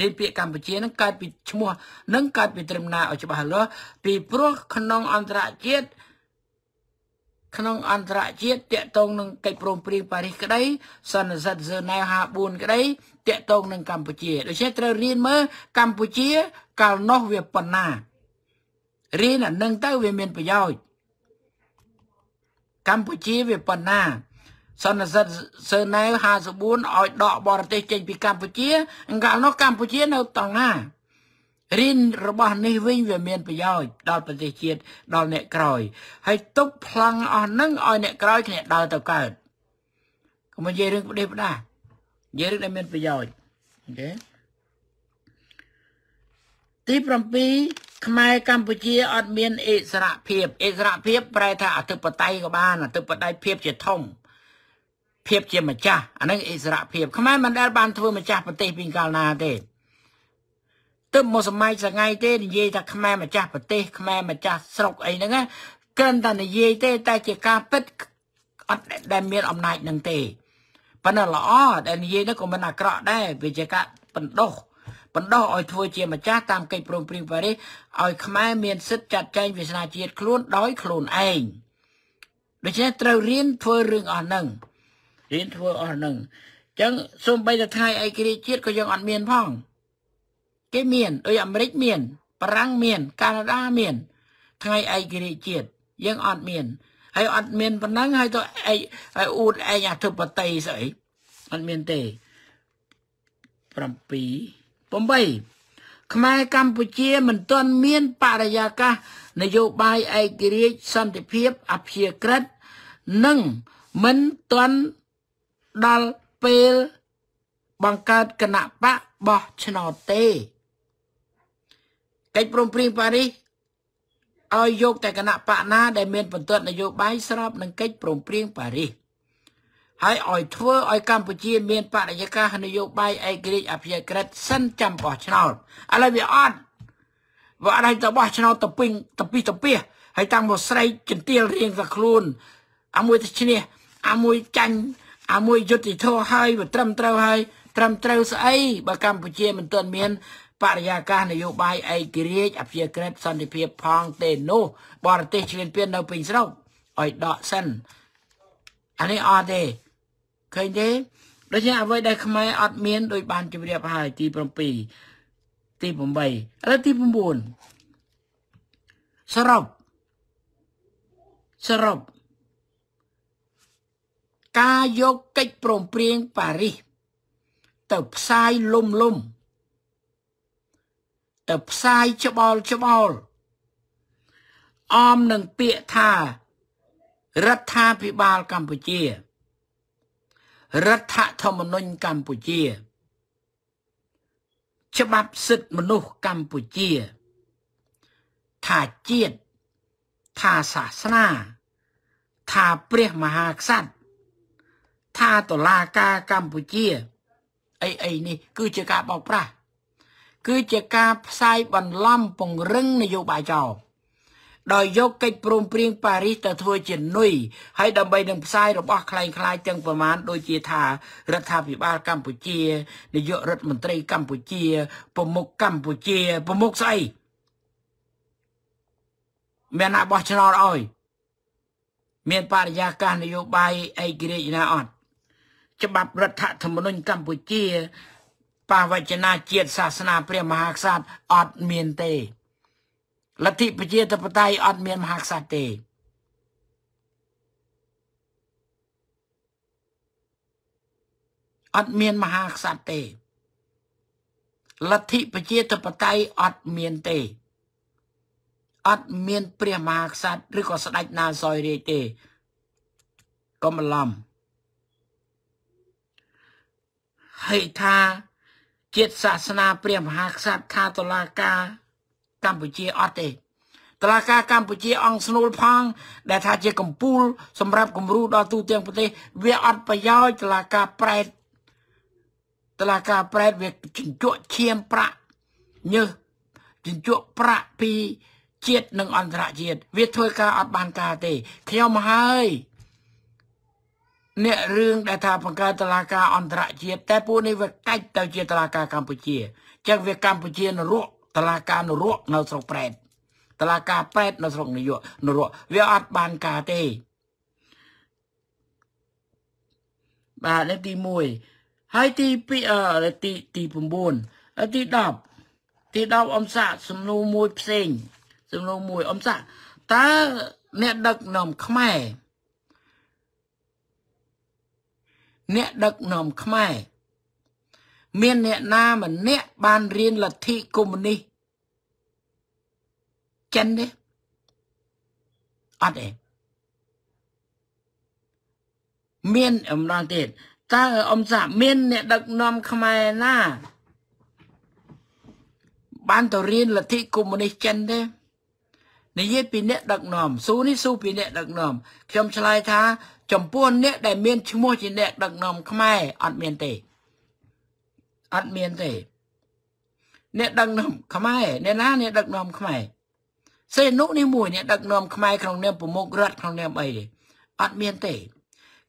រៀនពាក្យកម្ពុជានឹងកើតពីឈ្មោះនឹងកើតពីត្រឹមណាឲ្យច្បាស់លាស់ពីព្រោះក្នុងអន្តរជាតិ ក្នុងអន្តរជាតិតកតងនឹងកិច្ចព្រមព្រៀងប៉ារីសក្តីសន្និសិទហ្សឺណែវ54ក្តីតកតងនឹងកម្ពុជាដូច្នេះត្រូវរៀនមើលកម្ពុជា កាលនោះវាប៉ុណ្ណារៀនអានឹងទៅវាមានប្រយោជន៍កម្ពុជាវាប៉ុណ្ណាសន្និសិទសឺណែវ54ឲ្យដកបរទេសចេញពីកម្ពុជាអង្កាលនោះកម្ពុជានៅតង់ណា រៀនរបស់នេះវិញវាមានប្រយោជន៍ដល់ប្រទេសជាតិដល់អ្នកក្រោយហើយទុកប្លង់អស់នឹងឲ្យអ្នកក្រោយគ្នាដើរទៅកើតកុំនិយាយរឿងប្រទេសផ្ដានិយាយរឿងដែលមានប្រយោជន៍អូខេទី7ខ្មែរកម្ពុជាអត់មានអិសរភាពអិសរភាពប្រែថាអធិបតេយ្យក៏បានអធិបតេយ្យភាពជាធំភាពជាម្ចាស់អានឹងអិសរភាពខ្មែរមិនដែលបានធ្វើម្ចាស់ប្រទេសពីកាលណាទេ ទើបមកសម័យសងៃទេនិយាយថាខ្មែរម្ចាស់ប្រទេសខ្មែរម្ចាស់ស្រុកអីហ្នឹងគ្រាន់តែនិយាយទេ តែជាការពិតអត់ដែលមានអំណាចនឹងទេប៉ុន្តែល្អដែលនិយាយនោះក៏មិនអាក្រក់ដែរវាជាការបណ្ដោះបណ្ដោះឲ្យធ្វើជាម្ចាស់តាមកិច្ចព្រមព្រៀងប៉ារីសឲ្យខ្មែរមានសិទ្ធិចាត់ចែងវាសនាជាតិខ្លួនដោយខ្លួនឯងដូច្នេះត្រូវរៀនធ្វើរឿងអស់ហ្នឹងរៀនធ្វើអស់ហ្នឹងអញ្ចឹងសូម្បីតែថ្ងៃឯករាជ្យជាតិក៏យើងអត់មានផង គេមានដូចអាមេរិកមានបារាំងមានកាណាដាមាន ថ្ងៃឯករាជ្យជាតិយើងអត់មានហើយអត់មានប៉ុណ្ណឹងហើយទៅឯហើយអ៊ូតឯងអធិបតេយ្យស្អីអត់មានទេ7 8ខ្មែរកម្ពុជាមិនទាន់មានបរិយាកាសនយោបាយឯករាជ្យសន្តិភាពអព្យាក្រឹតនិងមិនទាន់ដល់ពេលបង្កើតគណៈបកបោះឆ្នោតទេ កិច្ចព្រមព្រៀងប៉ារីសឲ្យយកតែគណៈបកណាដែលមានបន្ទាត់នយោបាយស្របនឹងកិច្ចព្រមព្រៀងប៉ារីសហើយឲ្យធ្វើឲ្យកម្ពុជាមានបរិយាកាសនយោបាយឯករាជ្យអភិក្រិតសិនចាំបោះឆ្នោតឥឡូវវាអត់វាអត់ឲ្យទៅបោះឆ្នោតទៅពេញទៅពីទៅពីហើយតាំងមកស្រែកចន្ទាលរៀងតែខ្លួនអាមួយទៅឈ្នះអាមួយចាញ់អាមួយយុទ្ធធរហើយវាត្រឹមត្រូវហើយត្រឹមត្រូវស្អីបើកម្ពុជាមិនទាន់មាន បរិយាកាសនយោបាយឯករាជ្យអភិក្រិតសន្តិភាពផងទេនោះបរទេសឆ្លៀនពៀននៅពេញស្រុកឲ្យដកសិនអានេះអត់ទេឃើញទេដូច្នេះអ្វីដែលខ្មែរអត់មានដោយបានជម្រាបហើយទី7ទី8ឥឡូវទី9សរុបសរុបការយកកិច្ចព្រមព្រៀងប៉ារីសទៅផ្សាយលុំលុំទៅ ផ្សាយច្បល់ច្បល់អមនឹងពាក្យថារដ្ឋាភិបាលកម្ពុជារដ្ឋធម្មនុញ្ញកម្ពុជា ច្បាប់សិទ្ធិមនុស្សកម្ពុជា ថាជាតិថាសាសនា ថាព្រះមហាក្សត្រថាតុលាការកម្ពុជាអីអីនេះគឺជាការបោកប្រាស់ គឺជាការផ្សាយបន្លំពង្រឹងនយោបាយចោលដោយយកកិច្ចព្រមព្រៀងប៉ារីសទៅធ្វើជានុយហើយដើម្បីនឹងផ្សាយរបស់คล้ายคล้ายទាំងប្រមាណដូចជាថារដ្ឋាភិបាលកម្ពុជានាយករដ្ឋមន្ត្រីកម្ពុជាប្រមុខកម្ពុជាប្រមុខស្អីមានណាបោះឆ្នោតឲ្យមានបរិយាកាសនយោបាយឯករាជ្យណាអត់ច្បាប់រដ្ឋធម្មនុញ្ញកម្ពុជា បវចនាជាតិសាសនាព្រះមហាក្សត្រអត់មានទេលទ្ធិប្រជាធិបតេយ្យអត់មានមហាក្សត្រទេអត់មានមហាក្សត្រទេលទ្ធិប្រជាធិបតេយ្យអត់មានទេអត់មានព្រះមហាក្សត្រឬក៏ស្ដេចណាសោយរាជទេកុំបន្លំហើយថា ជាតិសាសនាព្រះមហាក្សត្រថាតឡាការកម្ពុជាអត់ទេតឡាការកម្ពុជាអង្គស្នូលផង ដែលថាជាកម្ពូលសម្រាប់គំរូដល់ទូទាំងប្រទេសវាអត់ប្រយោជន៍តឡាការប្រែតតឡាការប្រែតវាជញ្ជក់ឈាមប្រាក់ញើសជញ្ជក់ប្រាក់ពីជាតិនិងអន្តរជាតិវាធ្វើការអត់បានការទេខ្ញុំហើយ អ្នករឿងដែលថាបង្កើតតឡាការអន្តរជាតិតែពួកនេះវាកាច់ទៅជាតឡាការកម្ពុជាចឹងវាកម្ពុជានរកតឡាការនរកនៅស្រុកប្រែតតឡាការប្រែតនៅស្រុកនាយកនរកវាអត់បានការទេបាទលេខទី1ហើយទី2អឺទីទី9ទី10ទី10អំសាក់សំណួរមួយផ្សេងសំណួរមួយអំសាក់តើអ្នកដឹកនាំខ្មែរ អ្នកដឹកនាំខ្មែរមានអ្នកណាម្នាក់បានរៀនលទ្ធិកុម្មុយនីសចិនទេអត់ទេមានអំណងទៀតតើអ៊ំសាមានអ្នកដឹកនាំខ្មែរណាបានទៅរៀនលទ្ធិកុម្មុយនីសចិនទេនិយាយពីអ្នកដឹកនាំស៊ូនេះស៊ូពីអ្នកដឹកនាំខ្ញុំឆ្លើយថា ចំពោះអ្នកដែលមានឈ្មោះជាអ្នកដឹកនាំខ្មែរអត់មានទេអត់មានទេអ្នកដឹកនាំខ្មែរអ្នកណាអ្នកដឹកនាំខ្មែរសេនុនេះមួយអ្នកដឹកនាំខ្មែរក្នុងនាមប្រមុខរដ្ឋក្នុងនាមអីទេអត់មានទេ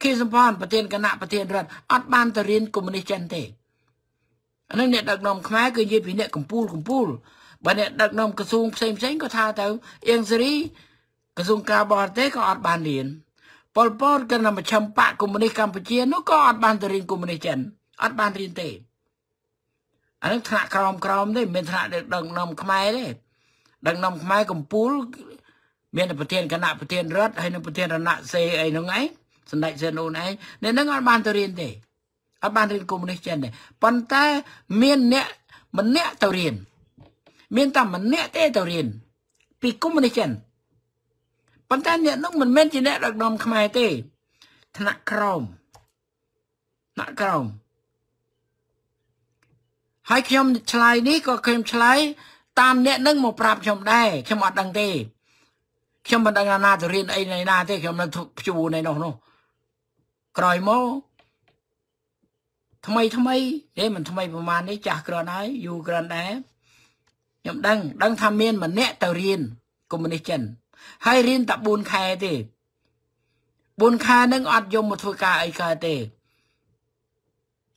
គីសម្ព័ន្ធប្រធានគណៈប្រធានរដ្ឋអត់បានទៅរៀនកុម្មុយនីសចិនទេអានឹងអ្នកដឹកនាំខ្មែរគឺនិយាយពីអ្នកកម្ពុជាកម្ពុជាបើអ្នកដឹកនាំក្រសួងផ្សេងផ្សេងក៏ថាទៅអៀងសេរីក្រសួងការបរទេសក៏អត់បានរៀន ប៉ុលពតក៏នំប្រឆាំបកកុម្មុយនីសកម្ពុជានោះក៏អត់បានទៅរៀនកុម្មុយនីសចិនអត់បានរៀនទេអានឹងថ្នាក់ក្រោមក្រោមទេមិនមែនថ្នាក់ដឹកនាំខ្មែរទេដឹកនាំខ្មែរកម្ពុជាមានប្រធានគណៈប្រធានរដ្ឋហើយនឹងប្រធានរណសេអីហ្នឹងឯងសម្ដេចសេនូនឯងអ្នកហ្នឹងអត់បានទៅរៀនទេអត់បានរៀនកុម្មុយនីសចិនទេប៉ុន្តែមានអ្នកម្នាក់ទៅរៀនមានតែម្នាក់ទេទៅរៀនពីកុម្មុយនីសចិន ប៉ុន្តែអ្នកនោះមិនមែនជាអ្នកដឹកនាំខ្មែរទេថ្នាក់ក្រោមថ្នាក់ក្រោមហើយខ្ញុំឆ្លើយនេះក៏ខ្ញុំឆ្លើយតាមអ្នកនឹងមកប្រាប់ខ្ញុំដែរខ្ញុំអត់ដឹងទេខ្ញុំមិនដឹងណាទៅរៀនអីនៅណាទេខ្ញុំនៅព្យួរនៅនោះនោះក្រោយមកថ្មីថ្មីទេមិនថ្មីប្រហែលនេះចាស់ក្រនហើយយូរក្រនដែរខ្ញុំដឹងដឹងថាមានម្នាក់ទៅរៀនកុម្មុយនីសចិន ហើយរៀនតែ4ខែទេ4ខែនឹងអត់យកមកធ្វើការអីកើតទេ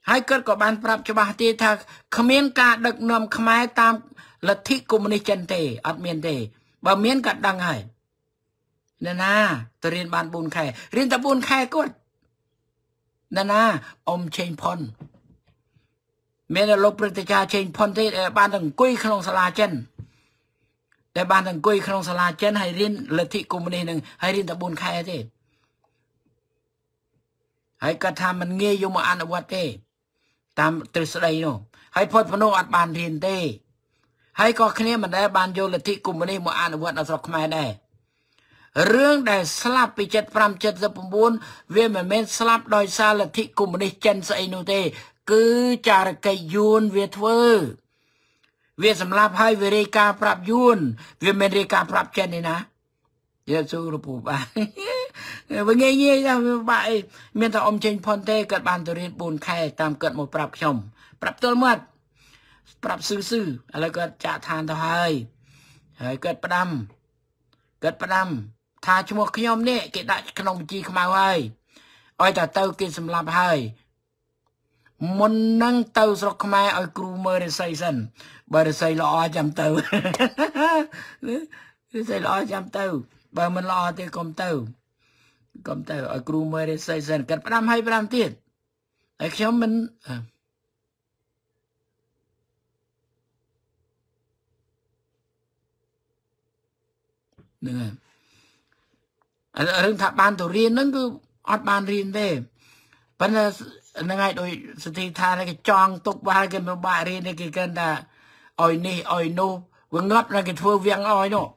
ហើយគាត់ក៏បានប្រាប់ច្បាស់ទៀតថាគ្មានការដឹកនាំខ្មែរតាមលទ្ធិកុម្មុយនីសចិនទេអត់មានទេ បើមានក៏ដឹងហើយណាណាទៅរៀនបាន4ខែរៀនតែ4ខែគាត់ណាណាអ៊ំឆេងផុនមានលោកព្រឹទ្ធាចារ្យឆេងផុនទេបានទៅអង្គុយក្នុងសាលាចិន ដែលបានទៅអង្គុយក្នុងសាលាចិនហើយរៀនលទ្ធិកុម្មុយនីសនឹងហើយរៀនតែ4ខែទេហើយគាត់ថាมันងាយយកមកអនុវត្តទេ តាមទ្រឹស្ដីនោះហើយផុតភ្នោះអត់បានរៀនទេ ហើយក៏គ្នាមិនដែលបានយកលទ្ធិកុម្មុយនីសមកអនុវត្តនៅស្រុកខ្មែរដែររឿងដែលស្លាប់ពី75 79វាមិនមែនស្លាប់ដោយសារលទ្ធិកុម្មុយនីសចិនស្អីនោះទេ គឺចារកិច្ចយួនវាធ្វើ វាសម្លាប់ហើយវារាយការប្រាប់យួនវាមិនរាយការប្រាប់ចិនទេណាយកសួរពូបាទវាងាយងាយណាស់វាបាក់អីមានតែអ៊ំចេញផុនទេគាត់បានទៅរៀន4ខែតាមគាត់មកប្រាប់ខ្ញុំប្រាប់ទល់មាត់ប្រាប់ស៊ឺស៊ឺឥឡូវគាត់ចាក់ឋានទៅហើយហើយគាត់ផ្ដាំគាត់ផ្ដាំថាឈ្មោះខ្ញុំនេះគេដាក់ក្នុងបញ្ជីខ្មៅហើយឲ្យតែទៅគេសម្លាប់ហើយ មុននឹងទៅស្រុកខ្មែរឲ្យគ្រូមើលរិស័យសិនបើរិស័យល្អចាំទៅរិស័យល្អចាំទៅ បើមិនល្អទេកុំទៅកុំទៅឲ្យគ្រូមើលរិស័យសិនកាត់ផ្ដាំឲ្យផ្ដាំទៀតហើយខ្ញុំមិនហ្នឹងហើយរឿងថាបានទៅរៀនហ្នឹងគឺអត់បានរៀនទេប៉ុន្តែ ហ្នឹងហើយដោយសតិថាគេចង់ទុកបាល់គេមិនបាក់រៀនទេគេគិតថាឲ្យនេះឲ្យនោះវាងាប់ដល់គេធ្វើវាំងអោយនោះ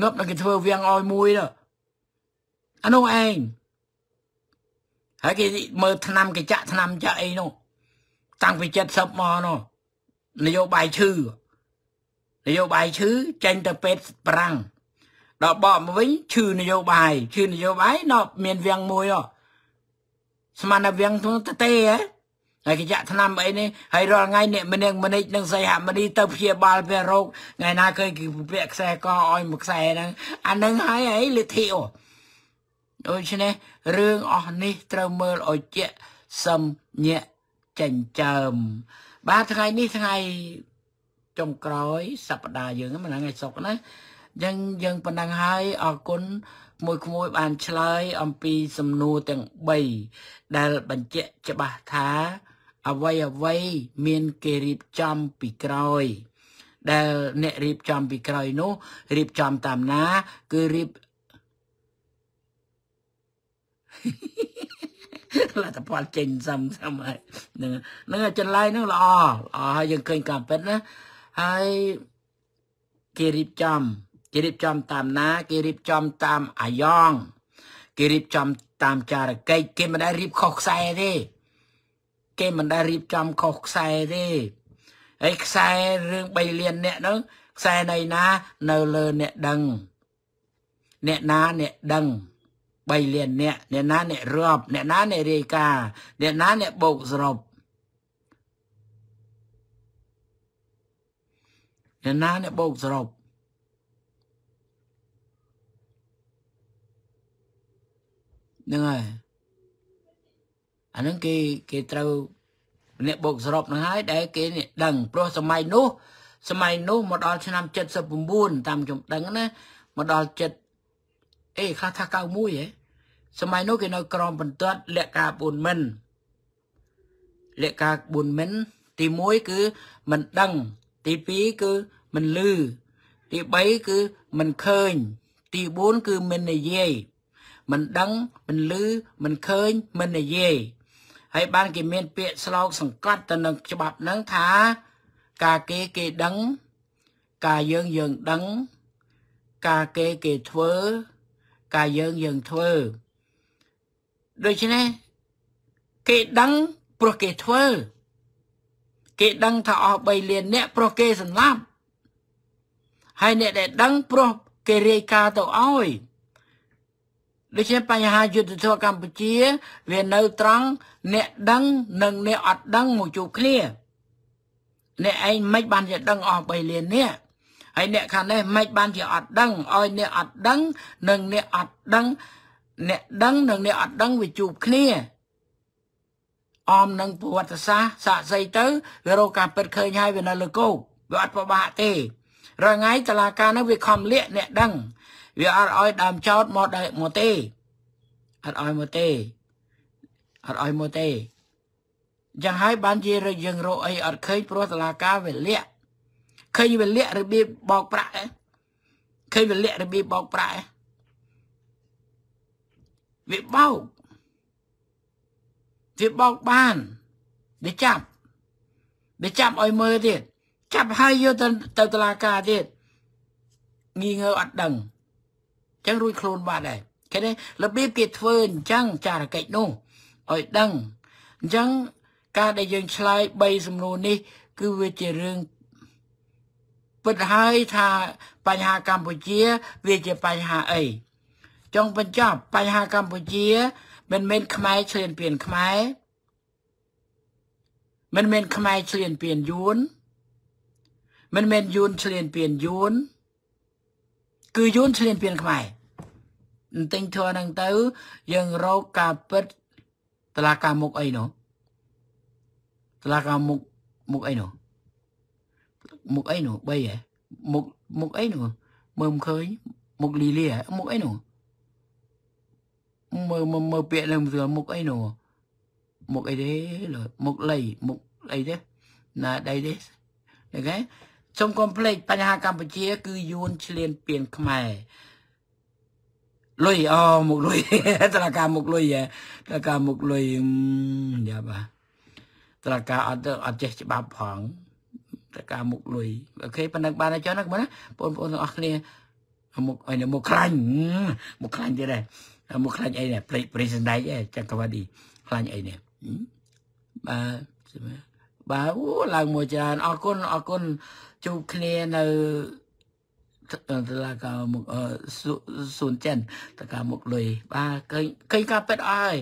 ងាប់ដល់គេធ្វើវាំងអោយមួយនោះអានោះឯងហើយគេមើលឆ្នាំគេចាក់ឆ្នាំចាក់អីនោះតាំងពី70មកនោះនយោបាយឈឺនយោបាយឈឺចេញទៅពេទ្យប្រាំងដល់បកមកវិញឈឺនយោបាយឈឺនយោបាយនៅមានវាំងមួយហ៎ ស្មានតែវាំងទៅទេហ៎ហើយគេចាក់ឆ្នាំអីនេះហើយរាល់ថ្ងៃអ្នកម្នាក់ម្នាក់នឹងសីហមនីទៅព្យាបាលពេលរោគថ្ងៃណាឃើញគេពាក់ខ្សែកឲ្យមួយខ្សែហ្នឹងអានឹងហើយអីលទ្ធិអូដូច្នេះរឿងអស់នេះត្រូវមើលឲ្យជាក់សំញាក់ចិញ្ចើមបាទថ្ងៃនេះថ្ងៃចុងក្រោយសប្តាហ៍យើងមិនថ្ងៃសុក្រណាយើងយើងប៉ុណ្ណឹងហើយអរគុណ មួយក្មួយបានឆ្លើយអំពីសំណួរទាំង3ដែលបញ្ជាក់ច្បាស់ថា អ្វីអ្វីមានគេរៀបចំពីក្រោយ ដែលអ្នករៀបចំពីក្រោយនោះរៀបចំតាមណា គឺរៀបលទ្ធផលចេញសំសំហើយនឹងនឹងចម្លើយនឹងល្អល្អហើយយើងឃើញការពិតណាហើយគេរៀបចំ គេរៀបចំតាមណា គេរៀបចំតាមអាយ៉ងគេរៀបចំតាមចារកិច្ចគេមិនដែលរៀបខុសខ្សែទេគេមិនដែលរៀបចំខុសខ្សែទេហើយខ្សែរឿង3លានអ្នកនោះខ្សែនៃណានៅលើអ្នកដឹង អ្នកណាអ្នកដឹង3លានអ្នកអ្នកណាអ្នករាប់អ្នកណាអ្នករាយការណ៍អ្នកណាអ្នកបូកសរុបអ្នកណាអ្នកបូកសរុប ហ្នឹងហើយអាហ្នឹងគេគេត្រូវអ្នកបូកសរុបហ្នឹងហើយដែលគេដឹងព្រោះសម័យនោះសម័យនោះមកដល់ឆ្នាំ79តាមខ្ញុំដឹងណាមកដល់7អេខ្លះថា91ហ៎សម័យនោះគេនៅក្រមបន្ទាត់លក្ខការ4មិនលក្ខការ4មិនទី1គឺមិនដឹង ទី2គឺមិនលឺទី3គឺមិនឃើញ ទី4គឺមិននិយាយ មិនដឹងមិនលឺមិនឃើញមិននិយាយហើយបានគេមានពាក្យស្លោកសង្កត់ទៅនឹងច្បាប់ហ្នឹងថា ការគេគេដឹង ការយើងយើងដឹង ការគេគេធ្វើ ការយើងយើងធ្វើដូច្នេះគេដឹងព្រោះគេធ្វើគេដឹងថាអស់3លានអ្នកព្រោះគេសម្លាប់ហើយអ្នកដែលដឹងព្រោះគេរាយការណ៍ទៅឲ្យ ដូច្នេះបញ្ហាយុទ្ធធម៌កម្ពុជា វានៅត្រង់អ្នកដឹងនិងអ្នកអត់ដឹងមកជួបគ្នាអ្នកឯងមិនបានជាដឹងអស់3លាននេះហើយអ្នកខាងនេះមិនបានជាអត់ដឹងឲ្យអ្នកអត់ដឹងនិងអ្នកអត់ដឹងអ្នកដឹងនិងអ្នកអត់ដឹងវាជួបគ្នាអមនឹងប្រវត្តិសាស្ត្រសាក់សីទៅវារកការពិតឃើញហើយវានៅលើគោកវាអត់ប្របាក់ទេរងថ្ងៃតឡាការនោះវាខំលាក់អ្នកដឹង វាអត់ឲ្យដើមចោតមកដែរមកទេអត់ឲ្យមកទេអត់ឲ្យមកទេយ៉ាងហើយបានជាយើងរកអីអត់ឃើញព្រោះតឡាការវាលាក់ឃើញវាលាក់របៀបបោកប្រាក់ឃើញវាលាក់របៀបបោកប្រាក់វាបោកវាបោកបានវាចាប់វាចាប់ឲ្យមើលទៀតចាប់ហើយយកទៅទៅតុលាការទៀតងីងើអត់ដឹង ចឹងរួចខ្លួនបាត់ដែរគេនេះរបៀបគេធ្វើអញ្ចឹងចារកិច្ចនោះឲ្យដឹងអញ្ចឹងការដែលយើងឆ្លើយ3សំណួរនេះ គឺវាជារឿងពិតហើយថាបញ្ហាកម្ពុជា វាជាបញ្ហាអីចុងបញ្ចប់បញ្ហាកម្ពុជា មិនមែនខ្មែរឈ្លានពានខ្មែរមិនមែនខ្មែរឈ្លានពានយួនមិនមែនយួនឈ្លានពានយួន គឺយួនឈ្លានពានខ្មែរទិញធัวហ្នឹងទៅយើងរកការពិតតឡាការមុខអីនោះតឡាការមុខមុខអីនោះមុខអីនោះ3ហ៎មុខមុខអីនោះមើលមិនឃើញមុខលីលីមុខអីនោះមើលមើលពាក្យនឹងមុខអីនោះមុខអីទេមុខលៃមុខអីទេណាដៃទេអូខេ សូមកុំភ្លេចបញ្ហាកម្ពុជា គឺយួនឆ្លៀនពៀនខ្មែរលុយអូមុខលុយតរកាមុខលុយតរកាមុខលុយយ៉ាបាទតរកាអត់អត់ចេះច្បាប់ផងតរកាមុខលុយអូខេប៉ុណ្ណឹងបានហើយចុះណាបងណាបងប្អូនទាំងអស់គ្នាមុខអីមុខខ្លាញ់មុខខ្លាញ់ទៀតដែរមុខខ្លាញ់អីនេះព្រៃព្រៃសណ្ដែកឯងចង្កវឌីខ្លាញ់អីនេះបាទបាទអូឡើងមួយច្រើនអរគុណអរគុណ ជួបគ្នានៅតឡាកាមុខស៊ូនចិនតឡាកាមុខលុយបាទឃើញឃើញការពិតអស់ហើយ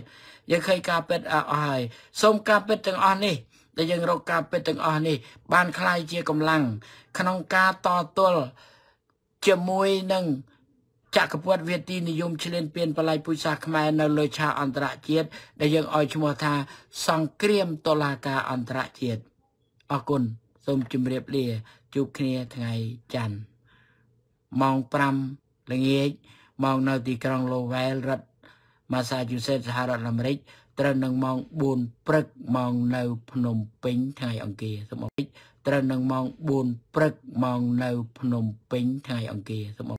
យើងឃើញការពិតអស់ហើយសូមការពិតទាំងអស់នេះដែលយើងរកការពិតទាំងអស់នេះ បានคลายជាកម្លាំង ក្នុងការតទល់ជាមួយនឹង ចក្រពត្តិវេទីនិយមឆ្លៀនពៀនបល័យពុជសាសខ្មែរនៅលើឆាកអន្តរជាតិដែលយើងឲ្យឈ្មោះថា សង្គ្រាមតឡាការអន្តរជាតិអរគុណសូមជម្រាបលា ជួបគ្នាថ្ងៃច័ន្ទម៉ោង5ល្ងាចម៉ោងនៅទីក្រុង Lowell រដ្ឋ Massachusetts សហរដ្ឋអាមេរិកត្រូវនឹងម៉ោង4ព្រឹកម៉ោងនៅភ្នំពេញថ្ងៃអង្គារសូមអរគុណត្រូវនឹងម៉ោង4ព្រឹកម៉ោងនៅភ្នំពេញថ្ងៃអង្គារសូម